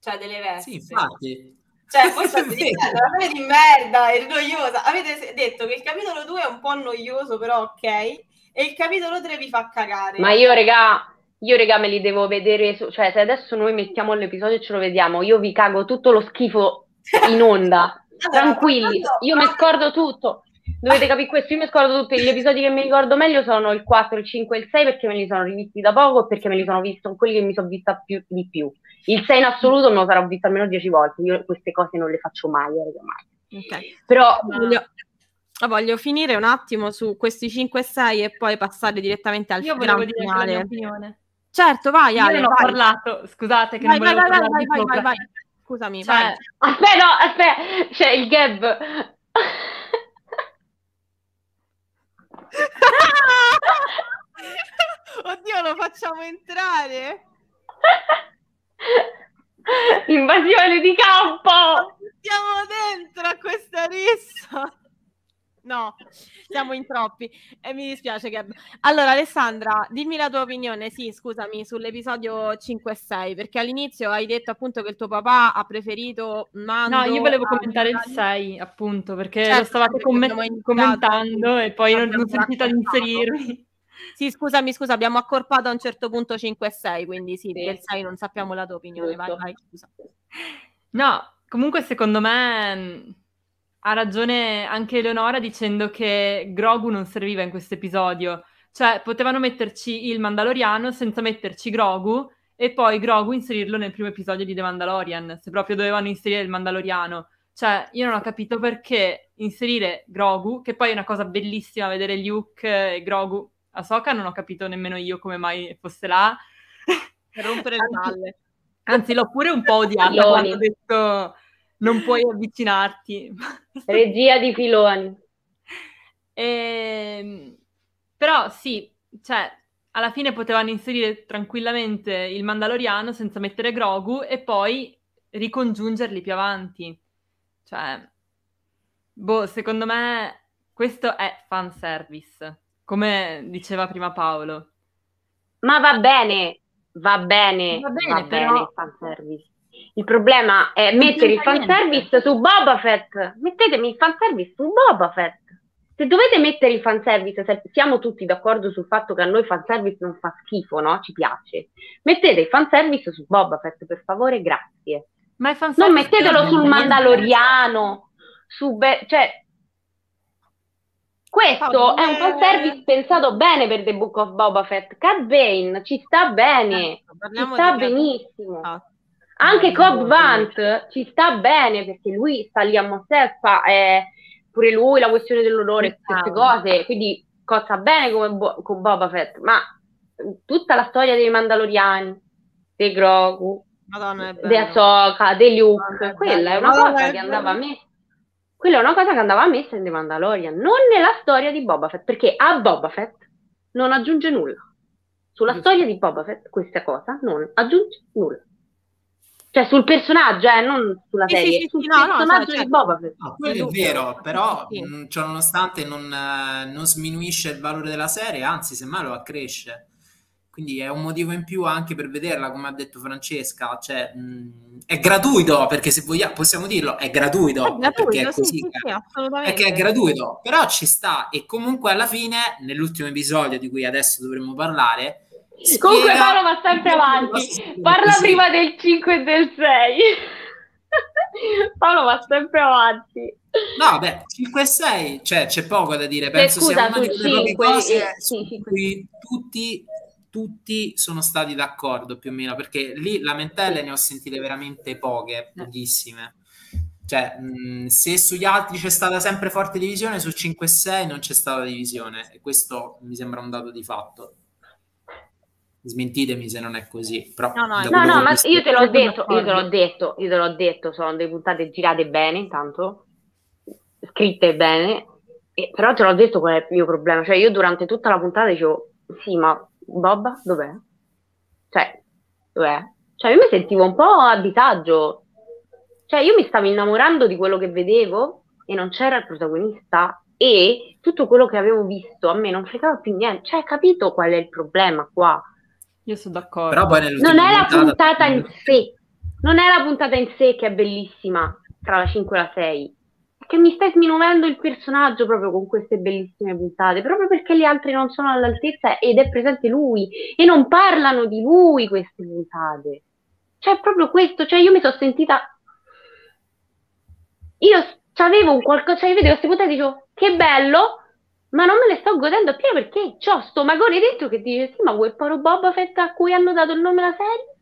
cioè delle vesti. Sì, infatti. Cioè, voi state dicendo una di merda, è noiosa. Avete detto che il capitolo 2 è un po' noioso, però ok, e il capitolo 3 vi fa cagare. Ma io, regà, io, regà, me li devo vedere, su... cioè se adesso noi mettiamo l'episodio e ce lo vediamo, io vi cago tutto lo schifo in onda. Tranquilli, io mi scordo tutto. Dovete capire questo, io mi scordo tutti gli episodi che mi ricordo meglio sono il 4, il 5 e il 6 perché me li sono rivisti da poco e perché me li sono visti quelli che mi sono vista più, di più. Il 6 in assoluto me lo sarò visto almeno 10 volte, io queste cose non le faccio mai, eh, mai. Okay. Però voglio, voglio, finire un attimo su questi 5 e 6 e poi passare direttamente al io gran finale. Certo, vai Ale, Io non ho parlato, scusate che vai, non volevo vai, vai, vai, vai, vai, Scusami, cioè, vai. Aspetta, no, aspetta, c'è il gab. Oddio, lo facciamo entrare? Invasione di campo! Siamo dentro a questa rissa! No, siamo in troppi e mi dispiace Gab. Allora Alessandra, dimmi la tua opinione, sì, scusami, sull'episodio 5 e 6, perché all'inizio hai detto appunto che il tuo papà ha preferito Mando No, io volevo commentare il 6, appunto, perché certo, lo stavate com- commentando e poi non, non sentito di inserirmi. Sì, scusami, scusa, abbiamo accorpato a un certo punto 5 e 6, quindi sì, sì. del 6 non sappiamo la tua opinione. Vai, vai, scusa. No, comunque secondo me ha ragione anche Eleonora dicendo che Grogu non serviva in questo episodio. Cioè, potevano metterci il Mandaloriano senza metterci Grogu e poi Grogu inserirlo nel primo episodio di The Mandalorian, se proprio dovevano inserire il Mandaloriano. Cioè, io non ho capito perché inserire Grogu, che poi è una cosa bellissima vedere Luke e Grogu Ahsoka non ho capito nemmeno io come mai fosse là. Per rompere le palle. Anzi, l'ho pure un po' odiata quando ho detto non puoi avvicinarti. Regia di filoni. E... Ehm, però sì, cioè, alla fine potevano inserire tranquillamente il Mandaloriano senza mettere Grogu e poi ricongiungerli più avanti. Cioè, boh, secondo me questo è fanservice come diceva prima Paolo. Ma va bene, va bene, va bene, va però... bene il problema è non mettere il fanservice niente. su Boba Fett. Mettetemi il fanservice su Boba Fett. Se dovete mettere il fanservice, se siamo tutti d'accordo sul fatto che a noi fanservice non fa schifo, no? Ci piace. Mettete il fanservice su Boba Fett, per favore, grazie. Ma non mettetelo sul Mandaloriano, su Be- cioè questo è un fanservice pensato bene per The Book of Boba Fett. Cat Bane ci sta bene, ecco, ci sta benissimo. Ah. Anche Cobb Vant ci sta bene perché lui sta lì a Mosè, fa eh, pure lui la questione dell'onore, queste cose, quindi cosa bene come bo- con Boba Fett, ma tutta la storia dei Mandaloriani, dei Grogu, Madonna, di Ahsoka, dei Luke, quella è una Madonna, cosa è che andava a me quella è una cosa che andava messa in The Mandalorian, non nella storia di Boba Fett, perché a Boba Fett non aggiunge nulla. Sulla Giusto. storia di Boba Fett questa cosa non aggiunge nulla. Cioè sul personaggio, eh, non sulla serie, sì, sì, sul no, personaggio no, cioè, di Boba Fett. No, è vero, però mh, ciò nonostante non, eh, non sminuisce il valore della serie, anzi semmai lo accresce. Quindi è un motivo in più anche per vederla, come ha detto Francesca, cioè, mh, è gratuito, perché se vogliamo, possiamo dirlo, è gratuito, è gratuito perché è così, sì, sì, perché è gratuito, però ci sta e comunque alla fine, nell'ultimo episodio di cui adesso dovremmo parlare, Comunque Paolo va sempre avanti, parla sì. prima del 5 e del 6. Paolo va sempre avanti. No, beh, 5 e 6, cioè c'è poco da dire, penso Scusa, sia una delle poche cose eh, sì, su cui tutti tutti sono stati d'accordo più o meno, perché lì lamentele ne ho sentite veramente poche, eh. pochissime. Cioè, mh, se sugli altri c'è stata sempre forte divisione, su 5 e 6 non c'è stata divisione, e questo mi sembra un dato di fatto. Smentitemi se non è così. Però no, no, no, no ma io te l'ho detto, io te l'ho detto, io te l'ho detto, sono delle puntate girate bene, intanto, scritte bene, e, però te l'ho detto qual è il mio problema. Cioè, io durante tutta la puntata dicevo, sì, ma Boba, dov'è? Cioè, dov'è? Cioè, io mi sentivo un po' a disagio. Cioè, io mi stavo innamorando di quello che vedevo e non c'era il protagonista e tutto quello che avevo visto a me non fregava più niente. Cioè, capito qual è il problema qua? Io sono d'accordo. Però poi non è la puntata in sé, non è la puntata in sé che è bellissima tra la 5 e la 6. È che mi stai sminuendo il personaggio proprio con queste bellissime puntate, proprio perché gli altri non sono all'altezza ed è presente lui e non parlano di lui queste puntate. Cioè, proprio questo, cioè io mi sono sentita io avevo un qualcosa, cioè io vedevo queste puntate e dicevo che bello, ma non me le sto godendo più perché c'ho sto magone dentro che dice sì, ma quel poro Boba Fett a cui hanno dato il nome alla serie?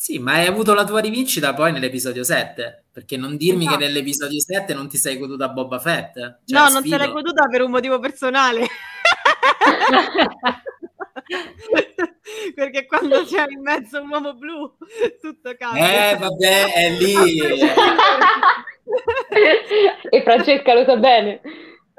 Sì, ma hai avuto la tua rivincita poi nell'episodio 7, perché non dirmi esatto. che nell'episodio 7 non ti sei goduta Boba Fett. Cioè, no, non te l'hai goduta per un motivo personale. perché quando c'è in mezzo un uomo blu tutto cambia. Eh, vabbè, è lì. e Francesca lo sa bene.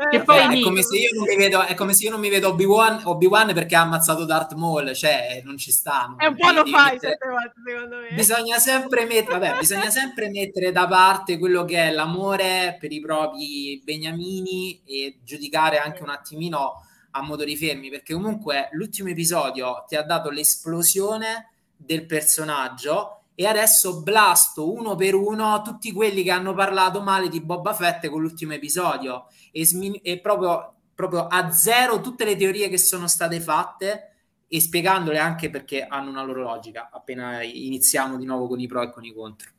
Che poi è, come se io non mi vedo, è come se io non mi vedo Obi-Wan, Obi-Wan perché ha ammazzato Darth Maul, cioè non ci stanno. È un po' lo fai volte, secondo me. Bisogna sempre, met- vabbè, bisogna sempre mettere da parte quello che è l'amore per i propri beniamini e giudicare anche un attimino a motori fermi, perché comunque l'ultimo episodio ti ha dato l'esplosione del personaggio e adesso blasto uno per uno tutti quelli che hanno parlato male di Boba Fett con l'ultimo episodio e, smin- e proprio, proprio a zero tutte le teorie che sono state fatte e spiegandole anche perché hanno una loro logica appena iniziamo di nuovo con i pro e con i contro.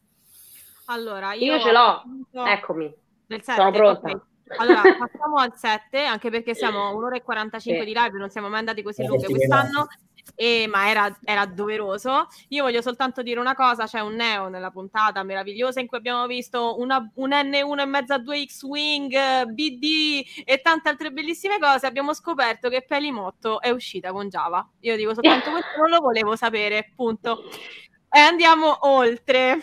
Allora, io, io ce l'ho, eccomi, sono pronta. Okay. Allora, passiamo al 7, anche perché siamo a un'ora e 45 sì. di live, non siamo mai andati così lunghe quest'anno e, ma era, era, doveroso. Io voglio soltanto dire una cosa: c'è un Neo nella puntata meravigliosa in cui abbiamo visto una, un N1 e mezzo a 2 X-Wing, BD e tante altre bellissime cose. Abbiamo scoperto che Pelimotto è uscita con Java. Io dico soltanto questo, non lo volevo sapere, punto. E andiamo oltre.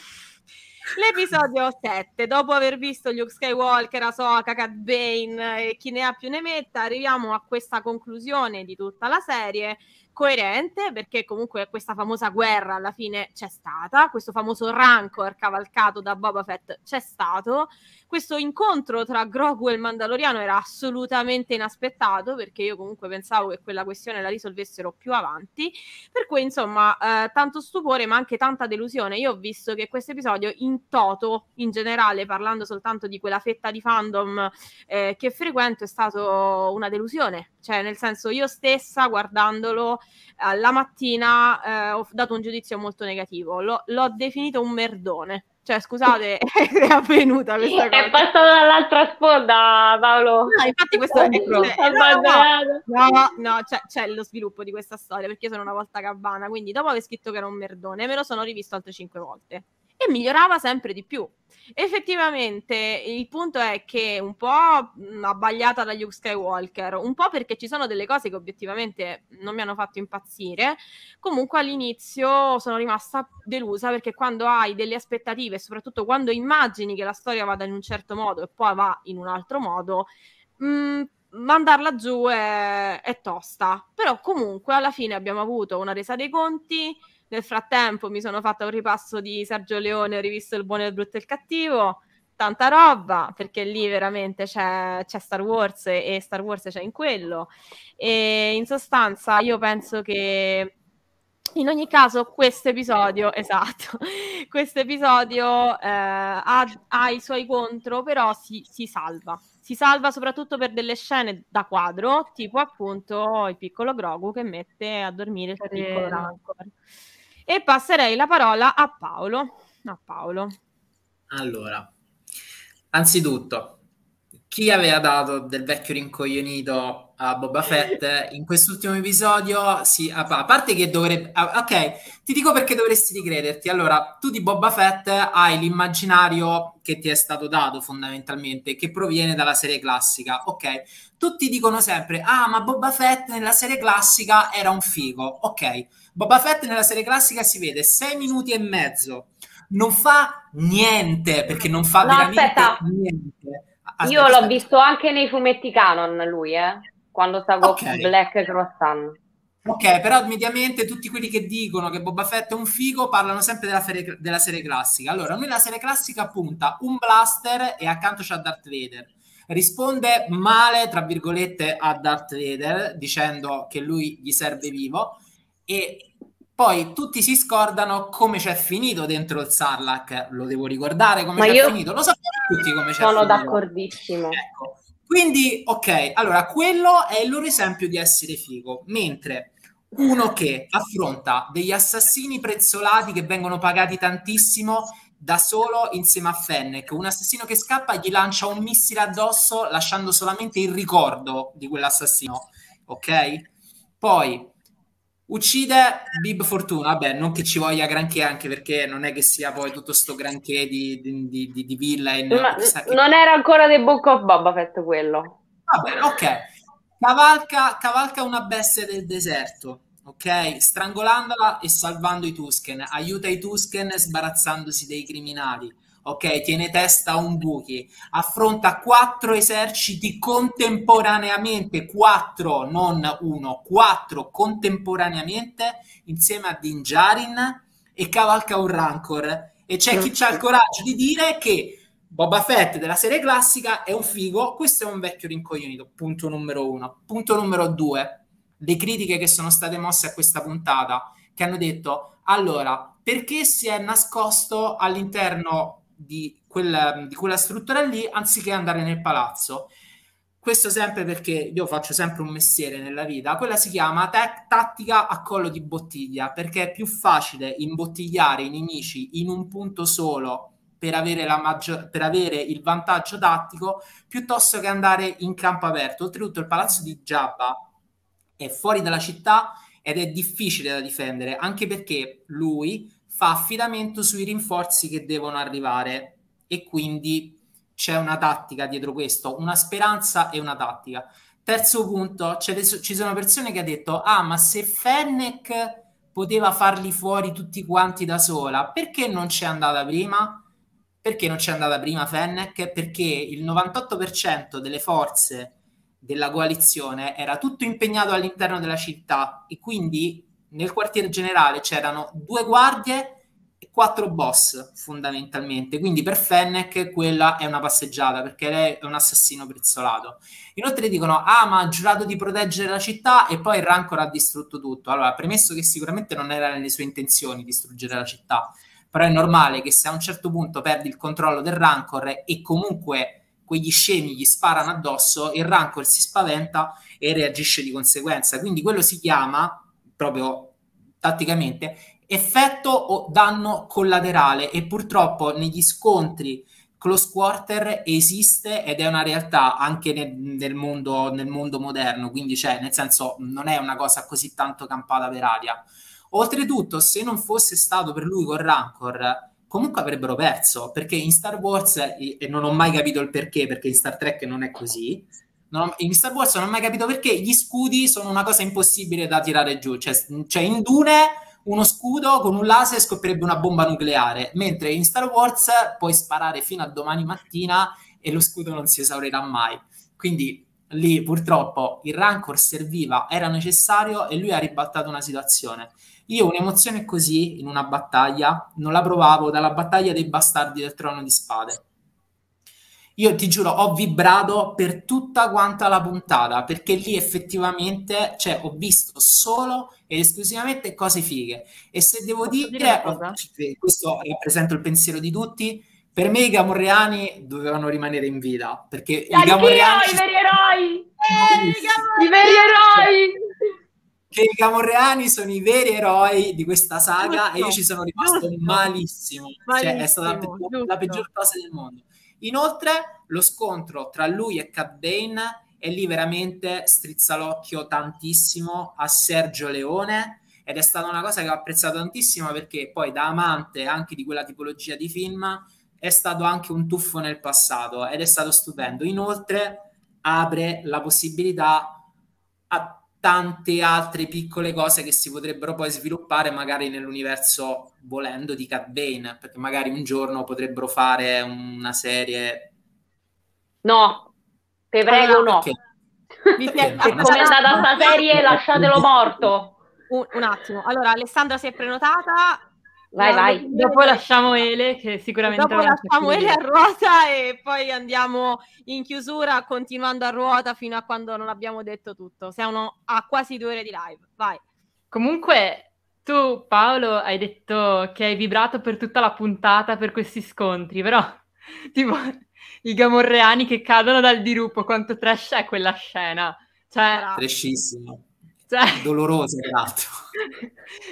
L'episodio 7, dopo aver visto Luke Skywalker, Ahsoka, Cat Bane e chi ne ha più ne metta, arriviamo a questa conclusione di tutta la serie coerente perché comunque questa famosa guerra alla fine c'è stata, questo famoso rancor cavalcato da Boba Fett c'è stato, questo incontro tra Grogu e il Mandaloriano era assolutamente inaspettato perché io comunque pensavo che quella questione la risolvessero più avanti, per cui insomma eh, tanto stupore ma anche tanta delusione. Io ho visto che questo episodio in toto, in generale, parlando soltanto di quella fetta di fandom eh, che frequento, è stato una delusione, cioè nel senso io stessa guardandolo eh, la mattina eh, ho dato un giudizio molto negativo, l'ho, l'ho definito un merdone. Cioè, scusate, è avvenuta questa cosa. È passato dall'altra sponda, Paolo. No, infatti questo è... Ecco, no, no, no c'è, c'è, lo sviluppo di questa storia, perché io sono una volta cabana, quindi dopo aver scritto che era un merdone, me lo sono rivisto altre cinque volte e migliorava sempre di più. Effettivamente il punto è che un po' abbagliata da Luke Skywalker, un po' perché ci sono delle cose che obiettivamente non mi hanno fatto impazzire, comunque all'inizio sono rimasta delusa perché quando hai delle aspettative soprattutto quando immagini che la storia vada in un certo modo e poi va in un altro modo, mh, mandarla giù è, è tosta. Però comunque alla fine abbiamo avuto una resa dei conti nel frattempo mi sono fatta un ripasso di Sergio Leone, ho rivisto Il buono, il brutto e il cattivo, tanta roba, perché lì veramente c'è, c'è Star Wars e, e Star Wars c'è in quello. E in sostanza io penso che in ogni caso, questo episodio, esatto, questo episodio eh, ha, ha, i suoi contro, però si, si, salva. Si salva soprattutto per delle scene da quadro, tipo appunto il piccolo Grogu che mette a dormire il piccolo Rancor. E passerei la parola a Paolo. A Paolo. Allora, anzitutto, chi aveva dato del vecchio rincoglionito a Boba Fett in quest'ultimo episodio? Sì, a parte che dovrebbe... Ok, ti dico perché dovresti ricrederti. Allora, tu di Boba Fett hai l'immaginario che ti è stato dato fondamentalmente, che proviene dalla serie classica. Ok, tutti dicono sempre, ah, ma Boba Fett nella serie classica era un figo. Ok, Boba Fett nella serie classica si vede 6 minuti e mezzo, non fa niente perché non fa no, veramente aspetta. niente. Aspetta, Io l'ho aspetta. visto anche nei fumetti canon lui, eh, quando sta con okay. Black Croissant. Ok, però mediamente tutti quelli che dicono che Boba Fett è un figo parlano sempre della, serie, della serie classica. Allora, noi la serie classica punta un blaster e accanto c'è Darth Vader. Risponde male, tra virgolette, a Darth Vader dicendo che lui gli serve vivo e poi tutti si scordano come c'è finito dentro il Sarlacc. Lo devo ricordare come c'è finito. Lo sappiamo tutti come c'è sono finito. Sono d'accordissimo. Ecco. Quindi, ok, allora quello è il loro esempio di essere figo, mentre uno che affronta degli assassini prezzolati che vengono pagati tantissimo da solo insieme a Fennec, un assassino che scappa gli lancia un missile addosso lasciando solamente il ricordo di quell'assassino, ok? Poi Uccide Bib Fortuna, vabbè, non che ci voglia granché, anche perché non è che sia poi tutto sto granché di, di, di, di villain. Ma, non era ancora The Book of Boba Fett quello. Vabbè, ok. Cavalca, cavalca una bestia del deserto, ok? Strangolandola e salvando i Tusken. Aiuta i Tusken sbarazzandosi dei criminali ok? Tiene testa a un buchi, affronta quattro eserciti contemporaneamente, quattro, non uno, quattro contemporaneamente insieme a Din Djarin e cavalca un Rancor. E c'è chi ha il coraggio di dire che Boba Fett della serie classica è un figo, questo è un vecchio rincoglionito, punto numero uno. Punto numero due, le critiche che sono state mosse a questa puntata, che hanno detto, allora, perché si è nascosto all'interno di quella, di quella struttura lì anziché andare nel palazzo. Questo sempre perché io faccio sempre un mestiere nella vita, quella si chiama tec- tattica a collo di bottiglia, perché è più facile imbottigliare i nemici in un punto solo per avere, maggior- per avere il vantaggio tattico piuttosto che andare in campo aperto. Oltretutto il palazzo di Jabba è fuori dalla città ed è difficile da difendere, anche perché lui fa affidamento sui rinforzi che devono arrivare e quindi c'è una tattica dietro questo, una speranza e una tattica. Terzo punto, ci sono persone che hanno detto, ah ma se Fennec poteva farli fuori tutti quanti da sola, perché non c'è andata prima? Perché non c'è andata prima Fennec? Perché il 98% delle forze della coalizione era tutto impegnato all'interno della città e quindi nel quartiere generale c'erano due guardie e quattro boss fondamentalmente. Quindi per Fennec quella è una passeggiata perché lei è un assassino prezzolato. Inoltre dicono: Ah, ma ha giurato di proteggere la città e poi il Rancor ha distrutto tutto. Allora, premesso che sicuramente non era nelle sue intenzioni distruggere la città, però è normale che se a un certo punto perdi il controllo del Rancor e comunque quegli scemi gli sparano addosso, il Rancor si spaventa e reagisce di conseguenza. Quindi quello si chiama proprio tatticamente effetto o danno collaterale e purtroppo negli scontri close quarter esiste ed è una realtà anche nel, nel, mondo, nel mondo moderno, quindi cioè, nel senso non è una cosa così tanto campata per aria. Oltretutto, se non fosse stato per lui con Rancor, comunque avrebbero perso, perché in Star Wars, e non ho mai capito il perché, perché in Star Trek non è così, ho, in Star Wars non ho mai capito perché gli scudi sono una cosa impossibile da tirare giù. Cioè, cioè, in Dune uno scudo con un laser scoppirebbe una bomba nucleare, mentre in Star Wars puoi sparare fino a domani mattina e lo scudo non si esaurirà mai. Quindi lì purtroppo il Rancor serviva, era necessario e lui ha ribaltato una situazione. Io un'emozione così in una battaglia non la provavo dalla battaglia dei bastardi del trono di spade io ti giuro, ho vibrato per tutta quanta la puntata, perché lì effettivamente, cioè, ho visto solo ed esclusivamente cose fighe. E se devo dire, dire questo rappresenta il pensiero di tutti, per me i gamorreani dovevano rimanere in vita, perché Dai, i gamorreani... I veri eroi! Eh, I veri eroi! Che i gamorreani sono i veri eroi di questa saga giusto, e io ci sono rimasto giusto. malissimo. malissimo. Cioè, è stata la, la peggior cosa del mondo. Inoltre, lo scontro tra lui e Cat Bane e lì veramente strizza l'occhio tantissimo a Sergio Leone ed è stata una cosa che ho apprezzato tantissimo perché poi da amante anche di quella tipologia di film è stato anche un tuffo nel passato ed è stato stupendo. Inoltre apre la possibilità a tante altre piccole cose che si potrebbero poi sviluppare magari nell'universo volendo di Cat Bane, perché magari un giorno potrebbero fare una serie No, te prego ah, no. Okay. Se come è andata sta serie, lasciatelo morto. Un, un attimo. Allora, Alessandra si è prenotata. Vai, vai. Dopo lasciamo Ele, che sicuramente... Dopo lasciamo Ele a ruota e poi andiamo in chiusura continuando a ruota fino a quando non abbiamo detto tutto. Siamo a quasi due ore di live. Vai. Comunque, tu Paolo hai detto che hai vibrato per tutta la puntata per questi scontri, però tipo i gamorreani che cadono dal dirupo, quanto trash è quella scena? Cioè. Trashissimo. Cioè, Doloroso, tra l'altro.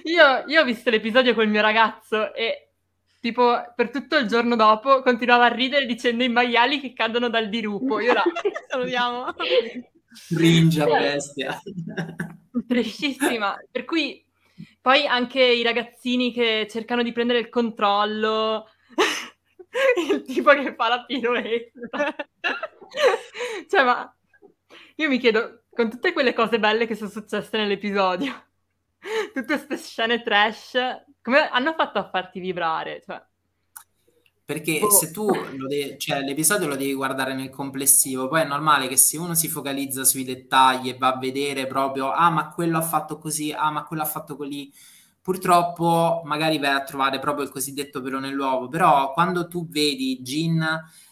io, io ho visto l'episodio col mio ragazzo e tipo per tutto il giorno dopo continuava a ridere dicendo i maiali che cadono dal dirupo. Io là, Salutiamo. Cringe a bestia. trashissima. Per cui poi anche i ragazzini che cercano di prendere il controllo, il tipo che fa la piroetta. cioè, ma io mi chiedo, con tutte quelle cose belle che sono successe nell'episodio, tutte queste scene trash, come hanno fatto a farti vibrare? Cioè, Perché Boh. se tu lo de- cioè, l'episodio lo devi guardare nel complessivo, poi è normale che se uno si focalizza sui dettagli e va a vedere proprio, ah, ma quello ha fatto così, ah, ma quello ha fatto così, purtroppo magari vai a trovare proprio il cosiddetto pelo nell'uovo, però quando tu vedi Jin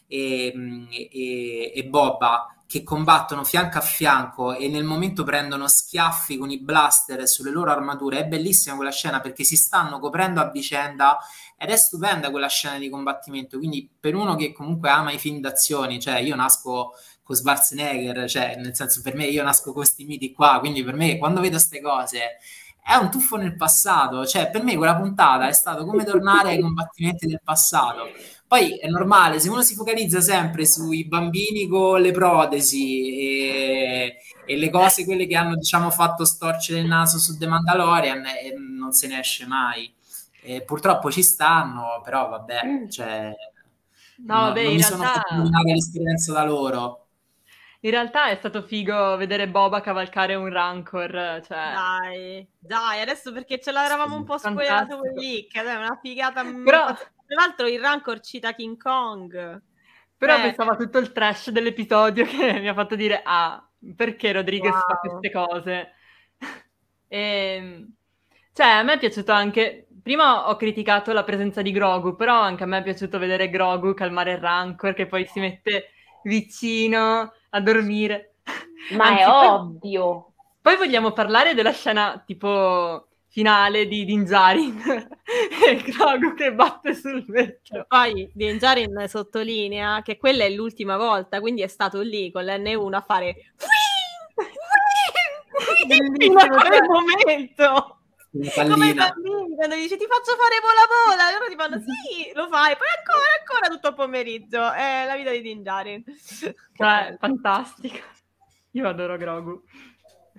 e, e, e Boba che combattono fianco a fianco e nel momento prendono schiaffi con i blaster sulle loro armature, è bellissima quella scena perché si stanno coprendo a vicenda ed è stupenda quella scena di combattimento. Quindi, per uno che comunque ama i film d'azione, cioè io nasco con Schwarzenegger, cioè nel senso per me io nasco con questi miti qua, quindi per me quando vedo queste cose è un tuffo nel passato, cioè per me quella puntata è stato come tornare ai combattimenti del passato. Poi è normale, se uno si focalizza sempre sui bambini con le protesi e, e le cose, quelle che hanno diciamo fatto storcere il naso su The Mandalorian, eh, non se ne esce mai. E purtroppo ci stanno, però vabbè, cioè, no, vabbè, non in mi sono realtà... fatto nominare l'esperienza da loro. In realtà è stato figo vedere Boba cavalcare un Rancor, cioè... Dai, dai, adesso perché ce l'eravamo un po' spoilerato con. Leak, dai, una figata. Però, Tra l'altro il Rancor cita King Kong. però Eh. pensavo tutto il trash dell'episodio che mi ha fatto dire, ah, perché Rodriguez fa Wow. queste cose? E, cioè, a me è piaciuto anche... Prima ho criticato la presenza di Grogu, però anche a me è piaciuto vedere Grogu calmare il Rancor che poi si mette vicino a dormire. Ma Anzi, è poi- ovvio. Poi vogliamo parlare della scena tipo finale di Din Djarin e Grogu che batte sul vetro. Poi Din Djarin sottolinea che quella è l'ultima volta, quindi è stato lì con l'N1 a fare fino a Bellissimo, quel cioè- momento. Una Come i bambini quando dici ti faccio fare vola vola, e loro ti fanno sì, lo fai, poi ancora, ancora tutto il pomeriggio. È la vita di Din Djarin. Cioè, fantastico. Io adoro Grogu.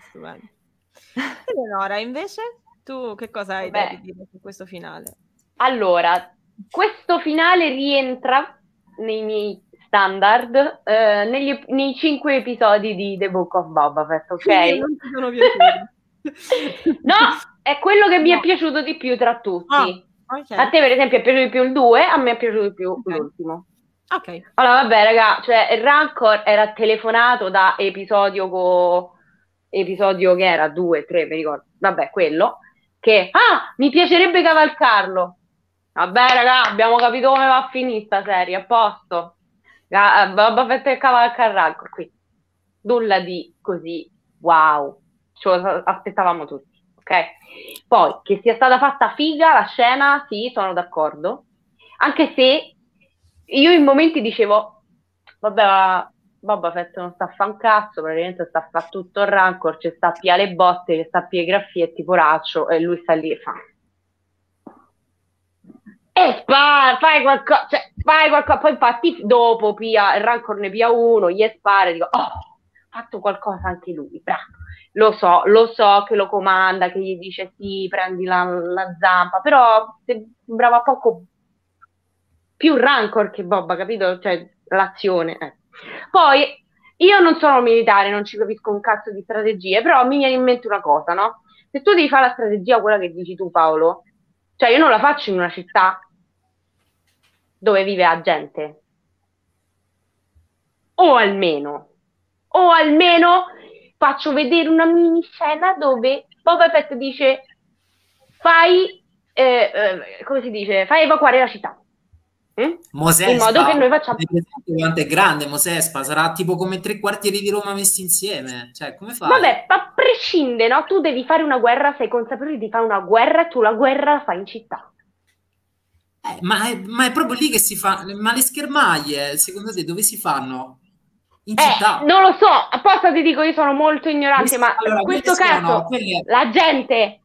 Stupendo. Eleonora, invece, tu che cosa hai da Beh. dire su questo finale? Allora, questo finale rientra nei miei standard eh, negli- nei cinque episodi di The Book of Boba Fett, Quindi ok? non ti sono piaciuti. No, è quello che mi No. è piaciuto di più tra tutti. Ah, ok. A te, per esempio, è piaciuto di più il 2, a me è piaciuto di più Ok. l'ultimo. Ok. Allora, vabbè, raga, cioè, il Rancor era telefonato da episodio co... episodio che era 2, 3, mi ricordo. Vabbè, quello. Che, ah, mi piacerebbe cavalcarlo. Vabbè, raga, abbiamo capito come va a finire sta serie, a posto. Ga- Boba Fett e cavalca il Rancor qui. Nulla di così, wow. Ce lo aspettavamo tutti, ok? Poi, che sia stata fatta figa la scena, sì, sono d'accordo. Anche se io in momenti dicevo, vabbè, Boba Fett non sta a fare un cazzo, praticamente sta a fare tutto il rancor, ci sta a pia le botte, ci sta a pia i graffietti, poraccio, e lui sta lì e fa. E spara, fai qualcosa, cioè, fai qualcosa, poi infatti dopo pia, il rancor ne pia uno, gli spara, e dico, oh, ha fatto qualcosa anche lui, bravo. Lo so, lo so che lo comanda, che gli dice sì, prendi la, la zampa, però sembrava poco più rancor che Boba, capito? Cioè, l'azione. eh. Poi, io non sono militare, non ci capisco un cazzo di strategie, però mi viene in mente una cosa, no? Se tu devi fare la strategia, quella che dici tu, Paolo, cioè io non la faccio in una città dove vive la gente. O almeno, o almeno faccio vedere una mini scena dove Boba Fett dice fai, eh, eh, come si dice, fai evacuare la città. Mm? Mosespa, in modo che noi facciamo quanto è grande Mosespa sarà tipo come tre quartieri di Roma messi insieme cioè come fai? vabbè a prescindere no? tu devi fare una guerra sei consapevole di fare una guerra e tu la guerra la fai in città eh, ma, è, ma, è, proprio lì che si fa ma le schermaglie secondo te dove si fanno? in città eh, non lo so apposta ti dico io sono molto ignorante ma allora, in questo caso sono, quelle... la gente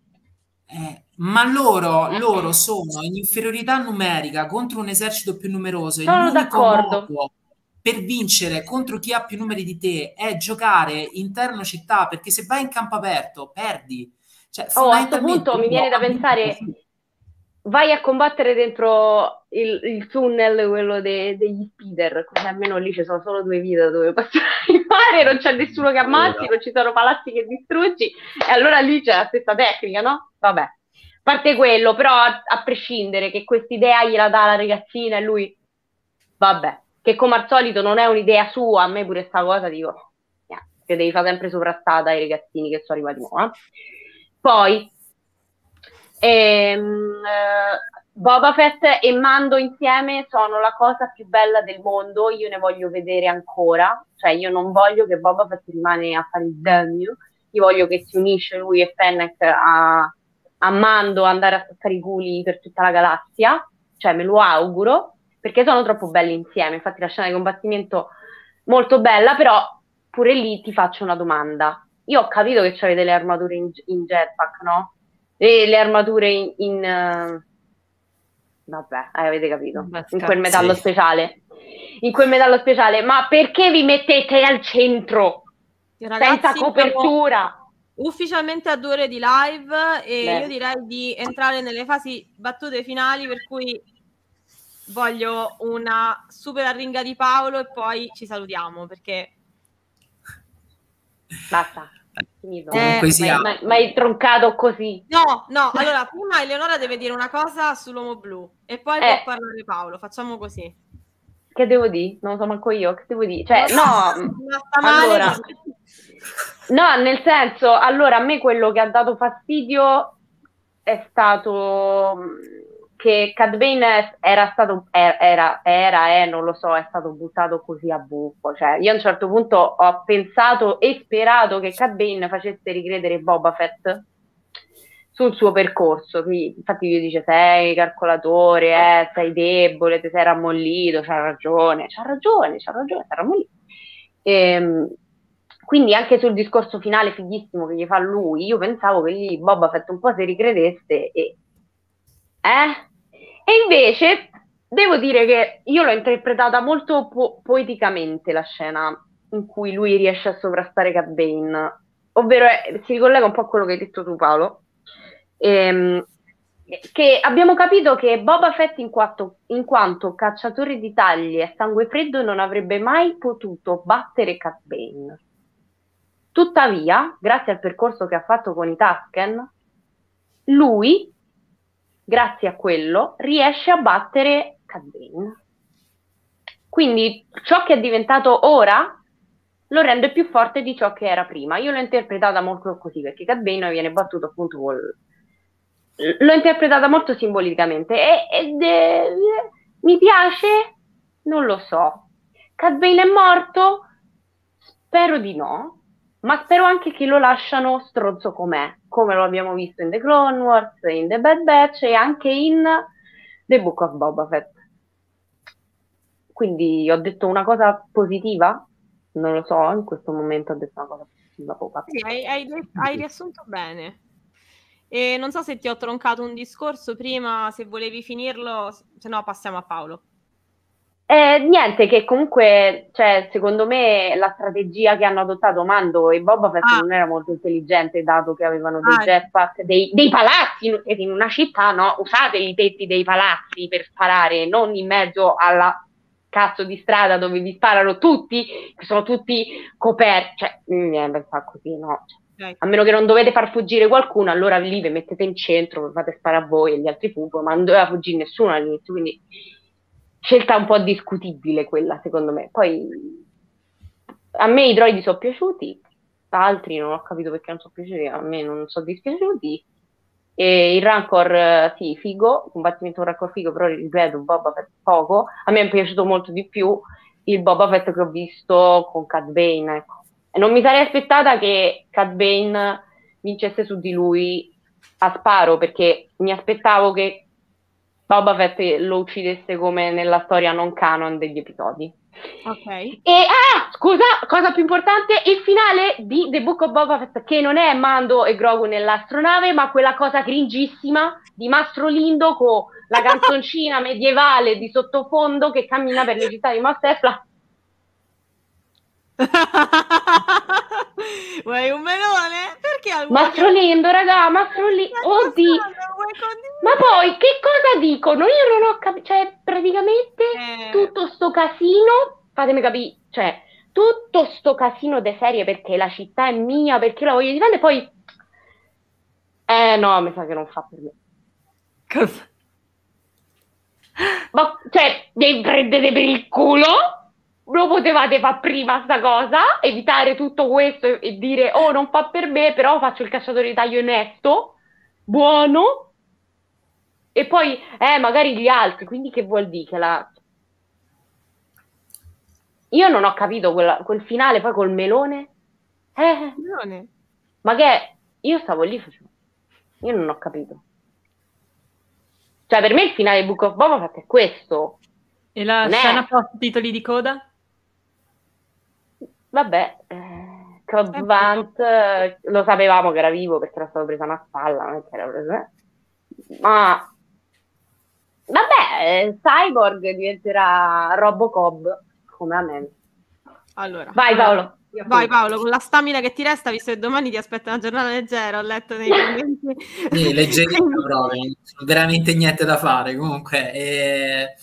eh, ma loro, loro, sono in inferiorità numerica contro un esercito più numeroso. Sono d'accordo. Per vincere contro chi ha più numeri di te è giocare interno città, perché se vai in campo aperto perdi. Cioè, oh, a questo punto mi viene da pensare, vai a combattere dentro il, il tunnel, quello de, degli speeder, così almeno lì ci sono solo due video dove passare fare, non c'è nessuno che ammazzi, non ci sono palazzi che distruggi, e allora lì c'è la stessa tecnica, no? Vabbè parte quello, però a, a prescindere che quest'idea gliela dà la ragazzina e lui, vabbè, che come al solito non è un'idea sua, a me pure sta cosa dico, yeah, che devi fare sempre sovrastata ai ragazzini che sono arrivati ora. Poi, ehm, eh, Boba Fett e Mando insieme sono la cosa più bella del mondo, io ne voglio vedere ancora, cioè io non voglio che Boba Fett rimane a fare il demio, io voglio che si unisce lui e Fennec a a Mando andare a spaccare i culi per tutta la galassia, cioè me lo auguro, perché sono troppo belli insieme. Infatti la scena di combattimento molto bella, però pure lì ti faccio una domanda. Io ho capito che avete le armature in, in jetpack, no? E le armature in... in uh... Vabbè, eh, avete capito. In quel metallo speciale. In quel metallo speciale. Ma perché vi mettete al centro? Ragazzi, senza copertura? Ufficialmente a due ore di live e Beh. io direi di entrare nelle fasi battute finali per cui voglio una super arringa di Paolo e poi ci salutiamo perché basta finito. Eh, ma, ma hai troncato così no no allora prima Eleonora deve dire una cosa sull'uomo blu e poi eh. può parlare Paolo facciamo così che devo dire? non lo so manco io che devo dire cioè no, no allora No, nel senso, allora a me quello che ha dato fastidio è stato mm, che Cad Bane era stato, era, era, eh, non lo so, è stato buttato così a buffo. Cioè, io a un certo punto ho pensato e sperato che Cad Bane facesse ricredere Boba Fett sul suo percorso. Quindi, infatti, io dice: Sei calcolatore, eh, sei debole, ti sei rammollito. C'ha ragione, c'ha ragione, c'ha ragione, sei rammollito. E, ehm, quindi anche sul discorso finale fighissimo che gli fa lui, io pensavo che lì Boba Fett un po' si ricredesse e... Eh? E invece devo dire che io l'ho interpretata molto po- poeticamente la scena in cui lui riesce a sovrastare Cad Bane, ovvero è, si ricollega un po' a quello che hai detto tu Paolo, ehm, che abbiamo capito che Boba Fett in quanto, in quanto cacciatore di taglie e sangue freddo non avrebbe mai potuto battere Cad Bane Tuttavia, grazie al percorso che ha fatto con i Tusken, lui, grazie a quello, riesce a battere Cad Quindi ciò che è diventato ora lo rende più forte di ciò che era prima. Io l'ho interpretata molto così, perché Cad viene battuto appunto col... L'ho interpretata molto simbolicamente e, ed è... mi piace? Non lo so. Cad è morto? Spero di no ma spero anche che lo lasciano stronzo com'è, come lo abbiamo visto in The Clone Wars, in The Bad Batch e anche in The Book of Boba Fett. Quindi ho detto una cosa positiva? Non lo so, in questo momento ho detto una cosa positiva. Oh, sì, hai, hai, hai riassunto bene. E non so se ti ho troncato un discorso prima, se volevi finirlo, se no passiamo a Paolo. Eh, niente, che comunque, cioè, secondo me la strategia che hanno adottato Mando e Boba Fett ah. non era molto intelligente, dato che avevano dei ah. jetpack, dei, dei, palazzi in una città, no? Usate i tetti dei palazzi per sparare, non in mezzo alla cazzo di strada dove vi sparano tutti, che sono tutti coperti, cioè, niente, fa così, no? A meno che non dovete far fuggire qualcuno, allora lì vi mettete in centro, fate sparare a voi e gli altri fuggono, ma non doveva fuggire nessuno all'inizio, quindi scelta un po' discutibile quella, secondo me. Poi a me i droidi sono piaciuti, altri non ho capito perché non sono piaciuti, a me non sono dispiaciuti. E il Rancor, eh, sì, figo, combattimento un Rancor figo, però ripeto, Boba Fett poco. A me è piaciuto molto di più il Boba Fett che ho visto con Cad Bane, ecco. Non mi sarei aspettata che Cad Bane vincesse su di lui a sparo, perché mi aspettavo che Boba Fett lo uccidesse come nella storia non canon degli episodi. Ok. E ah, scusa, cosa più importante, il finale di The Book of Boba Fett, che non è Mando e Grogu nell'astronave, ma quella cosa cringissima di Mastro Lindo con la canzoncina medievale di sottofondo che cammina per le città di Mos Eisley. Vuoi un melone? Perché Mastro Lindo, raga, Mastro Lindo, oddio. Ma poi che cosa dicono? Io non ho capito, cioè praticamente Eh. tutto sto casino, fatemi capire, cioè tutto sto casino di serie perché la città è mia, perché la voglio difendere, poi eh no, mi sa che non fa per me. Cosa? Ma cioè, mi prendete per il culo? Lo potevate fare prima sta cosa, evitare tutto questo e, e dire "Oh, non fa per me, però faccio il cacciatore di taglio onesto, buono". E poi eh, magari gli altri, quindi che vuol dire che la Io non ho capito quella- quel finale poi col melone. Eh, Melone. ma che io stavo lì facevo. Io non ho capito. Cioè, per me il finale di Book of Boba Fett è questo. E la Non è- scena post titoli di coda? Vabbè, eh, Cobb Vant eh, lo sapevamo che era vivo perché era stato preso una spalla, non è che era preso, eh. ma vabbè, eh, Cyborg diventerà Robocob come a me. Allora. Vai Paolo. Vai Paolo, con la stamina che ti resta, visto che domani ti aspetta una giornata leggera, ho letto nei commenti. Sì, leggerino proprio, veramente niente da fare. Comunque, eh,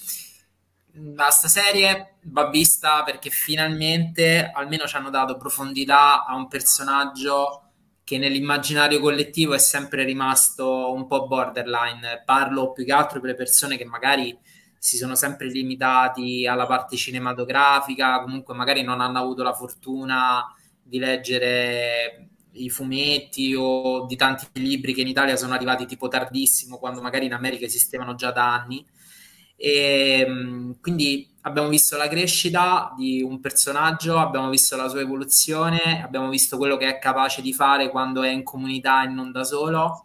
ma sta serie va vista perché finalmente almeno ci hanno dato profondità a un personaggio che nell'immaginario collettivo è sempre rimasto un po' borderline. Parlo più che altro per le persone che magari si sono sempre limitati alla parte cinematografica, comunque magari non hanno avuto la fortuna di leggere i fumetti o di tanti libri che in Italia sono arrivati tipo tardissimo, quando magari in America esistevano già da anni. E quindi abbiamo visto la crescita di un personaggio, abbiamo visto la sua evoluzione, abbiamo visto quello che è capace di fare quando è in comunità e non da solo.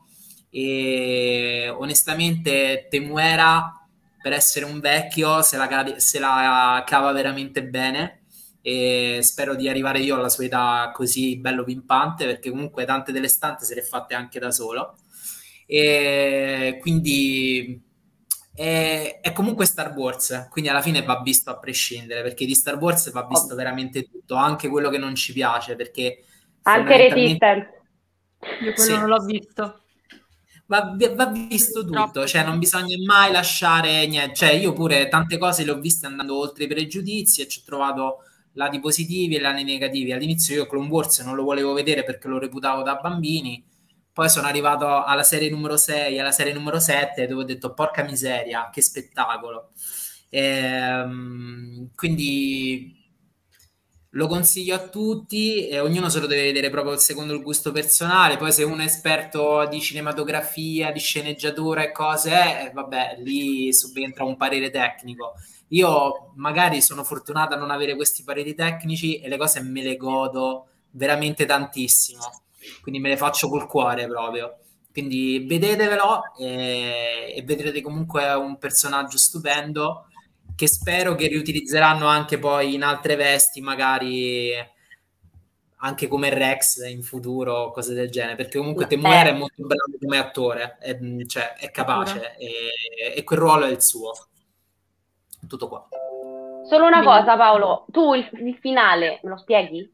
E onestamente, Temuera, per essere un vecchio, se la, se la cava veramente bene e spero di arrivare io alla sua età così bello pimpante perché comunque tante delle stante se le fatte anche da solo e quindi è, è comunque Star Wars quindi alla fine va visto a prescindere perché di Star Wars va visto veramente tutto anche quello che non ci piace perché Anche fondamentalmente- Resistance. Io quello Sì. non l'ho visto. Va, va visto tutto, cioè non bisogna mai lasciare niente. Cioè, io pure tante cose le ho viste andando oltre i pregiudizi e ci ho trovato lati positivi e lati negativi. All'inizio io Clone Wars non lo volevo vedere perché lo reputavo da bambini, poi sono arrivato alla serie numero 6, alla serie numero 7 dove ho detto porca miseria, che spettacolo. Ehm, quindi lo consiglio a tutti e ognuno se lo deve vedere proprio secondo il gusto personale. Poi, se uno è esperto di cinematografia, di sceneggiatura e cose, eh, vabbè, lì subentra un parere tecnico. Io magari sono fortunato a non avere questi pareri tecnici e le cose me le godo veramente tantissimo. Quindi me le faccio col cuore proprio. Quindi vedetevelo e, e vedrete comunque un personaggio stupendo che spero che riutilizzeranno anche poi in altre vesti, magari anche come Rex in futuro, cose del genere, perché comunque Eh. Temuera è molto bravo come attore, è, cioè, è capace e, e quel ruolo è il suo. Tutto qua. Solo una Quindi- cosa Paolo, tu il, il finale me lo spieghi?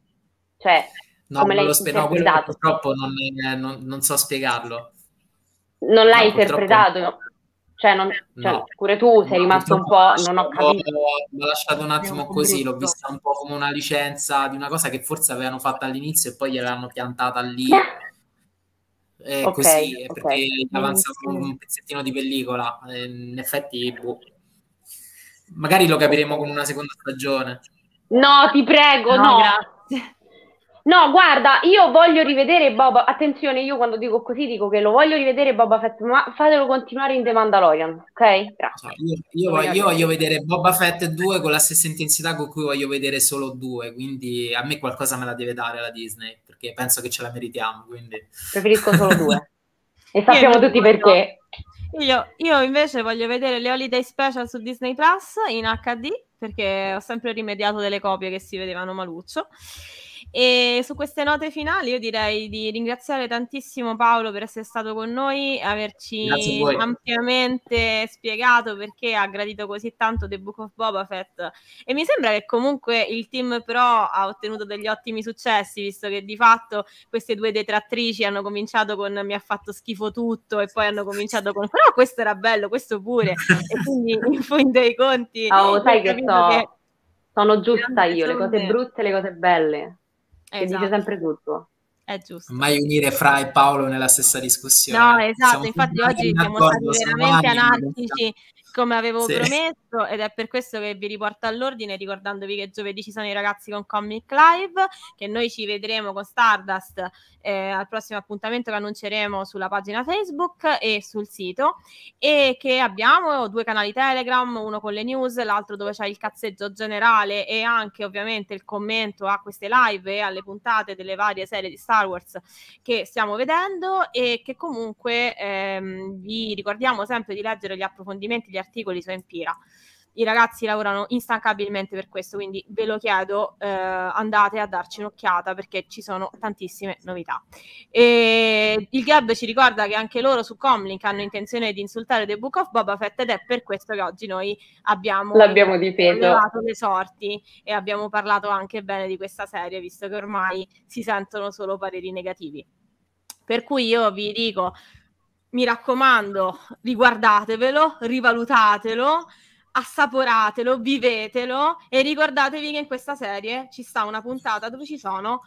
Cioè, No, Come l'hai lo spe- no, purtroppo non, non- non so spiegarlo. non l'hai No, interpretato? Cioè, non- cioè, No. pure tu sei No, rimasto un po', non ho capito. L'ho lasciato un attimo così, l'ho vista un po' come una licenza di una cosa che forse avevano fatto all'inizio e poi gliel'hanno piantata lì. E Ok, così, è ok. perché gli avanzava un pezzettino di pellicola. In effetti, boh. magari lo capiremo con una seconda stagione. No, ti prego, No, no. No, guarda, io voglio rivedere Boba. Attenzione, io quando dico così dico che lo voglio rivedere Boba Fett, ma fatelo continuare in The Mandalorian, ok? Grazie. Io, io, voglio, io voglio vedere Boba Fett 2 con la stessa intensità con cui voglio vedere solo 2, quindi a me qualcosa me la deve dare la Disney, perché penso che ce la meritiamo. Quindi. Preferisco solo 2. e sappiamo tutti perché. Io, io, invece voglio vedere le holiday special su Disney Plus in HD perché ho sempre rimediato delle copie che si vedevano maluccio. E su queste note finali io direi di ringraziare tantissimo Paolo per essere stato con noi e averci ampiamente spiegato perché ha gradito così tanto The Book of Boba Fett. E mi sembra che comunque il team pro ha ottenuto degli ottimi successi visto che di fatto queste due detrattrici hanno cominciato con mi ha fatto schifo tutto e poi hanno cominciato con però questo era bello, questo pure e quindi in fin dei conti oh, sai che so che sono giusta io, le cose brutte e le cose belle esatto. che dice sempre tutto. È giusto. Mai unire Fra e Paolo nella stessa discussione. No, esatto, siamo infatti oggi siamo stati veramente anarchici come avevo sì. promesso ed è per questo che vi riporto all'ordine ricordandovi che giovedì ci sono i ragazzi con Comic Live che noi ci vedremo con Stardust eh, al prossimo appuntamento che annunceremo sulla pagina Facebook e sul sito e che abbiamo due canali Telegram, uno con le news, l'altro dove c'è il cazzeggio generale e anche ovviamente il commento a queste live e alle puntate delle varie serie di Star Wars che stiamo vedendo e che comunque ehm, vi ricordiamo sempre di leggere gli approfondimenti, gli articoli su Empira. I ragazzi lavorano instancabilmente per questo, quindi ve lo chiedo, eh, andate a darci un'occhiata perché ci sono tantissime novità. E il Gab ci ricorda che anche loro su Comlink hanno intenzione di insultare The Book of Boba Fett ed è per questo che oggi noi abbiamo L'abbiamo difeso. le sorti e abbiamo parlato anche bene di questa serie, visto che ormai si sentono solo pareri negativi. Per cui io vi dico, mi raccomando, riguardatevelo, rivalutatelo, assaporatelo, vivetelo e ricordatevi che in questa serie ci sta una puntata dove ci sono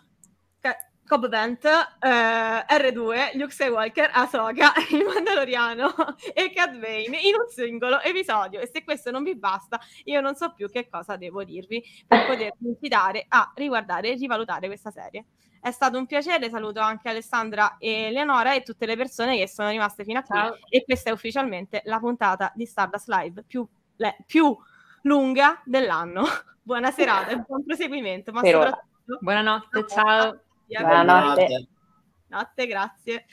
Cobb Bent, eh, R2, Luke Skywalker, Ahsoka, il Mandaloriano e Cad Bane in un singolo episodio e se questo non vi basta io non so più che cosa devo dirvi per potervi invitare a riguardare e rivalutare questa serie. È stato un piacere, saluto anche Alessandra e Leonora e tutte le persone che sono rimaste fino a qui Ciao. e questa è ufficialmente la puntata di Stardust Live più, le, più lunga dell'anno. Buona serata e buon proseguimento, ma Però. soprattutto buonanotte, ciao. Buonanotte. Notte, grazie.